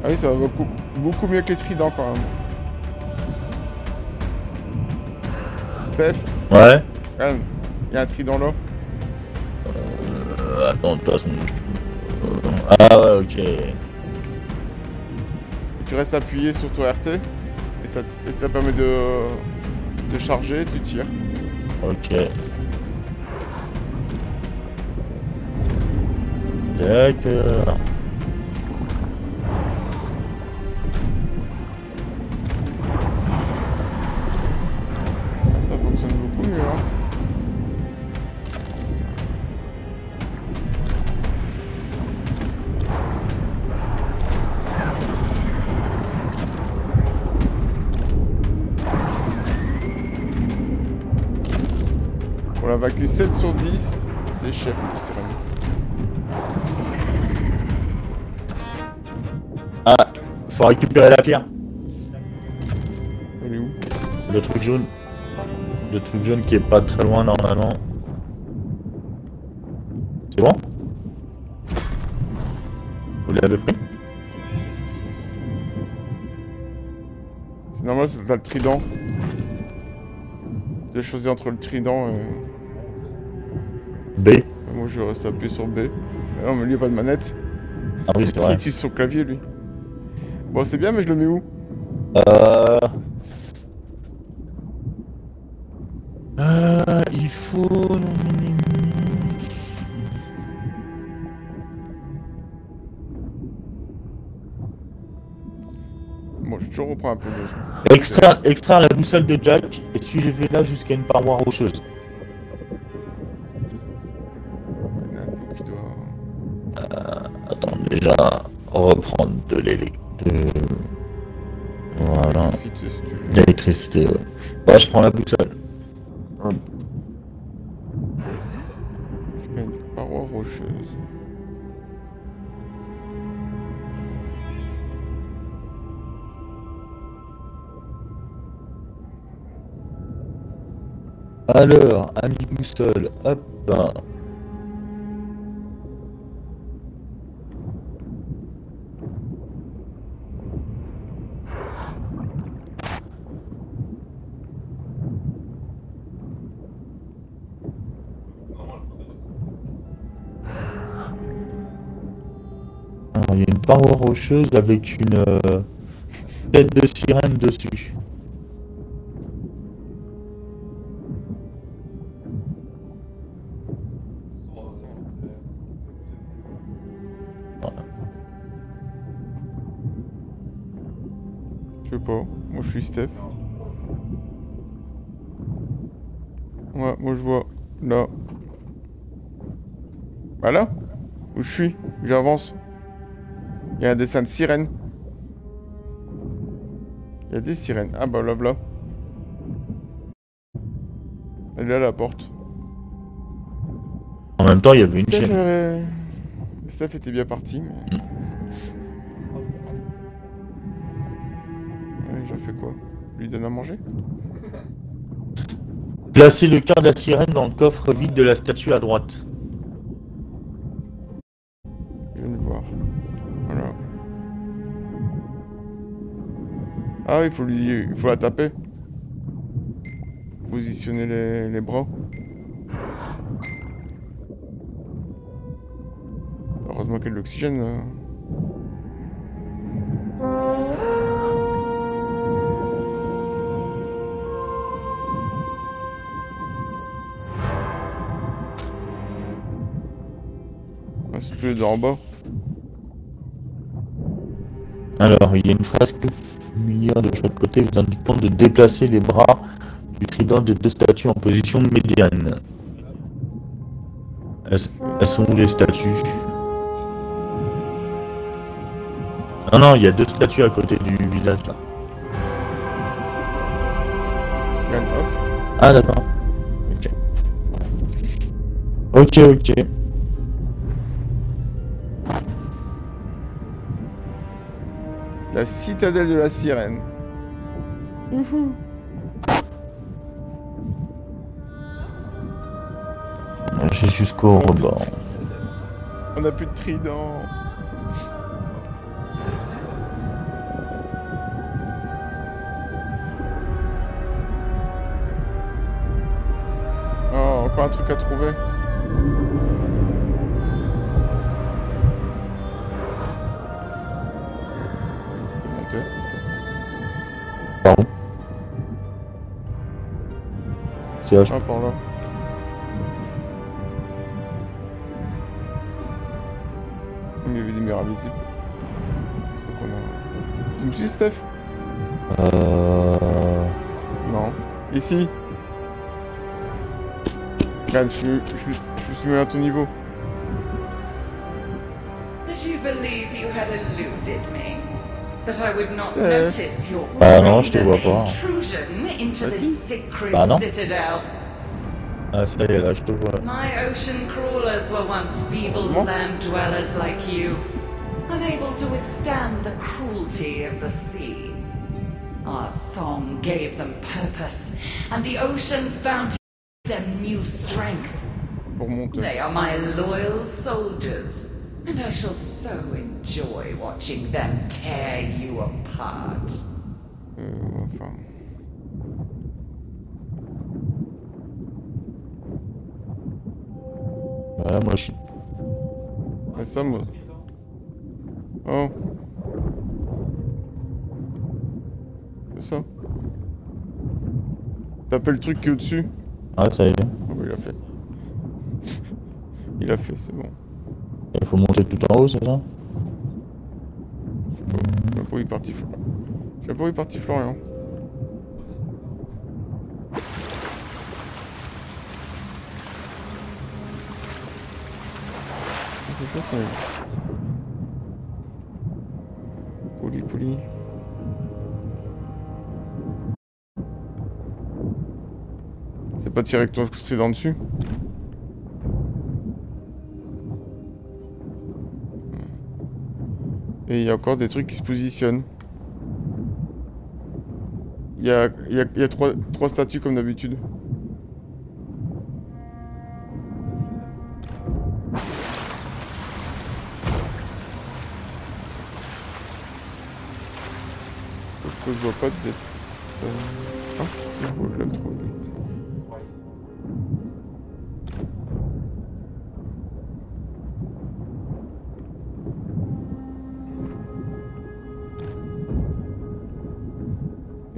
Speaker 1: Ah oui, ça va beaucoup, beaucoup mieux que les tridents quand même. Steph,
Speaker 2: Ouais
Speaker 1: calme. Il y a un trident là.
Speaker 2: Euh, attends, de toute façon. je- Ah ouais, ok.
Speaker 1: Et tu restes appuyé sur ton RT. Et ça, te- et ça permet de, de charger, tu tires.
Speaker 2: Ok. D'accord.
Speaker 1: 7 sur 10 des chefs de cérémonie.
Speaker 2: Ah, faut récupérer la pierre.
Speaker 1: Elle est où?
Speaker 2: Le truc jaune. Le truc jaune qui est pas très loin normalement. C'est bon? Vous l'avez pris?
Speaker 1: C'est normal, c'est le trident. J'ai choisi entre le trident et... Je reste appuyé sur B. Mais non, mais lui il a pas de manette.
Speaker 2: Ah oui, c'est
Speaker 1: Il
Speaker 2: vrai.
Speaker 1: utilise son clavier lui. Bon, c'est bien, mais je le mets où?
Speaker 2: Euh... Euh, il faut...
Speaker 1: Je reprends un peu de...
Speaker 2: Extraire, extraire la boussole de Jack et suivez-la jusqu'à une paroi rocheuse. Déjà, reprendre de l'élec... De... Voilà. L'électricité, ouais. Bah, je prends la boussole.
Speaker 1: Y a une paroi rocheuse.
Speaker 2: Alors, ami boussole, hop. Il y a une paroi rocheuse avec une euh, tête de sirène dessus.
Speaker 1: Je sais pas. Moi, je suis Steph. Ouais, moi, je vois. Là. Bah là Où je suis J'avance. Il y a un dessin de sirène. Il y a des sirènes. Ah bah là, là. Elle est là, la porte.
Speaker 2: En même temps, il y avait une chaîne.
Speaker 1: euh, Steph était bien parti, mais... Ouais, j'en fais quoi? Lui donne à manger?
Speaker 2: Placez le cœur de la sirène dans le coffre vide de la statue à droite.
Speaker 1: Ah il faut lui... Il faut la taper. Positionner les, les bras. Heureusement qu'il y a de l'oxygène. Ah, c'est plus d'en bas.
Speaker 2: Alors, il y a une fresque familière de chaque côté vous indiquant de déplacer les bras du trident des deux statues en position médiane. Elles, sont où les statues? Non, non, il y a deux statues à côté du visage là. Ah, d'accord. Ok. Ok, ok.
Speaker 1: La citadelle de la sirène.
Speaker 2: J'ai jusqu'au rebord.
Speaker 1: On a plus de trident. Oh, encore un truc à trouver.
Speaker 2: C'est H.
Speaker 1: Ah, par là. Il y avait des murs invisibles. A... Tu me suis, Steph
Speaker 2: Euh...
Speaker 1: Non. Ici Regarde, je, suis- je, suis- je suis à ton niveau.
Speaker 7: That I would not
Speaker 1: Euh.
Speaker 7: notice your
Speaker 2: Bah non, je te vois pas.
Speaker 7: intrusion into
Speaker 1: Bah
Speaker 7: this sacred
Speaker 2: Bah non.
Speaker 7: citadel.
Speaker 2: Ah, ça y est, là, je te vois.
Speaker 7: My ocean crawlers were once feeble
Speaker 1: Comment?
Speaker 7: land dwellers like you, unable to withstand the cruelty of the sea. Our song gave them purpose, and the ocean's bounty gave them new strength. They are my loyal soldiers, and I shall so enjoy watching them tear you apart.
Speaker 1: Euh, enfin...
Speaker 2: Ouais, moi, je suis...
Speaker 1: Ouais, ça, moi... Oh. C'est ça. T'as le truc qui est au-dessus
Speaker 2: Ah, ça y est.
Speaker 1: Ah bah, il a fait. il a fait, c'est bon.
Speaker 2: Il faut monter tout en haut, c'est ça?
Speaker 1: Pas. Où il est parti. faut- Je sais pas où est parti Florian. C'est chouette, on est Pouli, pouli. C'est pas directement que c'est dans dessus? Et il y a encore des trucs qui se positionnent. Il y a, y y a trois, trois statues comme d'habitude. Je vois pas de... Ah, je vois la trouver.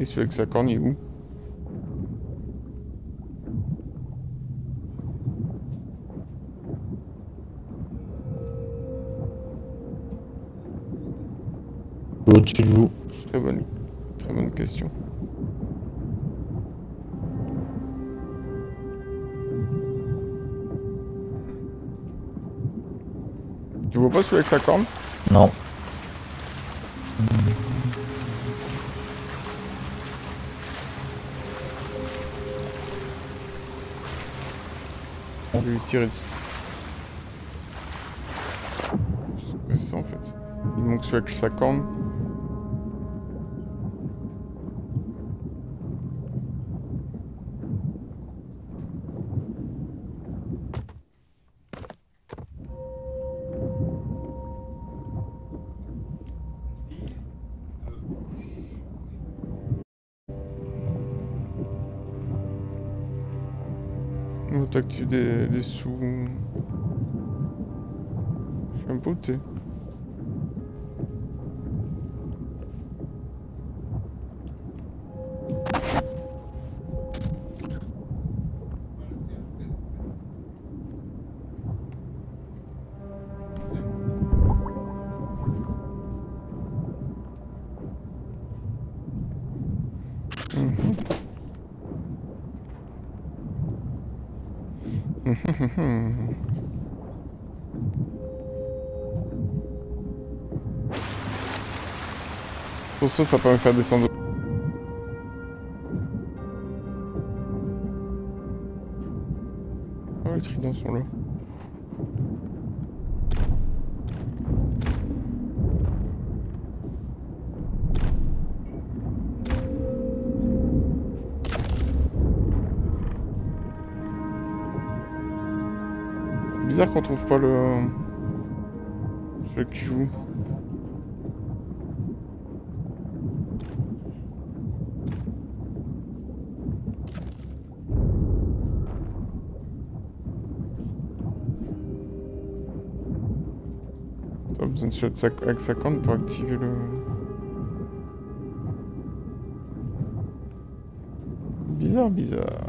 Speaker 1: Et celui avec sa corne, il est où
Speaker 2: Au-dessus de vous.
Speaker 1: Très bonne, très bonne question. Tu vois pas celui avec sa corne?
Speaker 2: Non.
Speaker 1: C'est ça en fait. Il manque celui avec sa corne. Des, sous. Je un peu ça, peut me faire descendre. Oh, les tridents sont là. C'est bizarre qu'on trouve pas le... Celui qui joue. Avec sa corne pour activer le... Bizarre. Bizarre.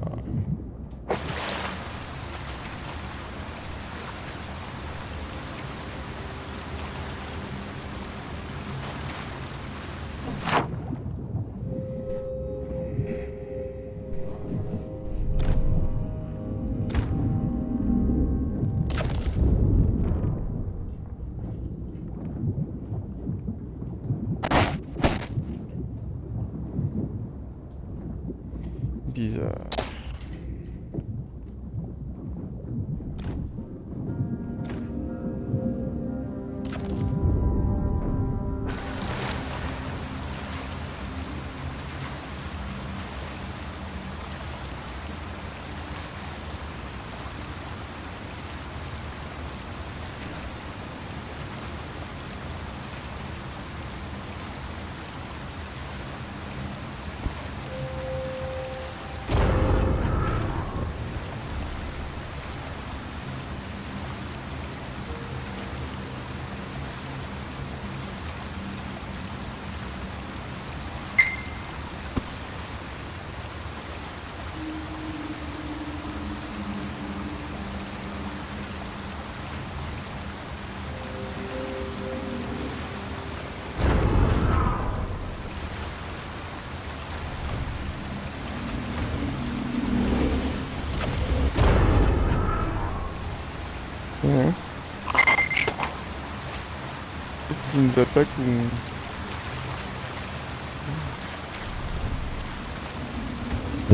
Speaker 1: Nous attaquent ou...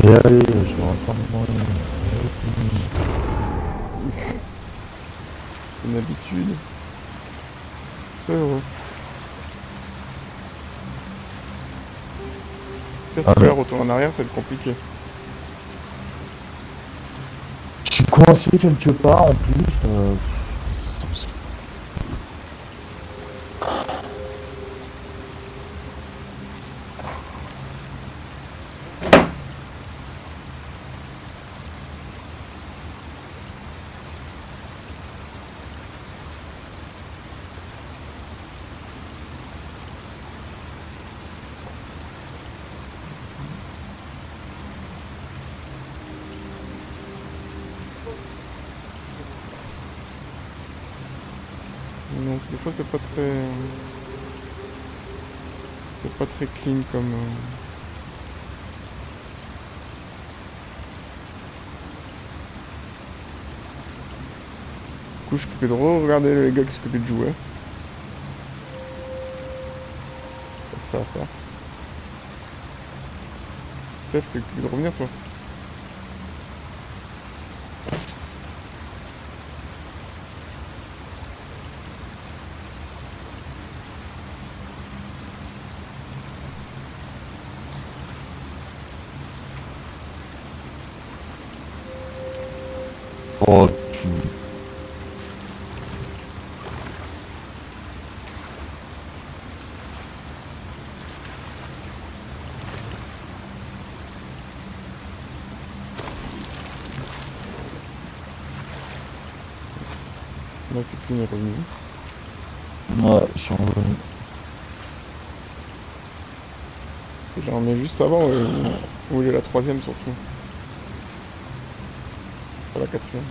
Speaker 2: Et allez, je vais entendre mourir.
Speaker 1: C'est une habitude. C'est heureux. Qu'est-ce que
Speaker 2: non.
Speaker 1: faire retour en arrière, ça va être compliqué.
Speaker 2: Je suis coincé quelque part en plus. euh, c'est-
Speaker 1: Donc des c'est pas très... C'est pas très clean comme... euh, Du coup je suis de regarder les gars qui s'occupaient de jouer. Ça à faire. Steph, t'es occupé de revenir toi
Speaker 2: Oh, tu-
Speaker 1: Là c'est clean est revenu.
Speaker 2: Ouais, je suis revenu.
Speaker 1: J'en mets juste avant euh, où, est la troisième surtout. Pas la quatrième.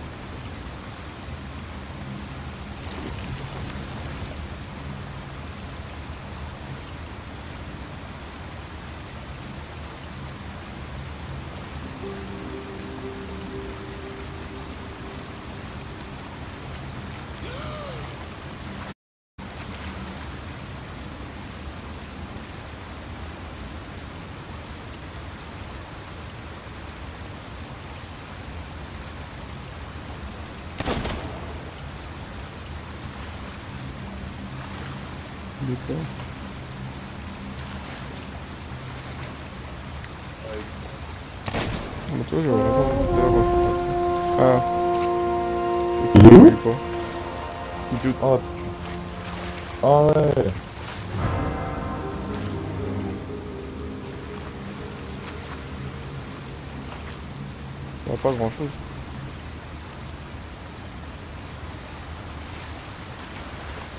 Speaker 1: Pas grand chose.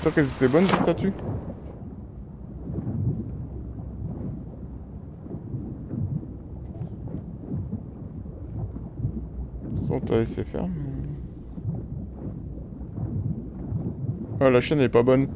Speaker 1: sûr qu'elles étaient bonnes ces statues Sans t'as laissé faire. Ah la chaîne est pas bonne.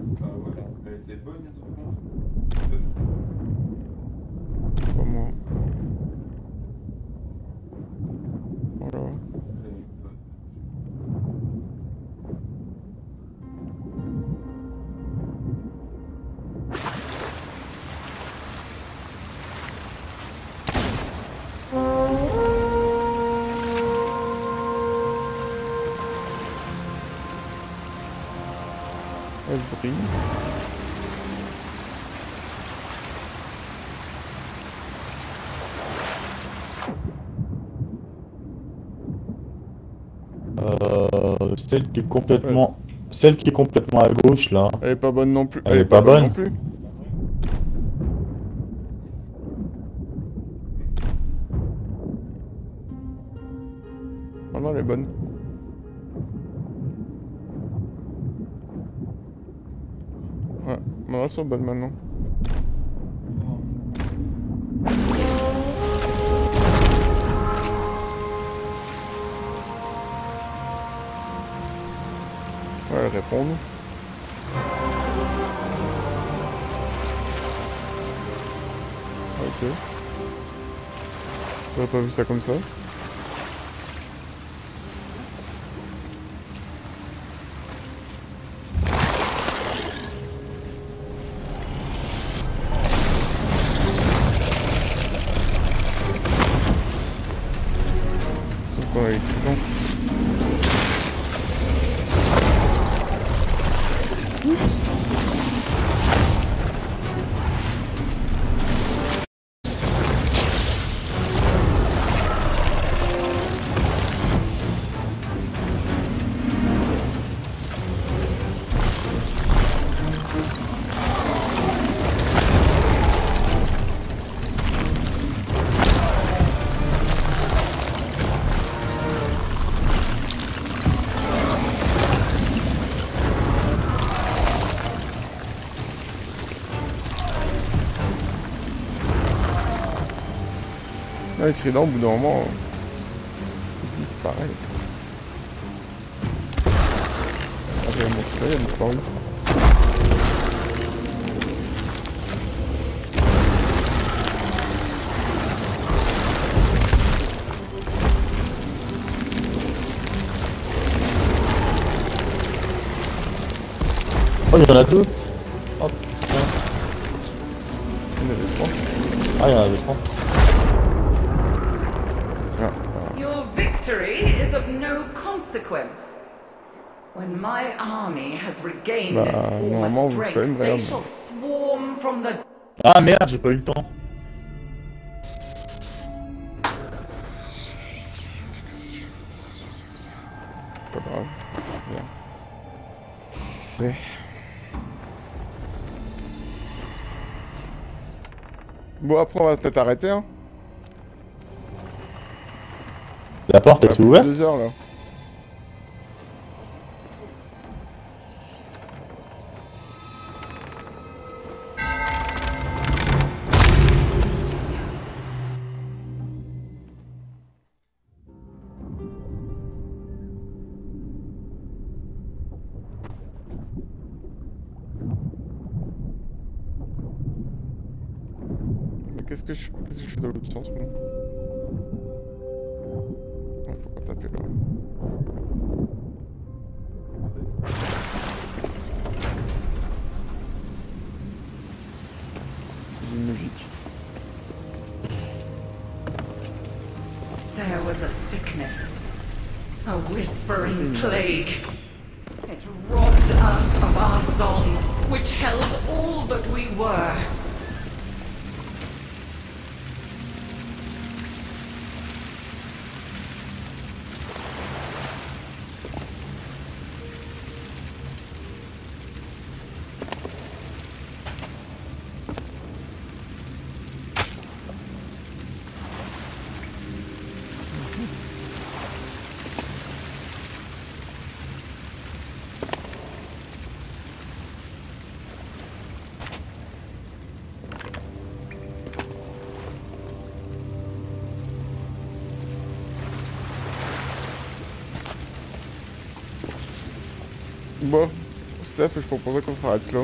Speaker 2: Celle qui est complètement, celle qui est complètement à gauche là.
Speaker 1: Elle est pas bonne non plus.
Speaker 2: Elle est pas bonne
Speaker 1: non plus. Ah non, elle est bonne. Ouais, bah, elles sont bonnes maintenant. Répondent. Ok. J'aurais pas vu ça comme ça. Les tridents, au bout d'un moment, ils disparaissent. Ah, j'avais mon trident, il a disparu.
Speaker 2: Oh, il y en a deux Ah merde, j'ai pas eu le temps.
Speaker 1: pas grave. Bien. C'est... Bon, après, on va peut-être arrêter, hein.
Speaker 2: La porte
Speaker 1: On a
Speaker 2: est
Speaker 1: plus de
Speaker 2: ouverte
Speaker 1: deux heures, là. Steph, je proposais qu'on s'arrête là.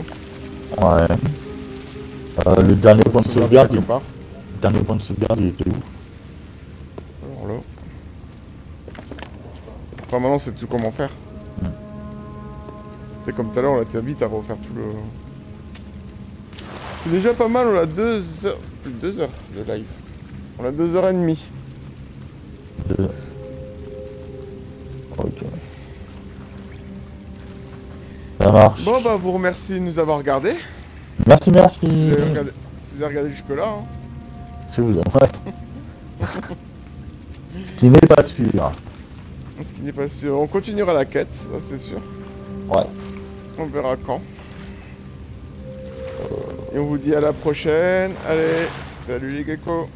Speaker 2: Ouais. Euh, le dernier point de sauvegarde, il... le dernier point de sauvegarde, il était où?
Speaker 1: Alors là. Enfin, maintenant, c'est tout comment faire. C'est comme tout à l'heure, on a été vite à refaire tout le. C'est déjà pas mal, on a deux heures. Plus de deux heures de live. On a deux heures et demie.
Speaker 2: Deux. Ça marche.
Speaker 1: Bon, bah, vous remercie de nous avoir regardé.
Speaker 2: Merci, merci.
Speaker 1: Si vous avez regardé, vous avez regardé jusque-là. Hein.
Speaker 2: Si vous. Ce qui n'est pas sûr.
Speaker 1: Ce qui n'est pas sûr. On continuera la quête, ça c'est sûr.
Speaker 2: Ouais.
Speaker 1: On verra quand. Et on vous dit à la prochaine. Allez, salut les geckos.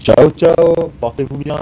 Speaker 2: Ciao, ciao. Portez-vous bien.